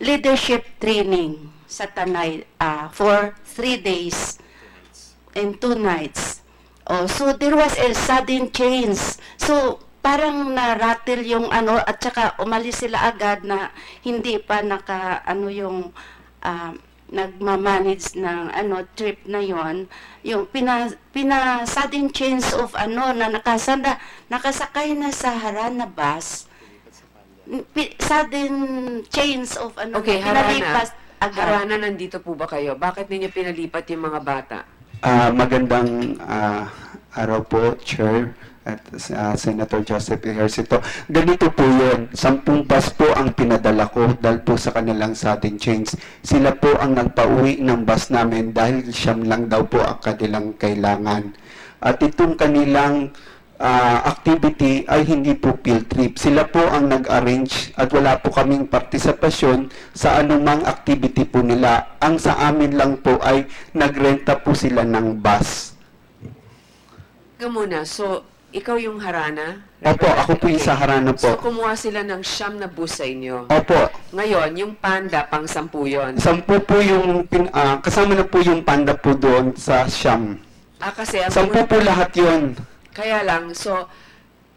leadership training sa Tanay uh, for three days and two nights. Oh, so there was a sudden change. So parang na-rattle yung ano at saka umalis sila agad na hindi pa naka ano yung ah, nagmamanage ng ano trip na yon yung pina, pina sudden change of ano na nakasanda nakasakay na sa Harana bus sudden change of ano Okay, na Harana. pinalipas agad. Harana, nandito po ba kayo? Bakit ninyo pinalipat yung mga bata? Ah, magandang ah, araw po, Chair at ah, Senator Joseph Ejercito. Ganito po yun, sampung bus po ang pinadala ko dahil po sa kanilang sudden change. Sila po ang nagpauwi ng bus namin dahil siyam lang daw po ang kanilang kailangan. At itong kanilang ah, activity ay hindi po field trip. Sila po ang nag-arrange at wala po kaming partisipasyon sa anumang activity po nila. Ang sa amin lang po ay nagrenta po sila ng bus. Ikaw muna, so ikaw yung Harana? Opo, ako po yung sa Harana So po. kumuha sila ng siyam na bus sa inyo? Opo, Ngayon, yung panda, pang sampu yun. sampu po yung, pin, ah, kasama na po yung panda po doon sa Siam. Ah, kasi ang Sampu po lahat yun. Kaya lang, so,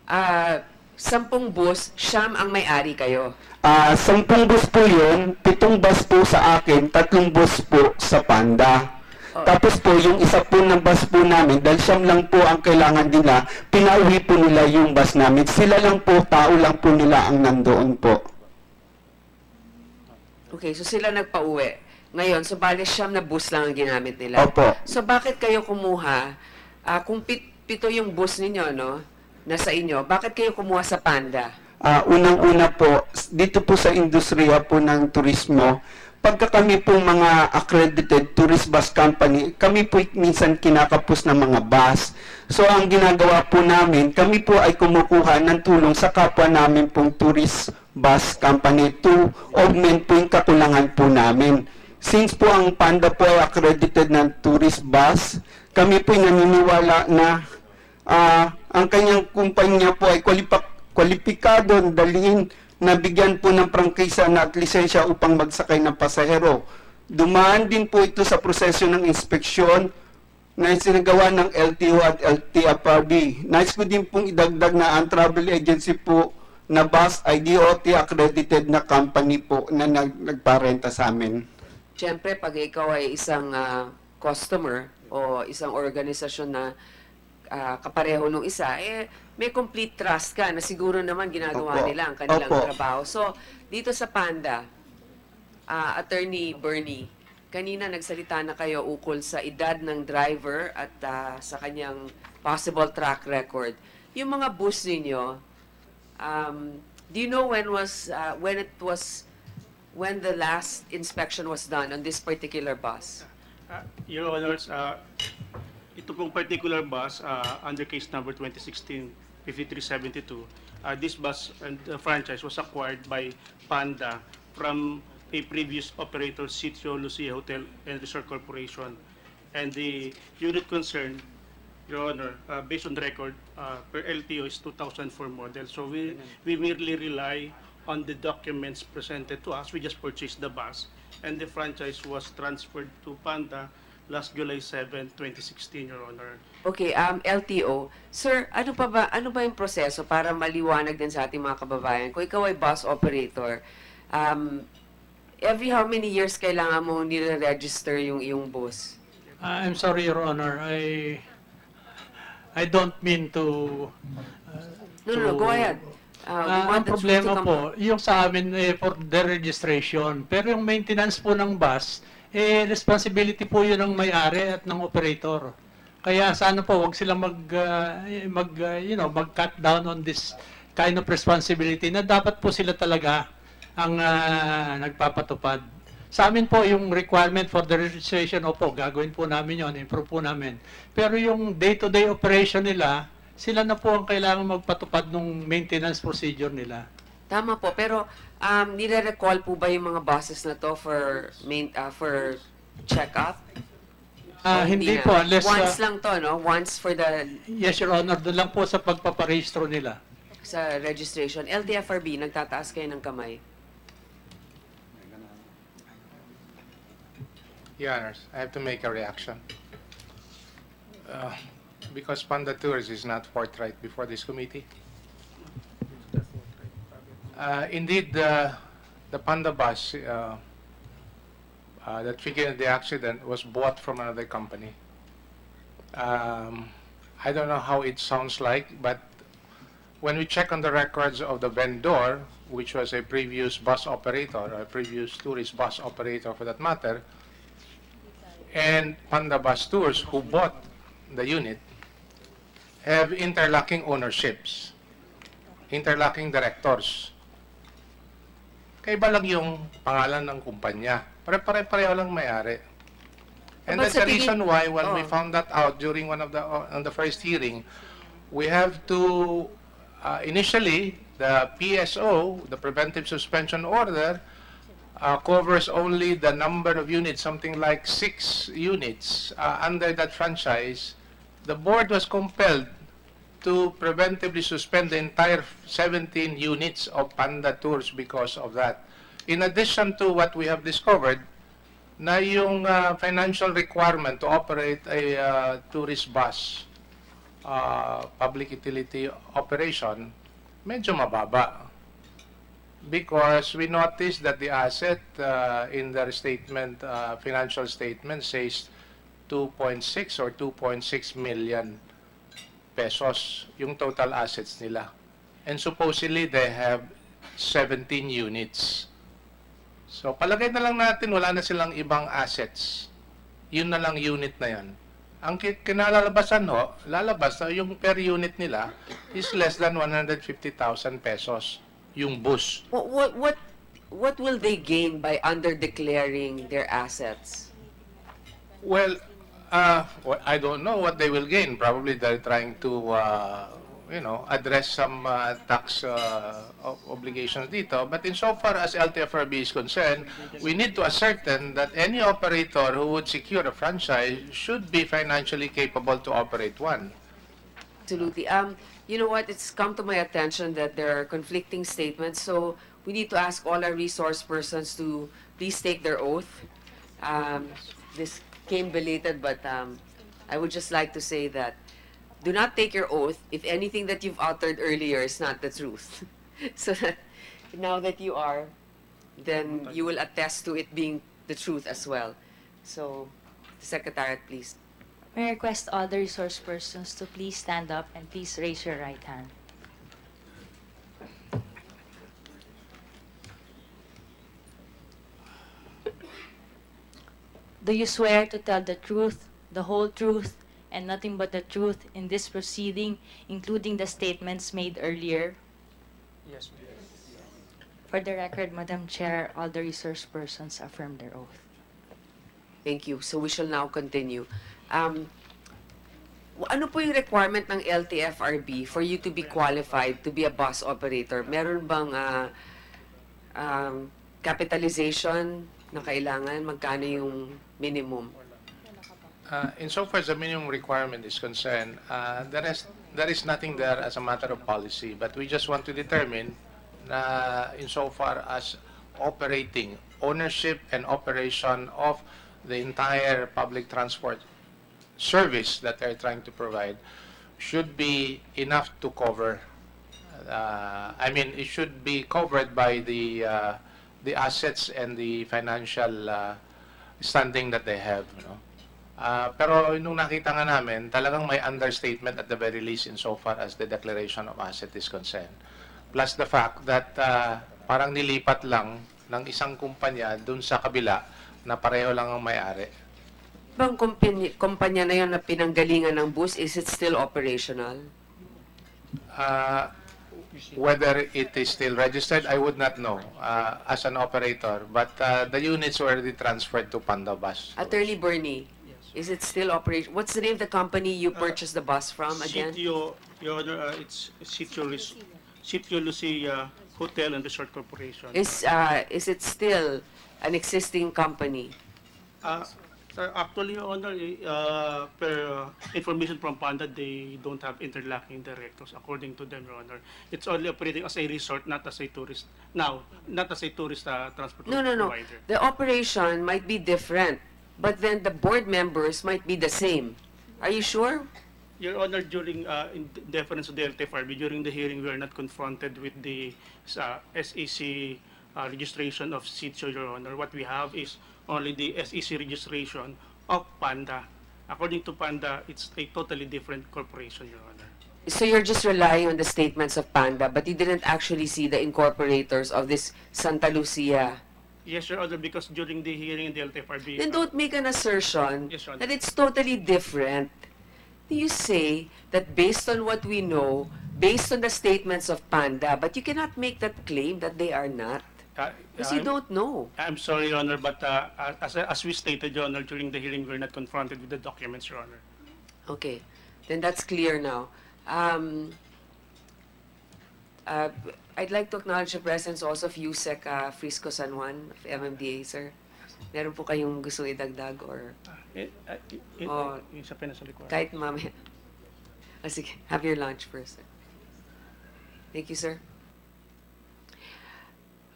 ah, sampung bus, siyam ang may-ari kayo. Ah, sampung bus po yun, pitong bus po sa akin, tatlong bus po sa panda. Tapos po, yung isa po ng bus po namin, dahil siyam lang po ang kailangan nila, pinauwi po nila yung bus namin. Sila lang po, tao lang po nila ang nandoon po. Okay, so sila nagpa-uwi. Ngayon, so bali siyam na bus lang ang ginamit nila. Opo. So bakit kayo kumuha, ah, kung pit, pito yung bus ninyo, no, nasa inyo, bakit kayo kumuha sa panda? Ah, unang-una po, dito po sa industriya po ng turismo, pagka kami po mga accredited tourist bus company, kami po minsan kinakapos ng mga bus. So ang ginagawa po namin, kami po ay kumukuha ng tulong sa kapwa namin pong tourist bus company to augment po yung kakulangan po namin. since po ang Panda po ay accredited ng tourist bus, kami po naniniwala na ah, ang kanyang kumpanya po ay kwalipikado dalhin na bigyan po ng prangkisa na at lisensya upang magsakay ng pasahero. Dumaan din po ito sa proseso ng inspeksyon na sinagawa ng LTO at LTFRB. Nais ko din pong idagdag na ang travel agency po na bus ay DOT accredited na company po na nag nagparenta sa amin. Siyempre, pag ikaw ay isang ah, customer o isang organisasyon na ah, kapareho nung isa, eh, may complete trust ka na siguro naman ginagawa Opo. nila ang kanilang Opo. trabaho. So, dito sa Panda, ah, Attorney Bernie, kanina nagsalita na kayo ukol sa edad ng driver at ah, sa kanyang possible track record. Yung mga bus ninyo, um, do you know when was ah, when it was when the last inspection was done on this particular bus? Uh, Your Honors, uh, ito pong particular bus, uh, under case number 2016-5372, uh, this bus and uh, franchise was acquired by Panda from a previous operator, Sitio Lucia Hotel and Resort Corporation. And the unit concerned, Your Honor, uh, based on record, uh, per LTO is 2004 model. So we, we merely rely on the documents presented to us. We just purchased the bus. And the franchise was transferred to Panda last July 7, 2016, Your Honor. Okay, um, LTO. Sir, ano pa ba, ano ba yung proseso para maliwanag din sa ating mga kababayan? Kung ikaw ay bus operator, um, every how many years kailangan mo nire-register yung iyong bus? Uh, I'm sorry, Your Honor. I I don't mean to... No, no, no, go ahead. Uh, we want ang problema to po, yung sa amin eh, for the registration. Pero yung maintenance po ng bus, eh, responsibility po yun ng may-ari at ng operator. Kaya sana po, wag silang mag, ah, mag ah, you know, mag-cut down on this kind of responsibility na dapat po sila talaga ang ah, nagpapatupad. Sa amin po, yung requirement for the registration, opo, gagawin po namin yon improve po namin. Pero yung day-to-day operation nila, sila na po ang kailangan magpatupad ng maintenance procedure nila. Tama po, pero um, nire-recall po ba yung mga buses na to for main, uh, for check-up? Ah, hindi na? po, unless, Once ah, lang to, no? Once for the Yes, Your Honor, doon lang po sa pagpaparehistro nila. sa registration. LTFRB, nagtataas kayo ng kamay. Your Honors, I have to make a reaction. Uh, Because Panda Tours is not forthright before this committee. Uh, Indeed, the the Panda bus uh, uh, that triggered the accident was bought from another company. Um, I don't know how it sounds like, but when we check on the records of the vendor, which was a previous bus operator, a previous tourist bus operator for that matter, and Panda Bus Tours, who bought the unit, have interlocking ownerships, interlocking directors. Kaiba lang yung pangalan ng kumpanya. Pare-pare-pareho lang may-ari. And But that's the tingin- reason why when we Oh. found that out during one of the, on the first hearing, we have to, uh, initially, the PSO, the Preventive Suspension Order, uh, covers only the number of units, something like six units uh, under that franchise. The board was compelled to preventively suspend the entire 17 units of Panda Tours because of that. In addition to what we have discovered, na yung uh, financial requirement to operate a uh, tourist bus uh, public utility operation, medyo mababa. Because we noticed that the asset uh, in their statement, uh, financial statement says 2.6 or 2.6 million pesos yung total assets nila. And supposedly they have 17 units. So palagay na lang natin wala na silang ibang assets. Yun na lang unit na yan. Ang ki- kinalalabasan ho, lalabas na yung per unit nila is less than 150,000 pesos yung bus. What, what, what, what will they gain by under-declaring their assets? Well, uh, well, I don't know what they will gain. Probably they're trying to uh, you know, address some uh, tax uh, obligations dito. But insofar as LTFRB is concerned, we need to ascertain that any operator who would secure a franchise should be financially capable to operate one. Absolutely. Um, you know what? It's come to my attention that there are conflicting statements, so we need to ask all our resource persons to please take their oath. Um, this belated, but um, I would just like to say that do not take your oath if anything that you've uttered earlier is not the truth. so that now that you are, then you will attest to it being the truth as well. So, Secretariat, please. May I request all the resource persons to please stand up and please raise your right hand. Do you swear to tell the truth, the whole truth, and nothing but the truth in this proceeding, including the statements made earlier? Yes, ma'am. For the record, Madam Chair, all the resource persons affirm their oath. Thank you. So we shall now continue. Um, ano po yung requirement ng LTFRB for you to be qualified to be a bus operator? Meron bang ah, um, capitalization na kailangan? Magkano yung minimum? Uh, insofar as the minimum requirement is concerned, uh, there is there is nothing there as a matter of policy, but we just want to determine na insofar as operating ownership and operation of the entire public transport service that they're trying to provide should be enough to cover. Uh, I mean, it should be covered by the uh, the assets and the financial uh, standing that they have. You know. Ah, pero nung nakita nga namin, talagang may understatement at the very least insofar as the declaration of asset is concerned. Plus the fact that ah, parang nilipat lang ng isang kumpanya dun sa kabila na pareho lang ang may-ari. Bang kumpanya, kumpanya na yun na pinanggalingan ng bus, is it still operational? Uh, whether it is still registered, I would not know uh, as an operator. But uh, the units were already transferred to Panda Bus. Attorney Bernie, is it still operation? What's the name of the company you purchased the bus from again? Sitio, Your Honor, uh, it's Sitio, Lus- Sitio Lucia Hotel and Resort Corporation. Is uh, is it still an existing company? Uh, sir, actually, Your Honor, uh, per uh, information from Panda, they don't have interlocking directors, according to them, Your Honor. It's only operating as a resort, not as a tourist, now, not as a tourist uh, transport No, no, no. provider. The operation might be different, but then the board members might be the same. Are you sure? Your Honor, during, uh, in deference to the LTFRB, during the hearing, we were not confronted with the uh, SEC uh, registration of Sitio, Your Honor. What we have is only the SEC registration of Panda. According to Panda, it's a totally different corporation, Your Honor. So you're just relying on the statements of Panda, but you didn't actually see the incorporators of this Santa Lucia. Yes, Your Honor, because during the hearing in the LTFRB... Then don't make an assertion Yes, that it's totally different. You say that based on what we know, based on the statements of Panda, but you cannot make that claim that they are not. Uh, Because you I'm- don't know. I'm sorry, Your Honor, but uh, as, as we stated, Your Honor, during the hearing, we were not confronted with the documents, Your Honor. Okay, then that's clear now. Um, uh, I'd like to acknowledge the presence also of Yusek uh, Frisco San Juan of MMDA, sir. Meron po kayong gusto idagdag or Eh, uh, eh, Oh, yung sa penal sa likod. kahit mamaya? Ah, sige, have your lunch first. sir. Thank you, sir.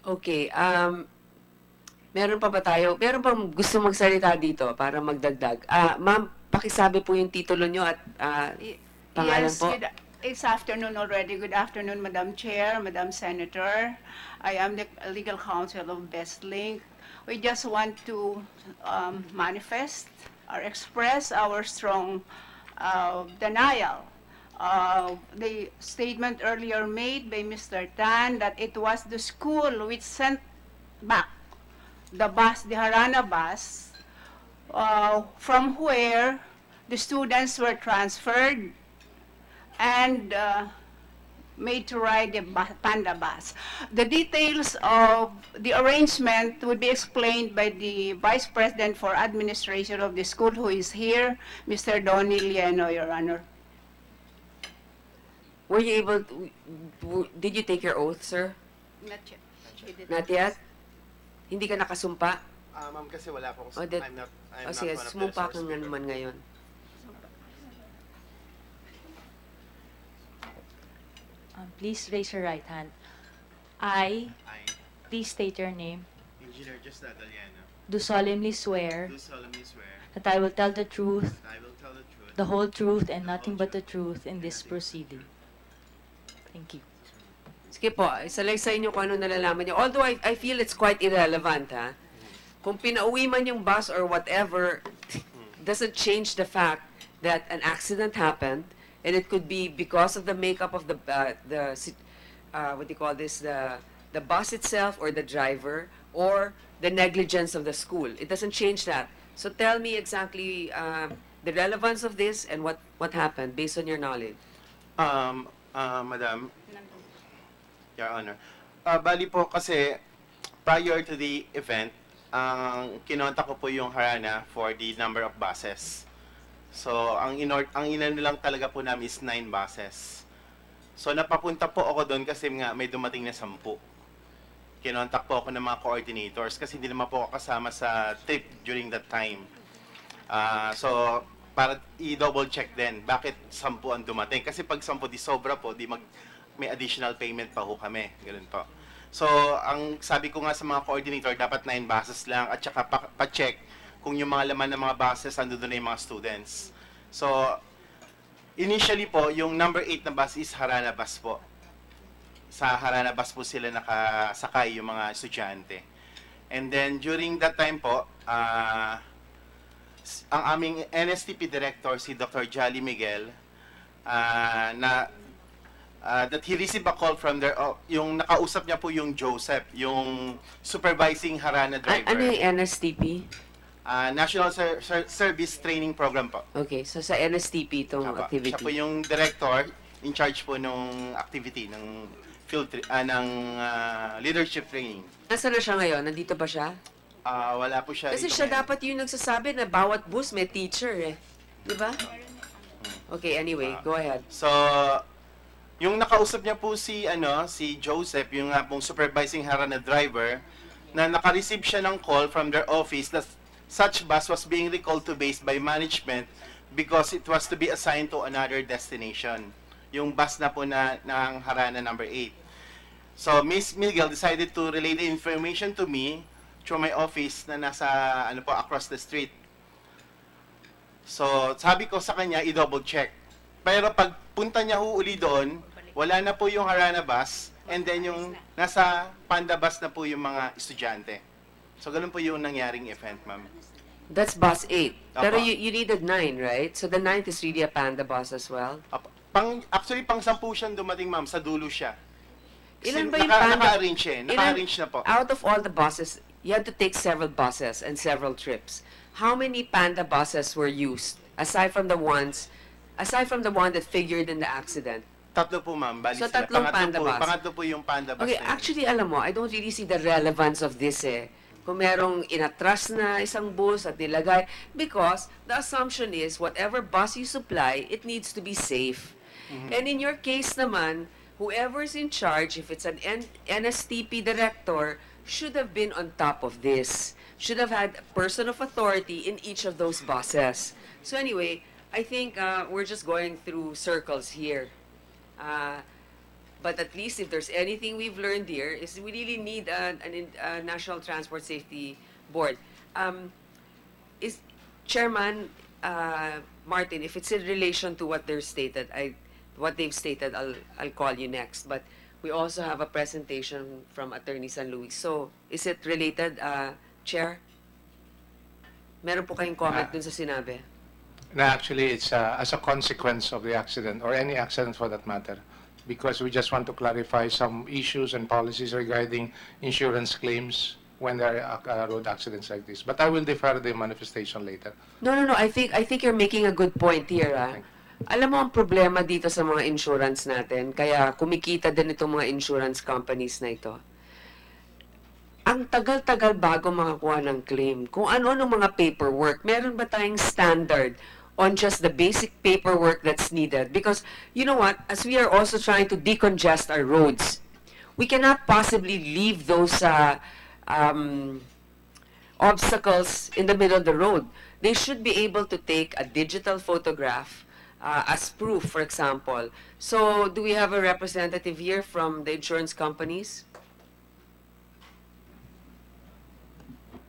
Okay, um, meron pa ba tayo? Meron pa gusto magsalita dito para magdagdag? Ah, ma'am, pakisabi po yung titulo nyo at ah, pangalan yes, po. good, it's afternoon already. Good afternoon, Madam Chair, Madam Senator. I am the legal counsel of BestLink. We just want to um, manifest or express our strong uh, denial of the statement earlier made by Mr. Tan that it was the school which sent back the bus, the Harana bus, uh, from where the students were transferred and uh, made to ride the Panda bus. The details of the arrangement would be explained by the Vice President for Administration of the school who is here, Mr. Donnie Lieno, Your Honor. Were you able, to, w- did you take your oath, sir? Not yet. Not yet? Hindi ka nakasumpa? Ah, ma'am, kasi wala po Oh, ako. that- I'm not, I'm not sige, one of the sumumpa ka resource nga people. naman ngayon. Um, please raise your right hand. I, I, please state your name, Engineer Justin Adaliano, do solemnly swear do solemnly swear that I will tell the truth, that I will tell the truth, the whole truth, and nothing but the truth in this proceeding. Thank you. Sige po, isalay sa inyo kung ano nalalaman niyo. Although I, I feel it's quite irrelevant, ha? Kung pinauwi man yung bus or whatever, doesn't change the fact that an accident happened, and it could be because of the makeup of the, uh, the uh, what do you call this, the, the bus itself or the driver, or the negligence of the school. It doesn't change that. So tell me exactly uh, the relevance of this and what, what happened based on your knowledge. Um, uh, Madam, Your Honor. Uh, bali po kasi prior to the event, ang kinonta ko po yung Harana for the number of buses. So, ang inor ang inano lang talaga po namin is 9 buses. So, napapunta po ako doon kasi nga may dumating na 10. Kinontak po ako ng mga coordinators kasi hindi naman po ako kasama sa trip during that time. Ah, so, para i-double check din, bakit 10 ang dumating? Kasi pag 10 di sobra po, di mag, may additional payment pa ho kami. Ganun po. So, ang sabi ko nga sa mga coordinator, dapat 9 buses lang at saka pa- pa-check kung yung mga laman ng mga buses ando doon na yung mga students. So, initially po, yung number 8 na bus is Harana bus po. Sa Harana bus po sila nakasakay yung mga estudyante. And then, during that time po, ah, s- ang aming NSTP director, si Dr. Jolly Miguel, ah, na ah, that he received a call from their, oh, yung nakausap niya po yung Joseph, yung supervising Harana A- driver. ano yung NSTP? Ah, National Ser- Ser- Service Training Program po. Okay, so sa NSTP itong Apa, activity. Siya po yung director in charge po nung activity ng field ah, ng ah, leadership training. Nasaan na siya ngayon? Nandito ba siya? Ah, wala po siya. Kasi siya dapat yung nagsasabi na bawat bus may teacher eh. Di ba? Okay, anyway, go ahead. So, yung nakausap niya po si ano, si Joseph, yung nga pong supervising Harana driver, na naka-receive siya ng call from their office that such bus was being recalled to base by management because it was to be assigned to another destination. Yung bus na po na ng Harana number 8. So, Miss Miguel decided to relay the information to me through my office na nasa ano po across the street. So, sabi ko sa kanya, i-double check. Pero pag punta niya ho uli doon, wala na po yung Harana bus, and then yung nasa Panda bus na po yung mga estudyante. So, ganun po yung nangyaring event, ma'am. That's bus 8. Pero Apa. you, you needed 9, right? So the 9th is really a panda bus as well? Pang, actually, pang sampu siyang dumating, ma'am. Sa dulo siya. Kasi Ilan ba yung naka- panda? Naka-arrange eh. Naka-arrange na po. Out of all the buses, you had to take several buses and several trips. How many panda buses were used aside from the ones, aside from the one that figured in the accident? Tatlo po, ma'am. Bali So, sila. tatlong Pangatlo panda po, bus. Pangatlo po yung panda bus Okay, actually, alam mo, I don't really see the relevance of this eh. Kung merong inatras na isang bus at nilagay, because the assumption is whatever bus you supply, it needs to be safe. And in your case naman, whoever's in charge, if it's an N- NSTP director, should have been on top of this. Should have had a person of authority in each of those buses. So anyway, I think uh, we're just going through circles here. Uh, but at least if there's anything we've learned here is we really need a, in- a National Transport Safety Board. Um, is Chairman uh, Martin, if it's in relation to what they're stated, I, what they've stated, I'll, I'll call you next. But we also have a presentation from Attorney San Luis. So is it related, uh, Chair? Meron po kayong comment Ah. dun sa sinabi? No, actually, it's uh, as a consequence of the accident, or any accident for that matter, because we just want to clarify some issues and policies regarding insurance claims when there are uh, road accidents like this. But I will defer the manifestation later. No, no, no. I think I think you're making a good point here, ah. Alam mo ang problema dito sa mga insurance natin, kaya kumikita din itong mga insurance companies na ito. Ang tagal-tagal bago makakuha ng claim. Kung ano-ano mga paperwork, meron ba tayong standard on just the basic paperwork that's needed. Because, you know what, as we are also trying to decongest our roads, we cannot possibly leave those uh, um, obstacles in the middle of the road. They should be able to take a digital photograph uh, as proof, for example. So, do we have a representative here from the insurance companies?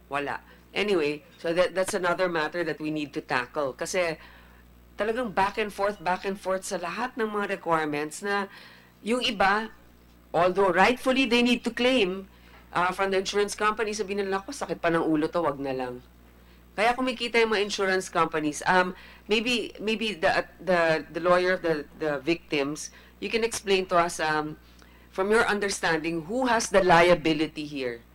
Wala. Anyway, so that that's another matter that we need to tackle. Kasi talagang back and forth, back and forth sa lahat ng mga requirements na yung iba, although rightfully they need to claim uh, from the insurance company, sabihin nila, ako, sakit pa ng ulo to, wag na lang. Kaya kumikita yung mga insurance companies. Um, maybe maybe the the the lawyer of the the victims, you can explain to us um, from your understanding who has the liability here,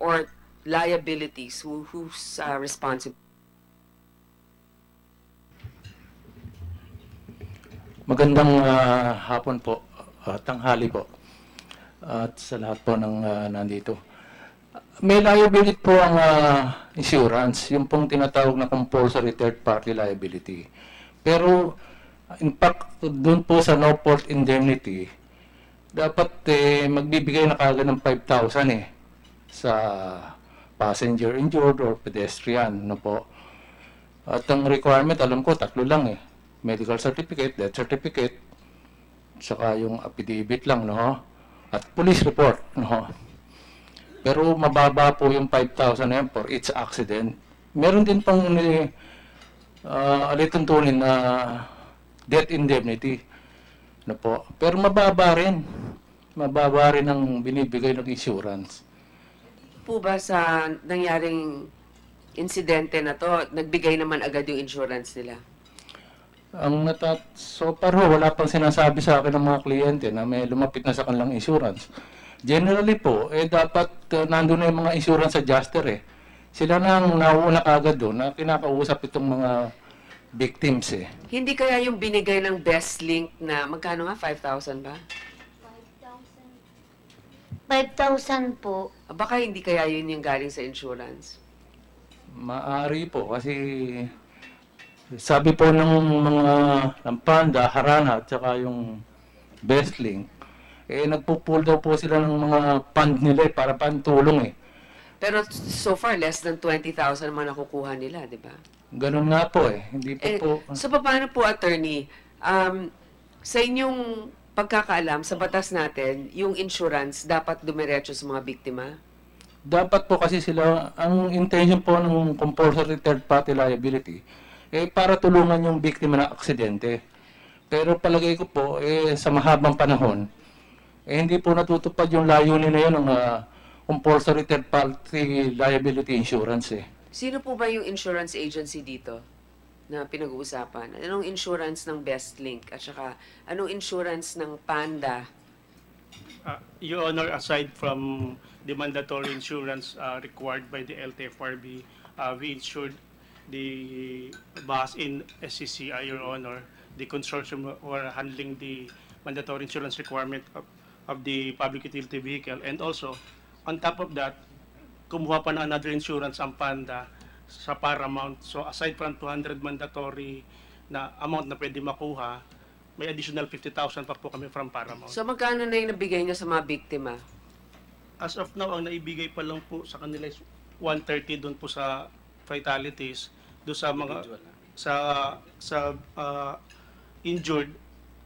or liabilities, who who's uh, responsible. Magandang ah, hapon po, ah, tanghali po, at sa lahat po ng ah, nandito. May liability po ang ah, insurance, yung pong tinatawag na compulsory third party liability. Pero in fact, doon po sa no fault indemnity, dapat eh, magbibigay na kagad ng 5,000 eh sa passenger injured or pedestrian, no po. At ang requirement, alam ko, tatlo lang eh. Medical certificate, death certificate, saka yung affidavit lang, no? At police report, no? Pero mababa po yung 5,000 na yan for each accident. Meron din pang uh, alituntunin na death indemnity, no po. Pero mababa rin. Mababa rin ang binibigay ng insurance. po ba sa nangyaring insidente na to, nagbigay naman agad yung insurance nila? Ang natat so far ho, wala pang sinasabi sa akin ng mga kliyente na may lumapit na sa kanilang insurance. Generally po, eh dapat uh, nandun na yung mga insurance adjuster eh. Sila na ang nauuna kagad doon na kinakausap itong mga victims eh. Hindi kaya yung binigay ng best link na, magkano nga, 5,000 ba? 5,000 po. Baka hindi kaya yun yung galing sa insurance. Maari po kasi sabi po ng mga ng Panda, Harana at saka yung Best Link, eh nagpo-pull daw po sila ng mga fund nila eh, para pantulong eh. Pero so far, less than 20,000 naman nakukuha nila, di ba? Ganun nga po eh. Hindi po Eh, po. so paano po, attorney, um, sa inyong pagkakaalam sa batas natin, yung insurance dapat dumiretso sa mga biktima? Dapat po kasi sila, ang intention po ng compulsory third party liability, eh para tulungan yung biktima ng aksidente. Pero palagay ko po, eh sa mahabang panahon, eh hindi po natutupad yung layunin na yun ng ah, compulsory third party liability insurance eh. Sino po ba yung insurance agency dito na pinag-uusapan? Anong insurance ng Best Link? At saka, anong insurance ng Panda? Uh, Your Honor, aside from the mandatory insurance uh, required by the LTFRB, uh, we insured the bus in SCCI, Your Honor. The consortium were handling the mandatory insurance requirement of, the public utility vehicle. And also, on top of that, kumuha pa na another insurance ang Panda sa Paramount. So aside from 200 mandatory na amount na pwede makuha, may additional 50,000 pa po kami from Paramount. So magkano na yung nabigay niyo sa mga biktima? As of now, ang naibigay pa lang po sa kanila is 130 doon po sa fatalities, doon sa mga sa sa uh, injured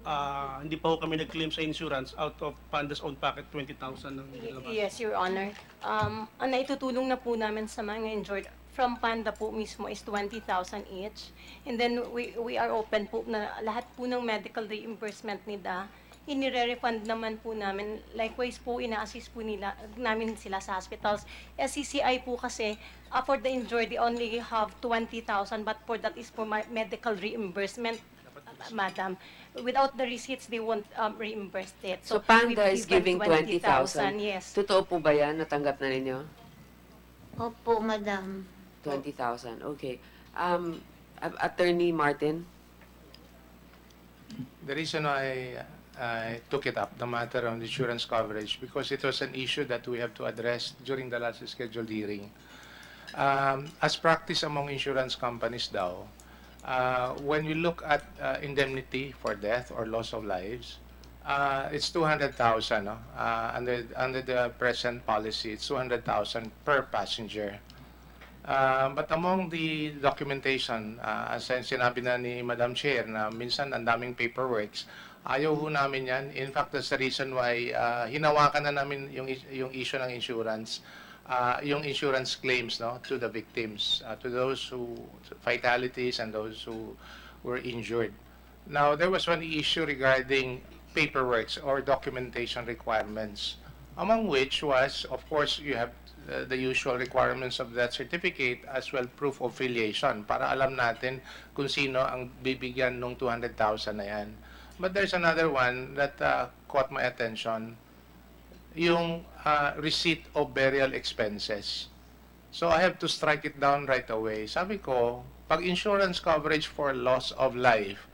uh, hindi pa po kami nag-claim sa insurance out of Panda's own pocket 20,000 ng nilabas. Yes, Your Honor. Um, ang naitutulong na po namin sa mga injured from Panda po mismo is 20,000 each. And then we we are open po na lahat po ng medical reimbursement nila inire-refund naman po namin. Likewise po, ina-assist po nila, namin sila sa hospitals. SCCI po kasi, uh, for the injured, they only have 20,000 but for that is for medical reimbursement, madam. Without the receipts, they won't um, reimburse it. So, Panda we've is given giving 20,000. Yes. Totoo po ba yan? Natanggap na ninyo? Opo, madam. 20,000. Okay. Um, A- Attorney Martin? The reason I, I took it up, the matter of insurance coverage, because it was an issue that we have to address during the last scheduled hearing. Um, as practice among insurance companies daw, uh, when we look at uh, indemnity for death or loss of lives, uh, it's 200,000. No? Uh, under, under the present policy, it's 200,000 per passenger. Uh, but among the documentation, uh, as in sinabi na ni Madam Chair na minsan ang daming paperworks, ayaw ho namin yan. In fact, that's the reason why uh, hinawakan na namin yung, yung issue ng insurance, uh, yung insurance claims no, to the victims, uh, to those who, fatalities and those who were injured. Now, there was one issue regarding paperworks or documentation requirements, among which was, of course, you have uh, the usual requirements of that certificate as well proof of filiation para alam natin kung sino ang bibigyan ng 200,000 na yan. But there's another one that uh, caught my attention, yung uh, receipt of burial expenses. So I have to strike it down right away. Sabi ko, pag insurance coverage for loss of life,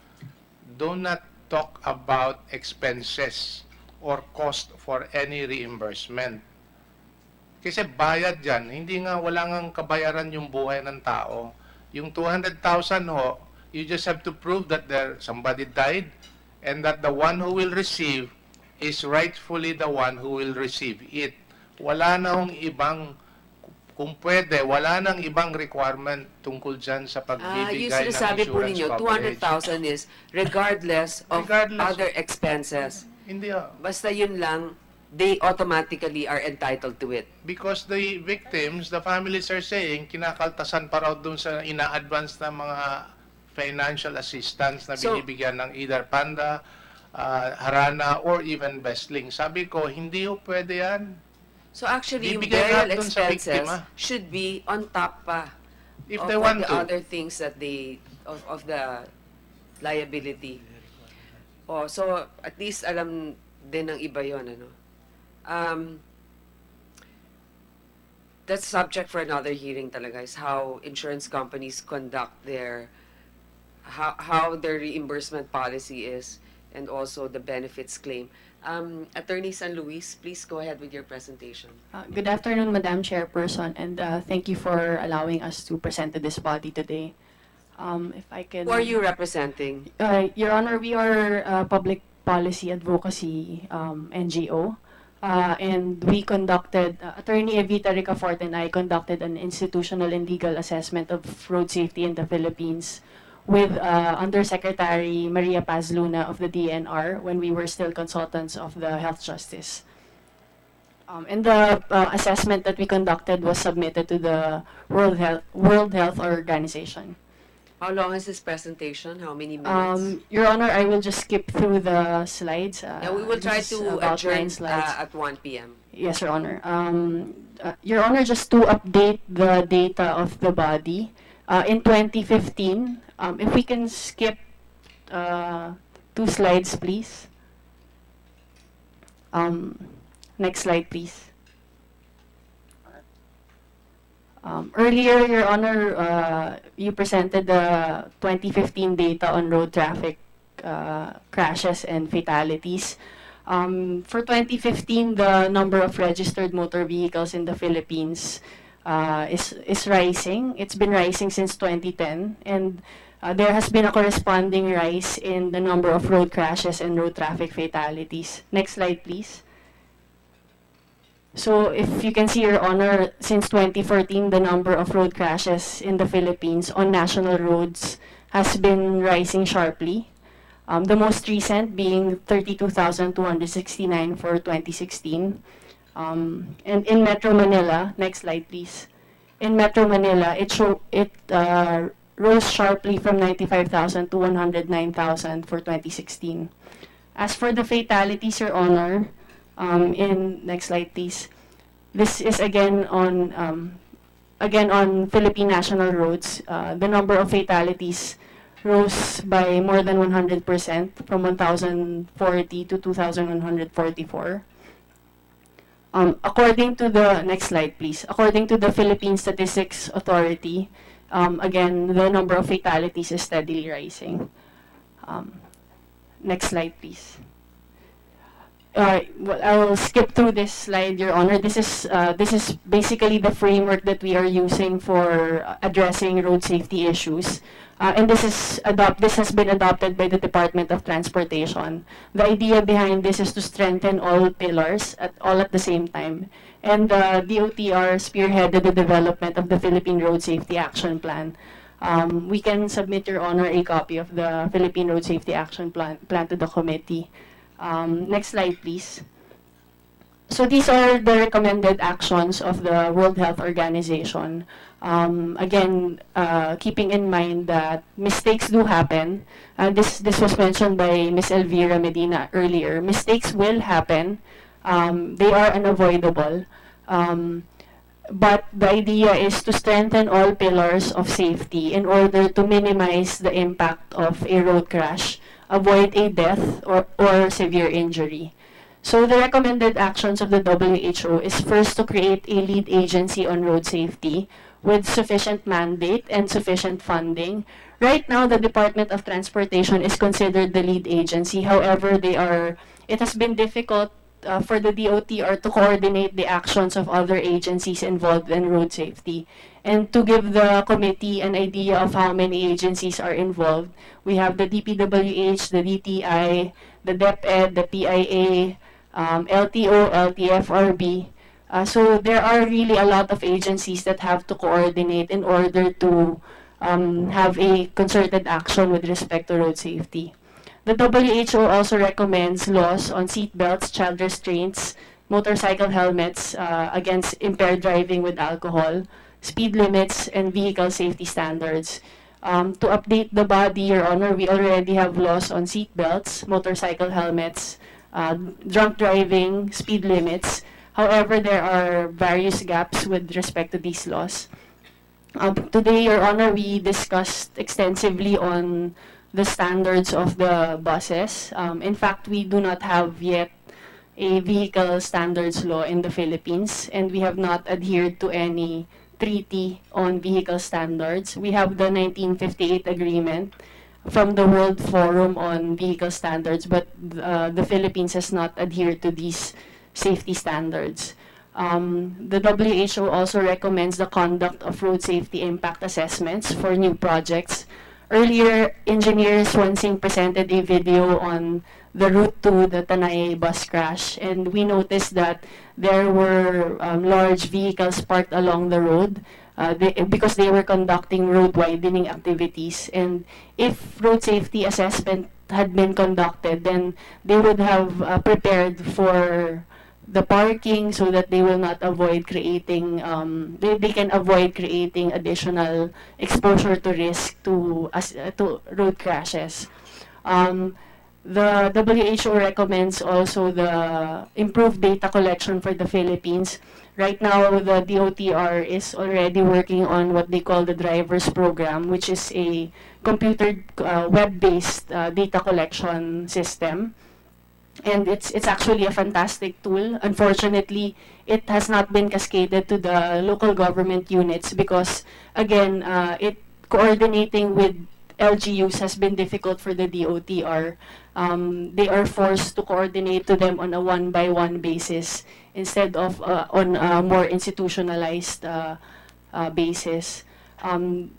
do not talk about expenses or cost for any reimbursement. Kasi bayad yan. Hindi nga, wala nga kabayaran yung buhay ng tao. Yung 200,000 ho, you just have to prove that there somebody died and that the one who will receive is rightfully the one who will receive it. Wala na hong ibang, kung pwede, wala nang ibang requirement tungkol dyan sa Ah, pagbibigay ng sinasabi po insurance ninyo, coverage. 200,000 is regardless of Regardless other expenses. Hindi ah. Basta yun lang, they automatically are entitled to it. Because the victims, the families are saying, kinakaltasan pa raw dun sa ina-advance na mga financial assistance na So- binibigyan ng either Panda, uh, Harana, or even Bestling. Sabi ko, hindi ho pwede yan. So actually, yung Bibigay burial lahat dun sa expenses biktima. should be on top pa If of they want the to. other things that they, of, of the liability. Oh, so at least alam din ng iba yon ano. Um, that's subject for another hearing talaga is how insurance companies conduct their how, how their reimbursement policy is and also the benefits claim. Um, Attorney San Luis, please go ahead with your presentation. Uh, Good afternoon, Madam Chairperson, and uh, thank you for allowing us to present to this body today. Um, If I can... Who are you representing? Uh, Your Honor, we are a public policy advocacy um, NGO, uh, and we conducted, uh, Attorney Evita Ricafort and I conducted an institutional and legal assessment of road safety in the Philippines with uh, Undersecretary Maria Paz Luna of the DNR when we were still consultants of the Health Justice. Um, and the uh, assessment that we conducted was submitted to the World Health, World Health Organization. How long is this presentation? How many minutes? Um, Your Honor, I will just skip through the slides. Uh, yeah, we will try to adjourn slides. uh, at 1 p.m. Yes, Your Honor. Um, uh, Your Honor, just to update the data of the body, uh, in 2015, um, if we can skip uh, two slides, please. Um, next slide, please. Um, earlier, Your Honor, uh, you presented the 2015 data on road traffic uh, crashes and fatalities. Um, for 2015, the number of registered motor vehicles in the Philippines uh, is is rising. It's been rising since 2010, and uh, there has been a corresponding rise in the number of road crashes and road traffic fatalities. Next slide, please. So if you can see, Your Honor, since 2014, the number of road crashes in the Philippines on national roads has been rising sharply. Um, the most recent being 32,269 for 2016. Um, and in Metro Manila, next slide please. In Metro Manila, it show, it uh, rose sharply from 95,000 to 109,000 for 2016. As for the fatalities, Your Honor, um, in next slide please. This is again on um, again on Philippine national roads. Uh, the number of fatalities rose by more than 100% from 1,040 to 2,144. Um, according to the next slide, please. According to the Philippine Statistics Authority, um, again the number of fatalities is steadily rising. Um, next slide, please. Uh, well, I'll skip through this slide, Your Honor. This is uh, this is basically the framework that we are using for addressing road safety issues. Uh, and this is adopt this has been adopted by the Department of Transportation. The idea behind this is to strengthen all pillars at all at the same time. And uh, DOTR spearheaded the development of the Philippine Road Safety Action Plan. Um, we can submit, Your Honor, a copy of the Philippine Road Safety Action Plan, plan to the committee. Um, next slide, please. So these are the recommended actions of the World Health Organization. Um, again, uh, keeping in mind that mistakes do happen. Uh, this, this was mentioned by Ms. Elvira Medina earlier. Mistakes will happen. Um, they are unavoidable. Um, but the idea is to strengthen all pillars of safety in order to minimize the impact of a road crash, avoid a death or, or severe injury. So the recommended actions of the WHO is first to create a lead agency on road safety with sufficient mandate and sufficient funding. Right now, the Department of Transportation is considered the lead agency. However, they are, it has been difficult uh, for the DOTR to coordinate the actions of other agencies involved in road safety. And to give the committee an idea of how many agencies are involved, we have the DPWH, the DTI, the DepEd, the PIA, um, LTO, LTFRB. Uh, so there are really a lot of agencies that have to coordinate in order to um, have a concerted action with respect to road safety. The WHO also recommends laws on seat belts, child restraints, motorcycle helmets uh, against impaired driving with alcohol, speed limits, and vehicle safety standards. Um, to update the body, Your Honor, we already have laws on seat belts, motorcycle helmets, uh, drunk driving, speed limits. However, there are various gaps with respect to these laws. Um, today, Your Honor, we discussed extensively on the standards of the buses. Um, in fact, we do not have yet a vehicle standards law in the Philippines, and we have not adhered to any treaty on vehicle standards. We have the 1958 agreement from the World Forum on Vehicle Standards, but uh, the Philippines has not adhered to these safety standards. Um, the WHO also recommends the conduct of road safety impact assessments for new projects earlier, Engineer Swansing presented a video on the route to the Tanay bus crash, and we noticed that there were um, large vehicles parked along the road uh, they, because they were conducting road widening activities. And if road safety assessment had been conducted, then they would have uh, prepared for the parking so that they will not avoid creating, um, they, they can avoid creating additional exposure to risk to, uh, to road crashes. Um, the WHO recommends also the improved data collection for the Philippines. Right now, the DOTR is already working on what they call the drivers program, which is a computer uh, web-based uh, data collection system and it's it's actually a fantastic tool. Unfortunately, it has not been cascaded to the local government units because again, uh, it coordinating with LGUs has been difficult for the DOTR. Um, they are forced to coordinate to them on a one-by-one basis instead of uh, on a more institutionalized uh, uh, basis. Um,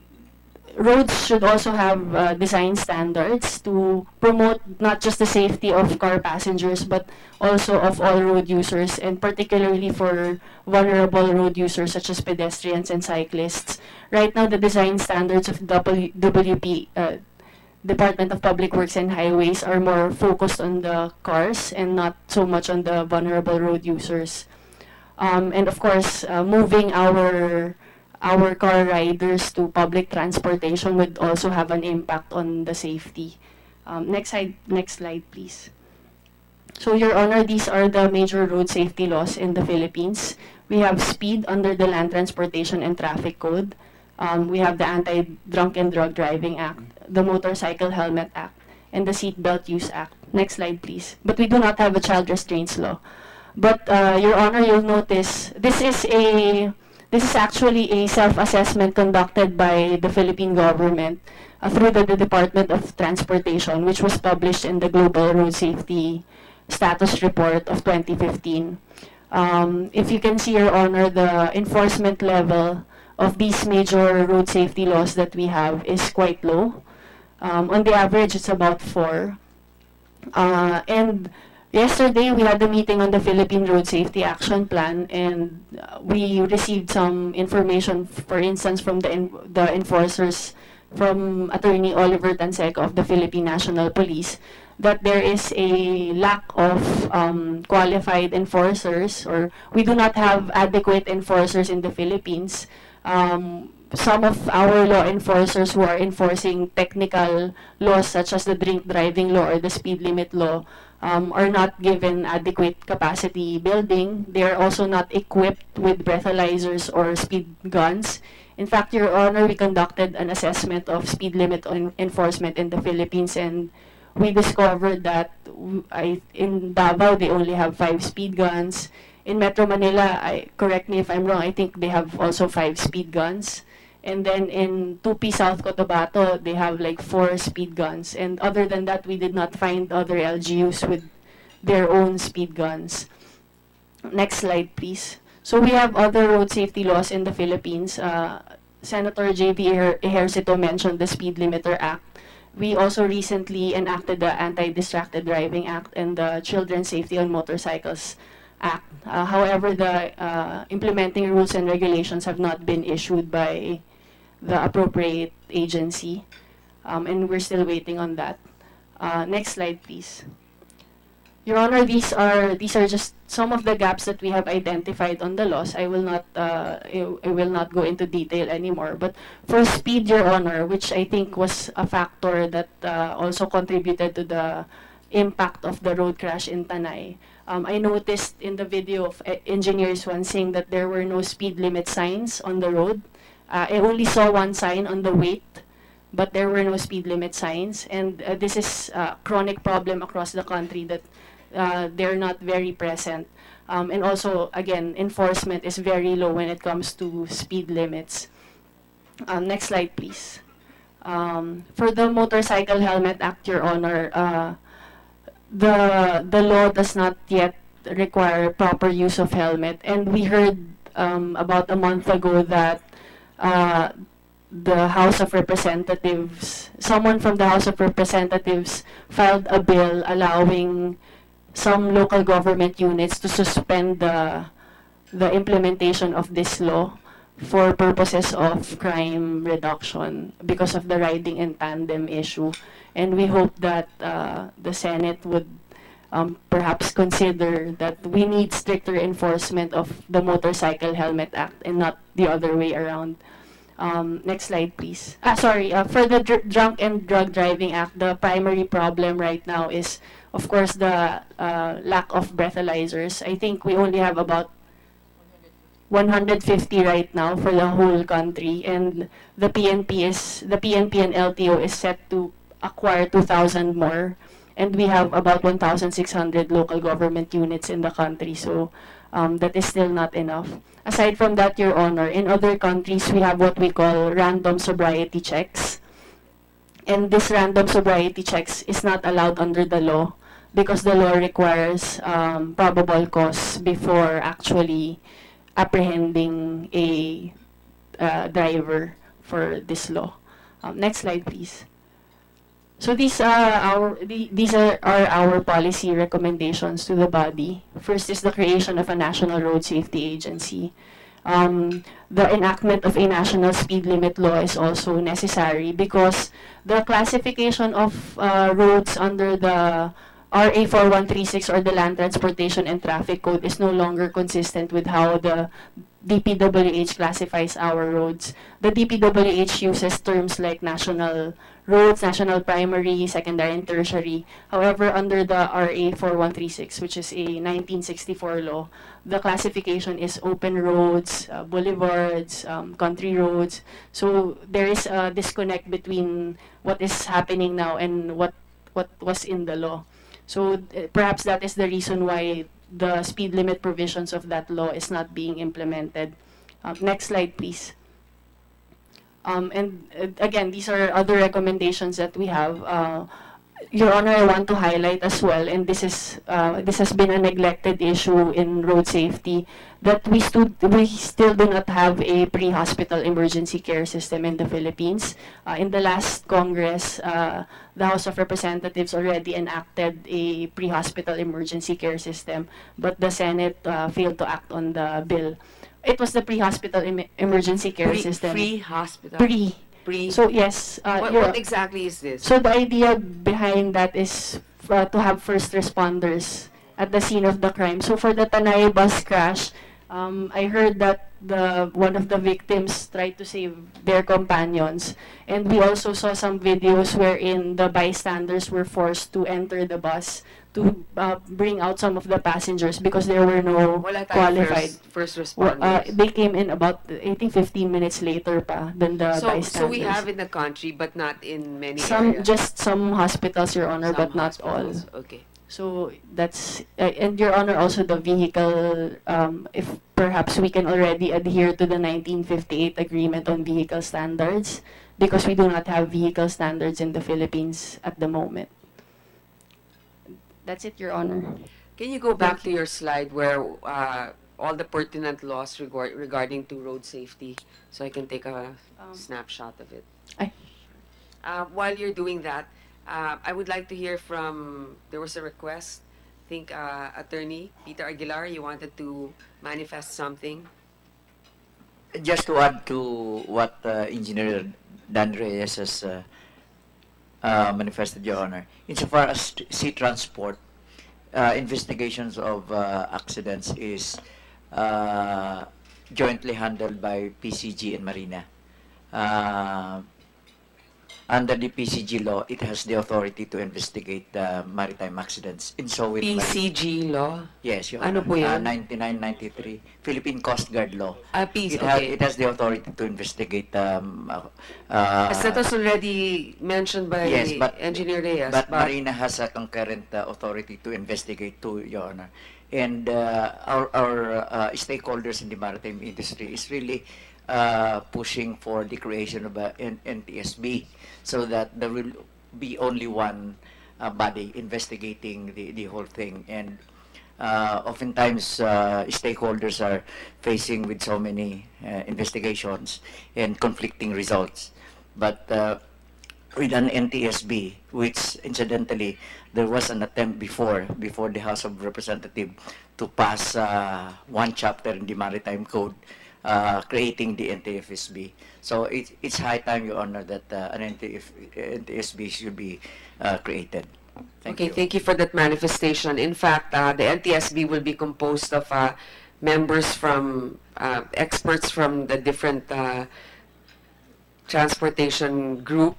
roads should also have uh, design standards to promote not just the safety of car passengers but also of all road users and particularly for vulnerable road users such as pedestrians and cyclists. Right now, the design standards of w WP, uh, Department of Public Works and Highways are more focused on the cars and not so much on the vulnerable road users. Um, and of course, uh, moving our our car riders to public transportation would also have an impact on the safety. Um, next slide, next slide, please. So, Your Honor, these are the major road safety laws in the Philippines. We have speed under the Land Transportation and Traffic Code. Um, we have the Anti-Drunk and Drug Driving Act, the Motorcycle Helmet Act, and the Seatbelt Use Act. Next slide, please. But we do not have a child restraints law. But, uh, Your Honor, you'll notice this is a this is actually a self-assessment conducted by the Philippine government uh, through the, the, Department of Transportation, which was published in the Global Road Safety status report of 2015. Um, if you can see, Your Honor, the enforcement level of these major road safety laws that we have is quite low. Um, on the average, it's about four. Uh, and yesterday, we had a meeting on the Philippine Road Safety Action Plan, and uh, we received some information, for instance, from the, en- the enforcers, from Attorney Oliver Tanseco of the Philippine National Police, that there is a lack of um, qualified enforcers, or we do not have adequate enforcers in the Philippines. Um, some of our law enforcers who are enforcing technical laws such as the drink driving law or the speed limit law um, are not given adequate capacity building. They are also not equipped with breathalyzers or speed guns. In fact, Your Honor, we conducted an assessment of speed limit enforcement in the Philippines and we discovered that in Davao they only have five speed guns. In Metro Manila, I, correct me if I'm wrong, I think they have also five speed guns. And then in Tupi, South Cotabato, they have like four speed guns. And other than that, we did not find other LGUs with their own speed guns. Next slide, please. So we have other road safety laws in the Philippines. Uh, Senator J.B. Ejer- Ejercito mentioned the Speed Limiter Act. We also recently enacted the Anti-Distracted Driving Act and the Children's Safety on Motorcycles Act. Uh, however, the uh, implementing rules and regulations have not been issued by the appropriate agency, um, and we're still waiting on that. Uh, next slide, please. Your Honor, these are these are just some of the gaps that we have identified on the laws. I will not uh, I, will not go into detail anymore. But for speed, Your Honor, which I think was a factor that uh, also contributed to the impact of the road crash in Tanay. Um, I noticed in the video of uh, engineers one saying that there were no speed limit signs on the road. Uh, I only saw one sign on the weight, but there were no speed limit signs. And uh, this is a chronic problem across the country that uh, they're not very present. Um, and also, again, enforcement is very low when it comes to speed limits. Um, next slide, please. Um, for the Motorcycle Helmet Act, Your Honor, uh, the the law does not yet require proper use of helmet, and we heard um, about a month ago that uh, the House of Representatives, someone from the House of Representatives filed a bill allowing some local government units to suspend the the implementation of this law for purposes of crime reduction because of the riding in tandem issue. And we hope that uh, the Senate would um, perhaps consider that we need stricter enforcement of the Motorcycle Helmet Act and not the other way around. Um, next slide, please. Ah, sorry. Uh, for the Dr- Drunk and Drug Driving Act, the primary problem right now is, of course, the uh, lack of breathalyzers. I think we only have about 150 right now for the whole country, and the PNP is the PNP and LTO is set to acquire 2,000 more, and we have about 1,600 local government units in the country. So um, that is still not enough. Aside from that, Your Honor, in other countries we have what we call random sobriety checks, and this random sobriety checks is not allowed under the law because the law requires um, probable cause before actually apprehending a uh, driver for this law. Um, next slide, please. So these are our the, these are, are our policy recommendations to the body. First is the creation of a national road safety agency. Um, the enactment of a national speed limit law is also necessary because the classification of uh, roads under the RA 4136 or the Land Transportation and Traffic Code is no longer consistent with how the DPWH classifies our roads. The DPWH uses terms like national roads, national primary, secondary, and tertiary. However, under the RA 4136, which is a 1964 law, the classification is open roads, uh, boulevards, um, country roads. So there is a disconnect between what is happening now and what, what was in the law. So uh, perhaps that is the reason why the speed limit provisions of that law is not being implemented. Uh, next slide, please. Um, and uh, again, these are other recommendations that we have. Uh, Your Honor, I want to highlight as well, and this is uh, this has been a neglected issue in road safety, that we stood we still do not have a pre-hospital emergency care system in the Philippines. Uh, in the last Congress, uh, the House of Representatives already enacted a pre-hospital emergency care system, but the Senate uh, failed to act on the bill. It was the pre-hospital em- emergency care Pre- system. Free hospital. Pre. Pre. So yes, uh, what, what exactly is this? so the idea behind that is uh, to have first responders at the scene of the crime. So for the Tanay bus crash, um, I heard that the one of the victims tried to save their companions, and we also saw some videos wherein the bystanders were forced to enter the bus to uh, bring out some of the passengers because there were no qualified. first, first responders. uh, they came in about I think 15 minutes later pa than the so, bystanders. so we have in the country, but not in many Some areas. just some hospitals, Your Honor, Some but not all. Okay. So that's uh, and Your Honor also the vehicle. Um, if perhaps we can already adhere to the 1958 agreement on vehicle standards because we do not have vehicle standards in the Philippines at the moment. That's it, Your Honor. Can you go back to your slide where uh, all the pertinent laws regard, regarding to road safety, so I can take a snapshot of it? Ay. Uh, while you're doing that, uh, I would like to hear from. There was a request. I think uh, Attorney Peter Aguilar, you wanted to manifest something. Just to add to what uh, Engineer Dan Reyes has uh, manifested, Your Honor, insofar as sea transport, uh, investigations of uh, accidents is uh, jointly handled by PCG and Marina. Uh, under the PCG law, it has the authority to investigate uh, maritime accidents. In so with PCG law? Yes, Your Ano Honor. po Uh, yan? 1993 Philippine Coast Guard law. Ah, peace, it, okay. it has the authority to investigate um, uh, uh, As that was already mentioned by yes, but, Engineer Reyes. but Marina has a concurrent uh, authority to investigate too, Your Honor. And uh, our, our uh, stakeholders in the maritime industry is really uh, pushing for the creation of a N- NTSB so that there will be only one uh, body investigating the, the whole thing. And uh, oftentimes uh, stakeholders are facing with so many uh, investigations and conflicting results. But uh, with an NTSB, which incidentally there was an attempt before before the House of Representatives to pass uh, one chapter in the Maritime Code, uh, creating the NTFSB. So it, it's high time, Your Honor, that uh, an NTF, NTSB should be uh, created. Thank okay, you. thank you for that manifestation. In fact, uh, the NTSB will be composed of uh, members from uh, experts from the different uh, transportation group,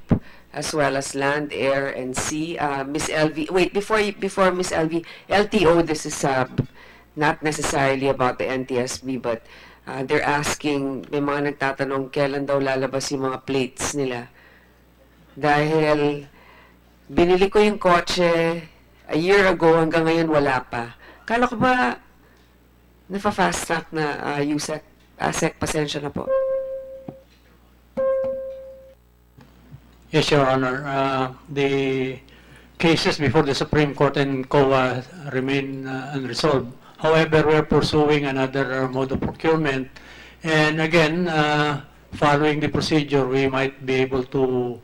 as well as land, air, and sea. Uh, Miss LV, wait before you, before Miss LV, LTO. This is uh, not necessarily about the NTSB, but uh, they're asking, may mga nagtatanong kailan daw lalabas yung mga plates nila. Dahil binili ko yung kotse a year ago hanggang ngayon wala pa. Kala ko ba nafa-fast track na uh, USEC, ASEC, pasensya na po. Yes, Your Honor. Uh, the cases before the Supreme Court and COA remain uh, unresolved. However, we're pursuing another uh, mode of procurement. And again, uh, following the procedure, we might be able to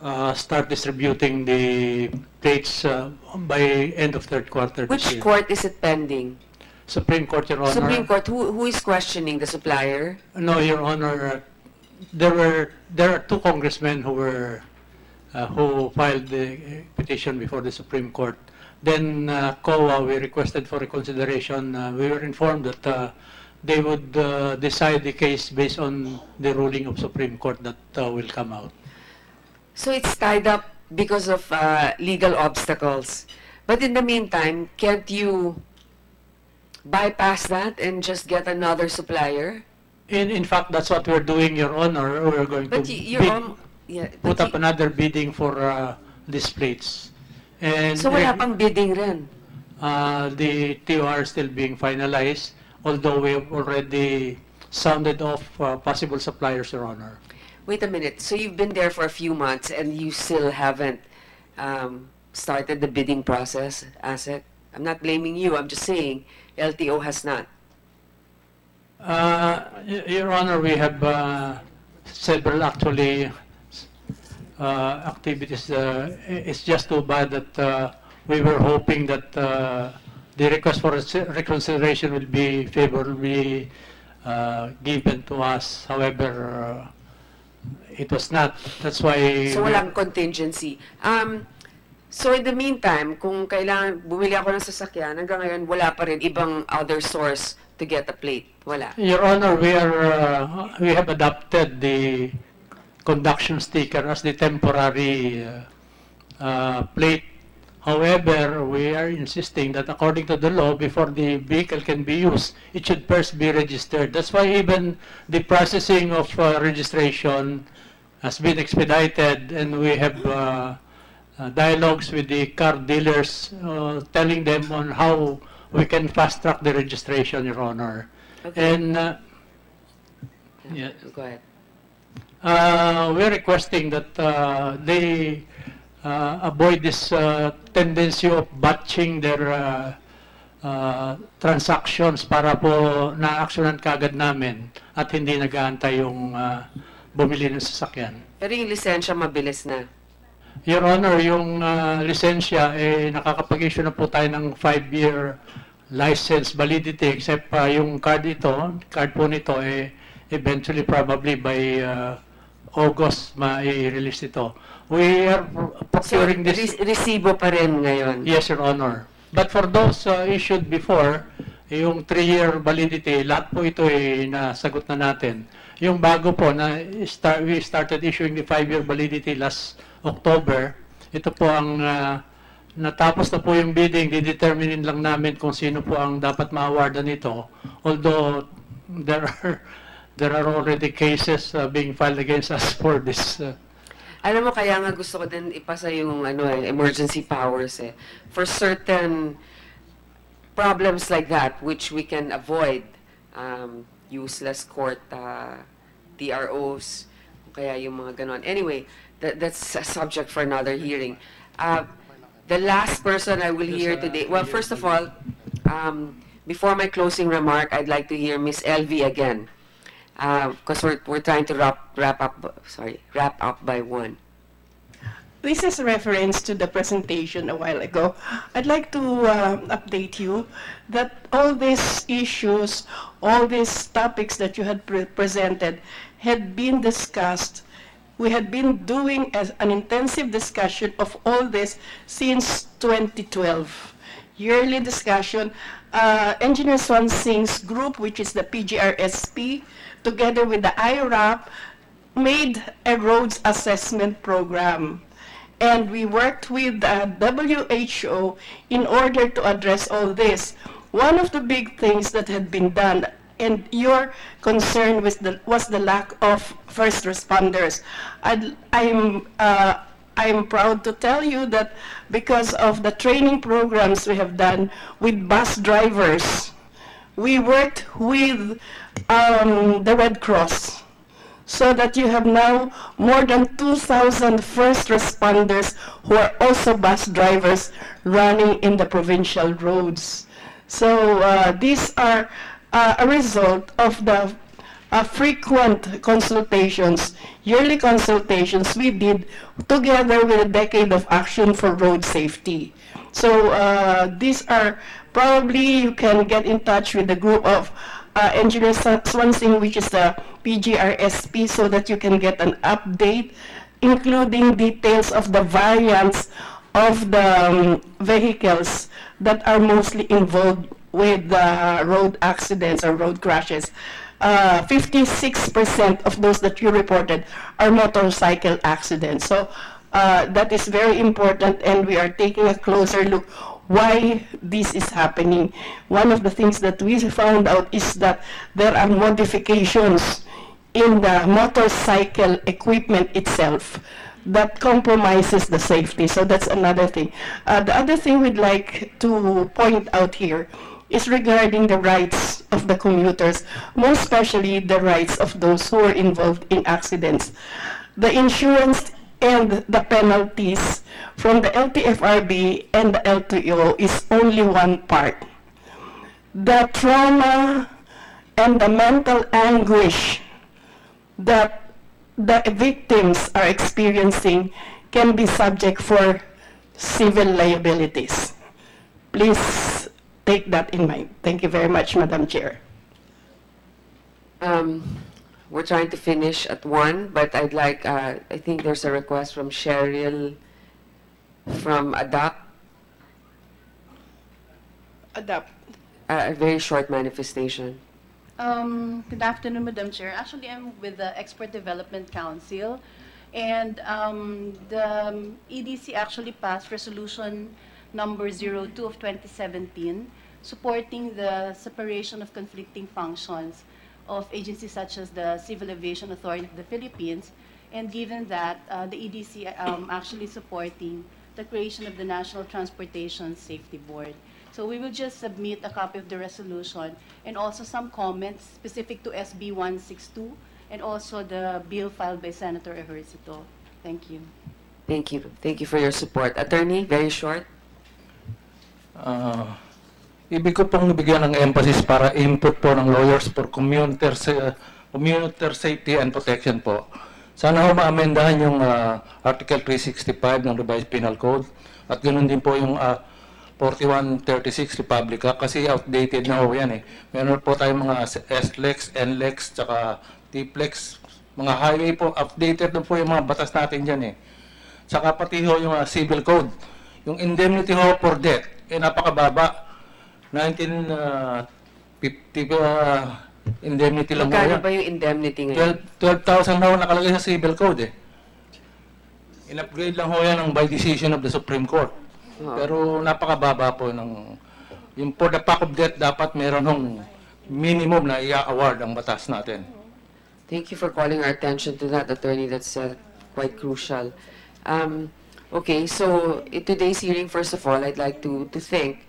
uh, start distributing the plates uh, by end of third quarter Which court is it pending? Supreme Court, Your Honor. Supreme Court, who, who is questioning the supplier? No, Your Honor, uh, there were there are two congressmen who were uh, who filed the petition before the Supreme Court. Then uh, COA, we requested for reconsideration. Uh, we were informed that uh, they would uh, decide the case based on the ruling of Supreme Court that uh, will come out. So it's tied up because of uh, legal obstacles. But in the meantime, can't you bypass that and just get another supplier? In in fact, that's what we're doing, Your Honor. We're going But to bid- yeah, put up another bidding for uh, these plates. And so wala reg- pang bidding rin. Uh, the TOR is still being finalized, although we have already sounded off uh, possible suppliers, Your Honor. Wait a minute. So you've been there for a few months and you still haven't um, started the bidding process, ASEC? I'm not blaming you, I'm just saying LTO has not. Uh, Your Honor, we have uh, several actually activities. Uh, It's just too bad that uh, we were hoping that uh, the request for rec- reconsideration will be favorably uh, given to us. However, uh, it was not. That's why... So walang contingency. Um, so in the meantime, kung kailangan bumili ako ng sasakyan, hanggang ngayon wala pa rin ibang other source to get a plate. Wala. Your Honor, we are, uh, we have adopted the conduction sticker as the temporary uh, uh, plate. However, we are insisting that according to the law, before the vehicle can be used, it should first be registered. That's why even the processing of uh, registration has been expedited and we have uh, uh, dialogues with the car dealers uh, telling them on how we can fast track the registration, Your Honor. Okay. And uh, yeah, Go ahead. Uh, we're requesting that uh, they uh, avoid this uh, tendency of batching their uh, uh, transactions para po na-actionan kagad namin at hindi nag-aantay yung uh, bumili ng sasakyan. Pero yung lisensya mabilis na. Your Honor, yung uh, lisensya, eh, nakakapag-issue na po tayo ng 5-year license validity except pa yung card ito, card po nito, eh, eventually probably by uh, August ma-release ito. We are procuring this... Re- resibo pa rin ngayon. Yes, Your Honor. But for those uh, issued before, yung 3-year validity, lahat po ito ay nasagot na natin. Yung bago po, na start, we started issuing the 5-year validity last October. Ito po ang uh, natapos na po yung bidding, dideterminin lang namin kung sino po ang dapat ma-awardan nito. Although there are there are already cases uh, being filed against us for this uh, Alam mo, kaya nga gusto ko din ipasa yung ano, eh, emergency powers eh. For certain problems like that, which we can avoid, um, useless court uh, DROs, kaya yung mga ganon. Anyway, that, that's a subject for another hearing. Uh, the last person I will hear today, well, first of all, um, before my closing remark, I'd like to hear Miss Elvie again. Because we're, we're trying to wrap, wrap up, sorry, wrap up by one. This is a reference to the presentation a while ago. I'd like to uh, update you that all these issues, all these topics that you had pre- presented had been discussed. We had been doing an intensive discussion of all this since 2012. Yearly discussion. Uh, Engineer Swan Singh's group, which is the PGRSP, together with the IRAP, made a roads assessment program and we worked with the WHO in order to address all this. One of the big things that had been done, and your concern was the, was the lack of first responders. I'd, I'm, uh, I'm proud to tell you that because of the training programs we have done with bus drivers, we worked with um, the Red Cross so that you have now more than 2,000 first responders who are also bus drivers running in the provincial roads. So uh, these are uh, a result of the uh, frequent consultations, yearly consultations we did together with a decade of action for road safety. So uh, these are probably you can get in touch with the group of uh, Engineer Swansing, which is the PGRSP, so that you can get an update, including details of the variants of the um, vehicles that are mostly involved with uh, road accidents or road crashes. Uh, 56% of those that you reported are motorcycle accidents. So uh, that is very important, and we are taking a closer look why this is happening. One of the things that we found out is that there are modifications in the motorcycle equipment itself that compromises the safety. So that's another thing. Uh, the other thing we'd like to point out here is regarding the rights of the commuters, most especially the rights of those who are involved in accidents. The insurance and the penalties from the LTFRB and the LTO is only one part. The trauma and the mental anguish that the victims are experiencing can be subject for civil liabilities. Please take that in mind. Thank you very much, Madam Chair. Um, we're trying to finish at one, but I'd like, uh, I think there's a request from Cheryl from ADAP, Adapt. uh, a very short manifestation. Um, good afternoon, Madam Chair. Actually, I'm with the Export Development Council, and um, the um, EDC actually passed resolution number 02 of 2017, supporting the separation of conflicting functions of agencies such as the Civil Aviation Authority of the Philippines, and given that uh, the EDC um, actually supporting the creation of the National Transportation Safety Board. So we will just submit a copy of the resolution and also some comments specific to SB 162 and also the bill filed by Senator Ejercito. Thank you. Thank you. Thank you for your support. Attorney, very short. Ah, ibig ko pong bigyan ng emphasis para input po ng lawyers for community, sa- community safety and protection po. Sana ho maamendahan yung ah, Article 365 ng Revised Penal Code at ganoon din po yung ah, 4136 Republic Act kasi outdated na ho yan eh. Meron po tayong mga SLEX, NLEX, tsaka TPLEX, mga highway po, updated na po yung mga batas natin dyan eh. Saka pati ho yung ah, civil code. Yung indemnity ho for death, eh napakababa. 1950 uh, indemnity lang Magkano ba yung indemnity ngayon? 12 12,000 na ho nakalagay sa civil code eh. In-upgrade lang ho yan ng by decision of the Supreme Court. Oo. Pero napakababa po ng yung for the pack of death dapat meron hong minimum na i-award ang batas natin. Thank you for calling our attention to that, attorney. That's uh, quite crucial. Um, okay, so in today's hearing, first of all, I'd like to, to thank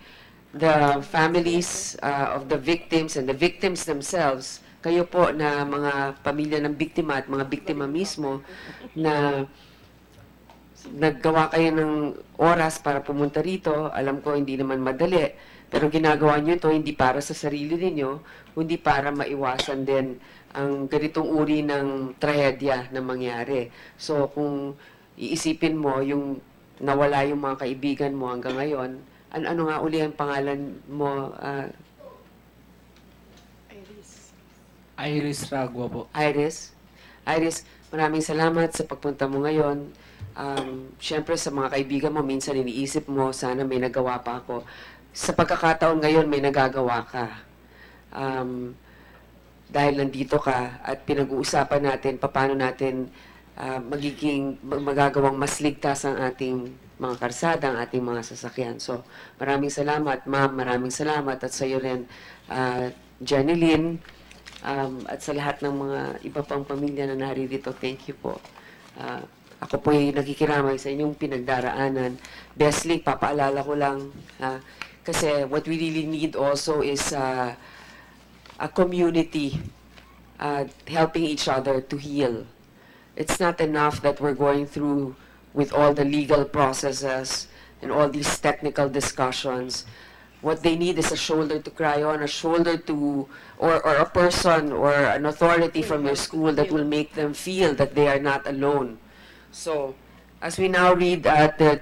the families uh, of the victims and the victims themselves. Kayo po na mga pamilya ng biktima at mga biktima mismo na naggawa kayo ng oras para pumunta rito. Alam ko hindi naman madali, pero ginagawa nyo ito hindi para sa sarili ninyo, kundi para maiwasan din ang ganitong uri ng trahedya na mangyari. So kung iisipin mo yung nawala yung mga kaibigan mo hanggang ngayon, ano, ano nga uli ang pangalan mo, ah, Iris Ragua po. Iris. Iris, maraming salamat sa pagpunta mo ngayon. Um, Siyempre sa mga kaibigan mo, minsan iniisip mo, sana may nagawa pa ako. Sa pagkakataon ngayon, may nagagawa ka. Um, dahil nandito ka at pinag-uusapan natin paano natin ah, magiging mag- magagawang mas ligtas ang ating mga karsada, ang ating mga sasakyan. So, maraming salamat, ma'am. Maraming salamat. At sa iyo rin, uh, Jenny Lynn, um, at sa lahat ng mga iba pang pamilya na naririto, thank you po. Ah, ako po ay nakikiramay sa inyong pinagdaraanan. Bestly, papaalala ko lang, ah, kasi what we really need also is ah, a community uh, helping each other to heal. It's not enough that we're going through with all the legal processes and all these technical discussions. What they need is a shoulder to cry on, a shoulder to, or, or a person or an authority from your school that will make them feel that they are not alone. So, as we now read at the,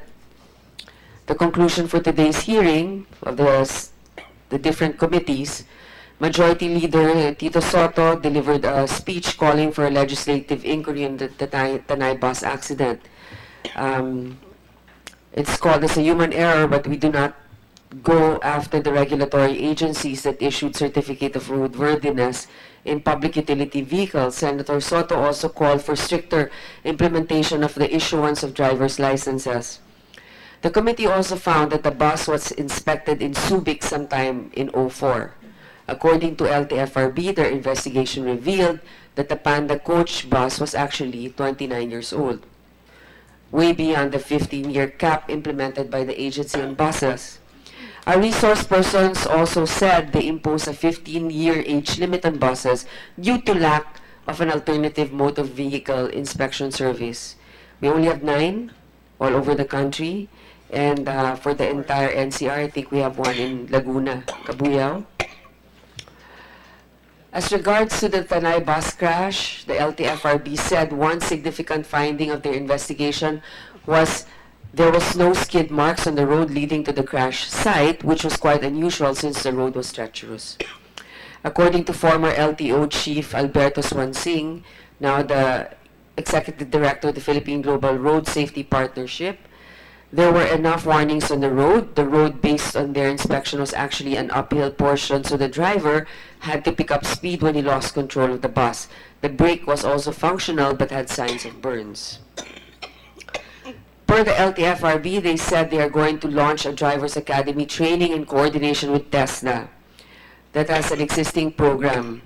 the conclusion for today's hearing of the, the different committees, Majority Leader Tito Soto delivered a speech calling for a legislative inquiry in the Tanay, Tanay bus accident. Um, it's called as a human error, but we do not go after the regulatory agencies that issued certificate of roadworthiness in public utility vehicles. Senator Soto also called for stricter implementation of the issuance of driver's licenses. The committee also found that the bus was inspected in Subic sometime in 04. According to LTFRB, their investigation revealed that the Panda coach bus was actually 29 years old, way beyond the 15-year cap implemented by the agency on buses. Our resource persons also said they impose a 15-year age limit on buses due to lack of an alternative motor vehicle inspection service. We only have nine all over the country. And uh, for the entire NCR, I think we have one in Laguna, Cabuyao. As regards to the Tanay bus crash, the LTFRB said one significant finding of their investigation was there was no skid marks on the road leading to the crash site, which was quite unusual since the road was treacherous. According to former LTO chief Alberto Swansing, now the executive director of the Philippine Global Road Safety Partnership, there were enough warnings on the road. The road, based on their inspection, was actually an uphill portion, so the driver had to pick up speed when he lost control of the bus. The brake was also functional but had signs of burns. Per the LTFRB, they said they are going to launch a driver's academy training in coordination with TESDA that has an existing program.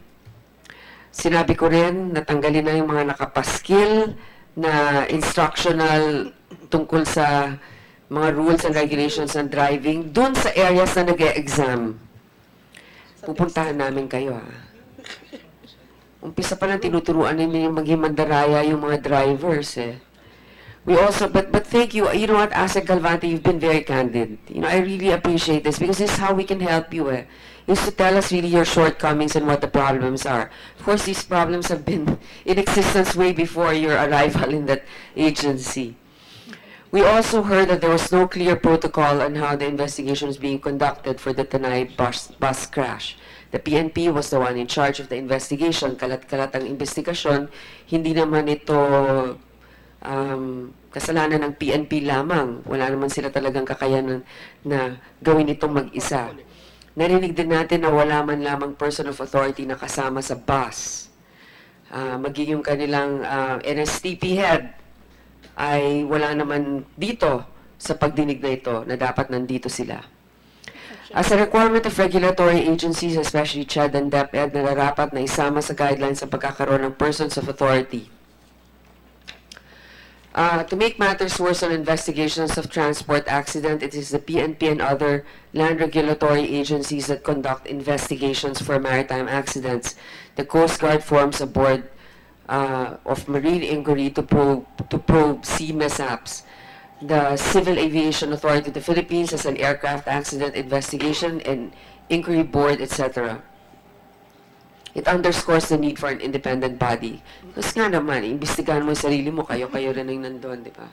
Sinabi ko rin, natanggalin na yung mga nakapaskil na instructional tungkol sa mga rules and regulations ng driving dun sa areas na nag exam Pupuntahan namin kayo ha. Umpisa pa lang tinuturuan namin yung maging mandaraya yung mga drivers eh. We also, but but thank you. You know what, Asa Galvante, you've been very candid. You know, I really appreciate this because this is how we can help you. Eh, is to tell us really your shortcomings and what the problems are. Of course, these problems have been in existence way before your arrival in that agency. We also heard that there was no clear protocol on how the investigation was being conducted for the Tanay bus, bus crash. The PNP was the one in charge of the investigation. Kalat-kalat ang investigasyon. Hindi naman ito um, kasalanan ng PNP lamang. Wala naman sila talagang kakayanan na gawin itong mag-isa. Narinig din natin na wala man lamang person of authority na kasama sa bus. Uh, maging yung kanilang uh, NSTP head ay wala naman dito sa pagdinig na ito na dapat nandito sila. As a requirement of regulatory agencies, especially CHED and DepEd, na narapat na isama sa guidelines ang pagkakaroon ng persons of authority. Uh, to make matters worse on investigations of transport accident, it is the PNP and other land regulatory agencies that conduct investigations for maritime accidents. The Coast Guard forms a board uh, of marine inquiry to probe, to probe sea mishaps. The Civil Aviation Authority of the Philippines has an aircraft accident investigation and inquiry board, etc. It underscores the need for an independent body. Kasi nga naman, imbestigahan mo sarili mo, kayo-kayo rin ang nandun, di ba?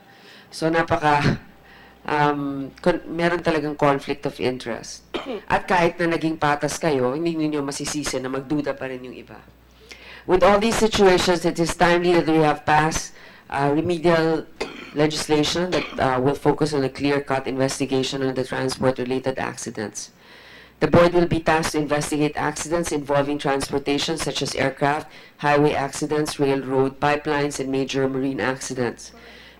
So, napaka, um, meron talagang conflict of interest. At kahit na naging patas kayo, hindi ninyo masisisi na magduda pa rin yung iba. With all these situations, it is timely that we have passed uh, remedial legislation that uh, will focus on a clear-cut investigation on the transport-related accidents. The board will be tasked to investigate accidents involving transportation such as aircraft, highway accidents, railroad, pipelines, and major marine accidents.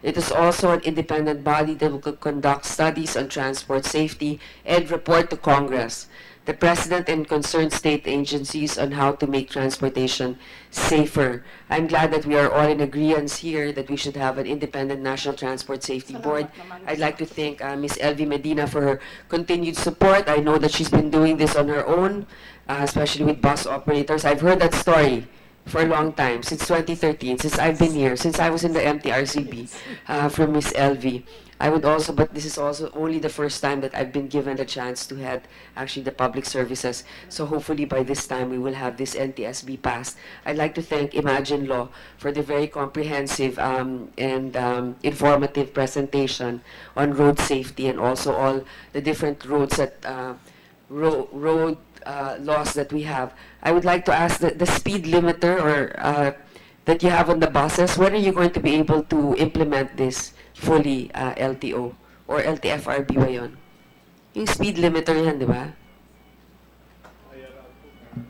It is also an independent body that will conduct studies on transport safety and report to Congress the President and concerned state agencies on how to make transportation safer. I'm glad that we are all in agreement here that we should have an independent National Transport Safety Board. I'd like to thank uh, Ms. Elvie Medina for her continued support. I know that she's been doing this on her own, uh, especially with bus operators. I've heard that story for a long time, since 2013, since I've been here, since I was in the MTRCB uh, from Ms. Elvie. I would also, but this is also only the first time that I've been given the chance to head actually the public services. So hopefully by this time we will have this NTSB passed. I'd like to thank Imagine Law for the very comprehensive um, and um, informative presentation on road safety and also all the different roads that uh, ro road uh, laws that we have. I would like to ask the, the speed limiter or uh, that you have on the buses, when are you going to be able to implement this? fully uh, LTO or LTFRB ba yun? Yung speed limiter yan, di ba?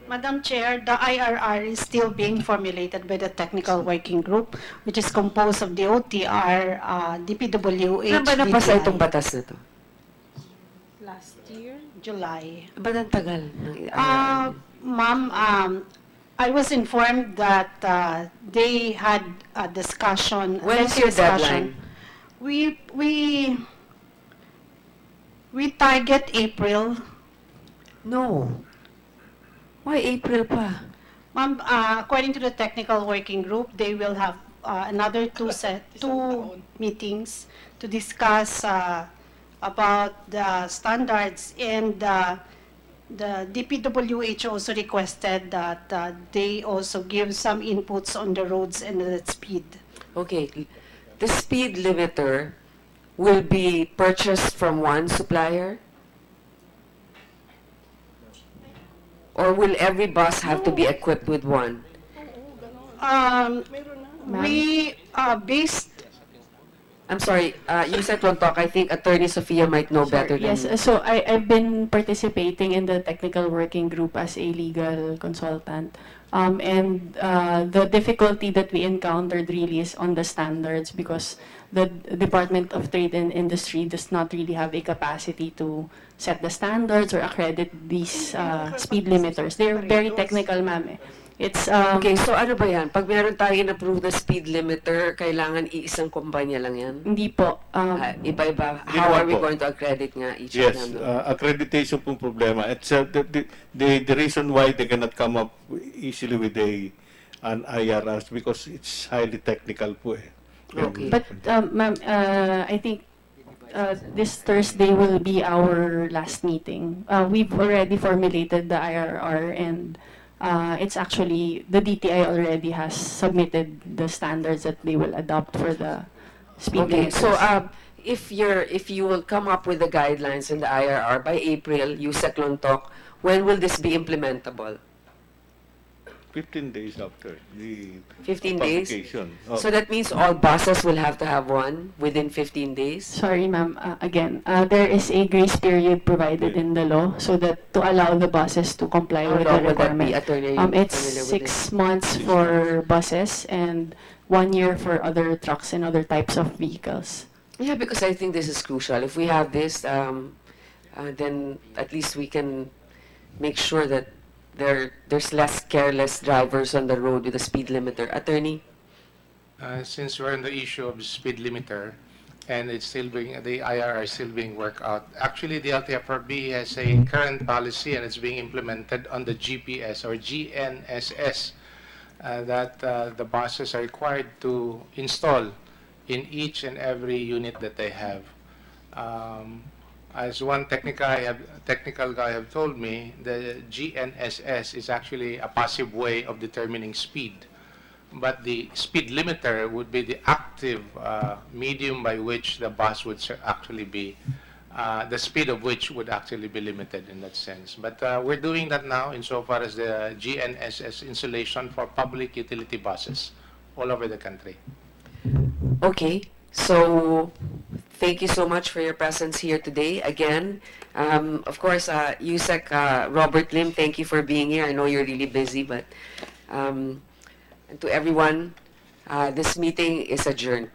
Madam Chair, the IRR is still being formulated by the technical working group, which is composed of the OTR, uh, DPWH, Saan ba napasa itong batas na to? Last year, July. Ba't ang tagal? Uh, Ma'am, um, I was informed that uh, they had a discussion. When is your discussion. deadline? We, we, we target April. No. Why April pa? Ma'am, uh, according to the technical working group, they will have uh, another two set, two meetings to discuss uh, about the standards and uh, the DPWH also requested that uh, they also give some inputs on the roads and the speed. Okay, the speed limiter will be purchased from one supplier? Or will every bus have to be equipped with one? Um, we, uh, based I'm sorry, uh, you said don't talk. I think Attorney Sophia might know better than Yes, me. so I, I've been participating in the technical working group as a legal consultant. Um, and uh, the difficulty that we encountered really is on the standards because the Department of Trade and Industry does not really have a capacity to set the standards or accredit these uh, speed limiters. They're very technical, ma'am. It's, um, Okay, so ano ba yan? Pag meron tayong approved na speed limiter, kailangan iisang kumpanya lang yan? hindi po. Um, Ah, iba-iba. How are we po. going to accredit nga each of Yes, them? no? uh, accreditation pong problema. It's uh, the, the, the, the reason why they cannot come up easily with a an IRS because it's highly technical po eh. And- But, um, ma'am, uh, I think uh, this Thursday will be our last meeting. Uh, we've already formulated the IRR and uh, it's actually, the DTI already has submitted the standards that they will adopt for the speed Okay, so um, if you're, if you will come up with the guidelines in the IRR by April, USEC Lontok, when will this be implementable? 15 days after the 15 days? Oh. So that means all buses will have to have one within 15 days? Sorry, ma'am. Uh, again, uh, there is a grace period provided in the law so that to allow the buses to comply How with long the would that be, requirement. Attorney? Um, it's familiar with six months for buses and one year for other trucks and other types of vehicles. Yeah, because I think this is crucial. If we have this, um, uh, then at least we can make sure that there there's less careless drivers on the road with a speed limiter. Attorney? Uh, Since we're on the issue of speed limiter, and it's still being, the IRR is still being worked out, actually, the LTFRB has a current policy, and it's being implemented on the GPS or GNSS, uh, that uh, the buses are required to install in each and every unit that they have. Um, As one technical guy have, technical guy have told me, the GNSS is actually a passive way of determining speed. But the speed limiter would be the active uh, medium by which the bus would actually be, uh, the speed of which would actually be limited in that sense. But uh, we're doing that now insofar as the GNSS installation for public utility buses all over the country. Okay, so thank you so much for your presence here today. Again, um, of course, uh, USEC uh, Robert Lim, thank you for being here. I know you're really busy, but um, to everyone, uh, this meeting is adjourned.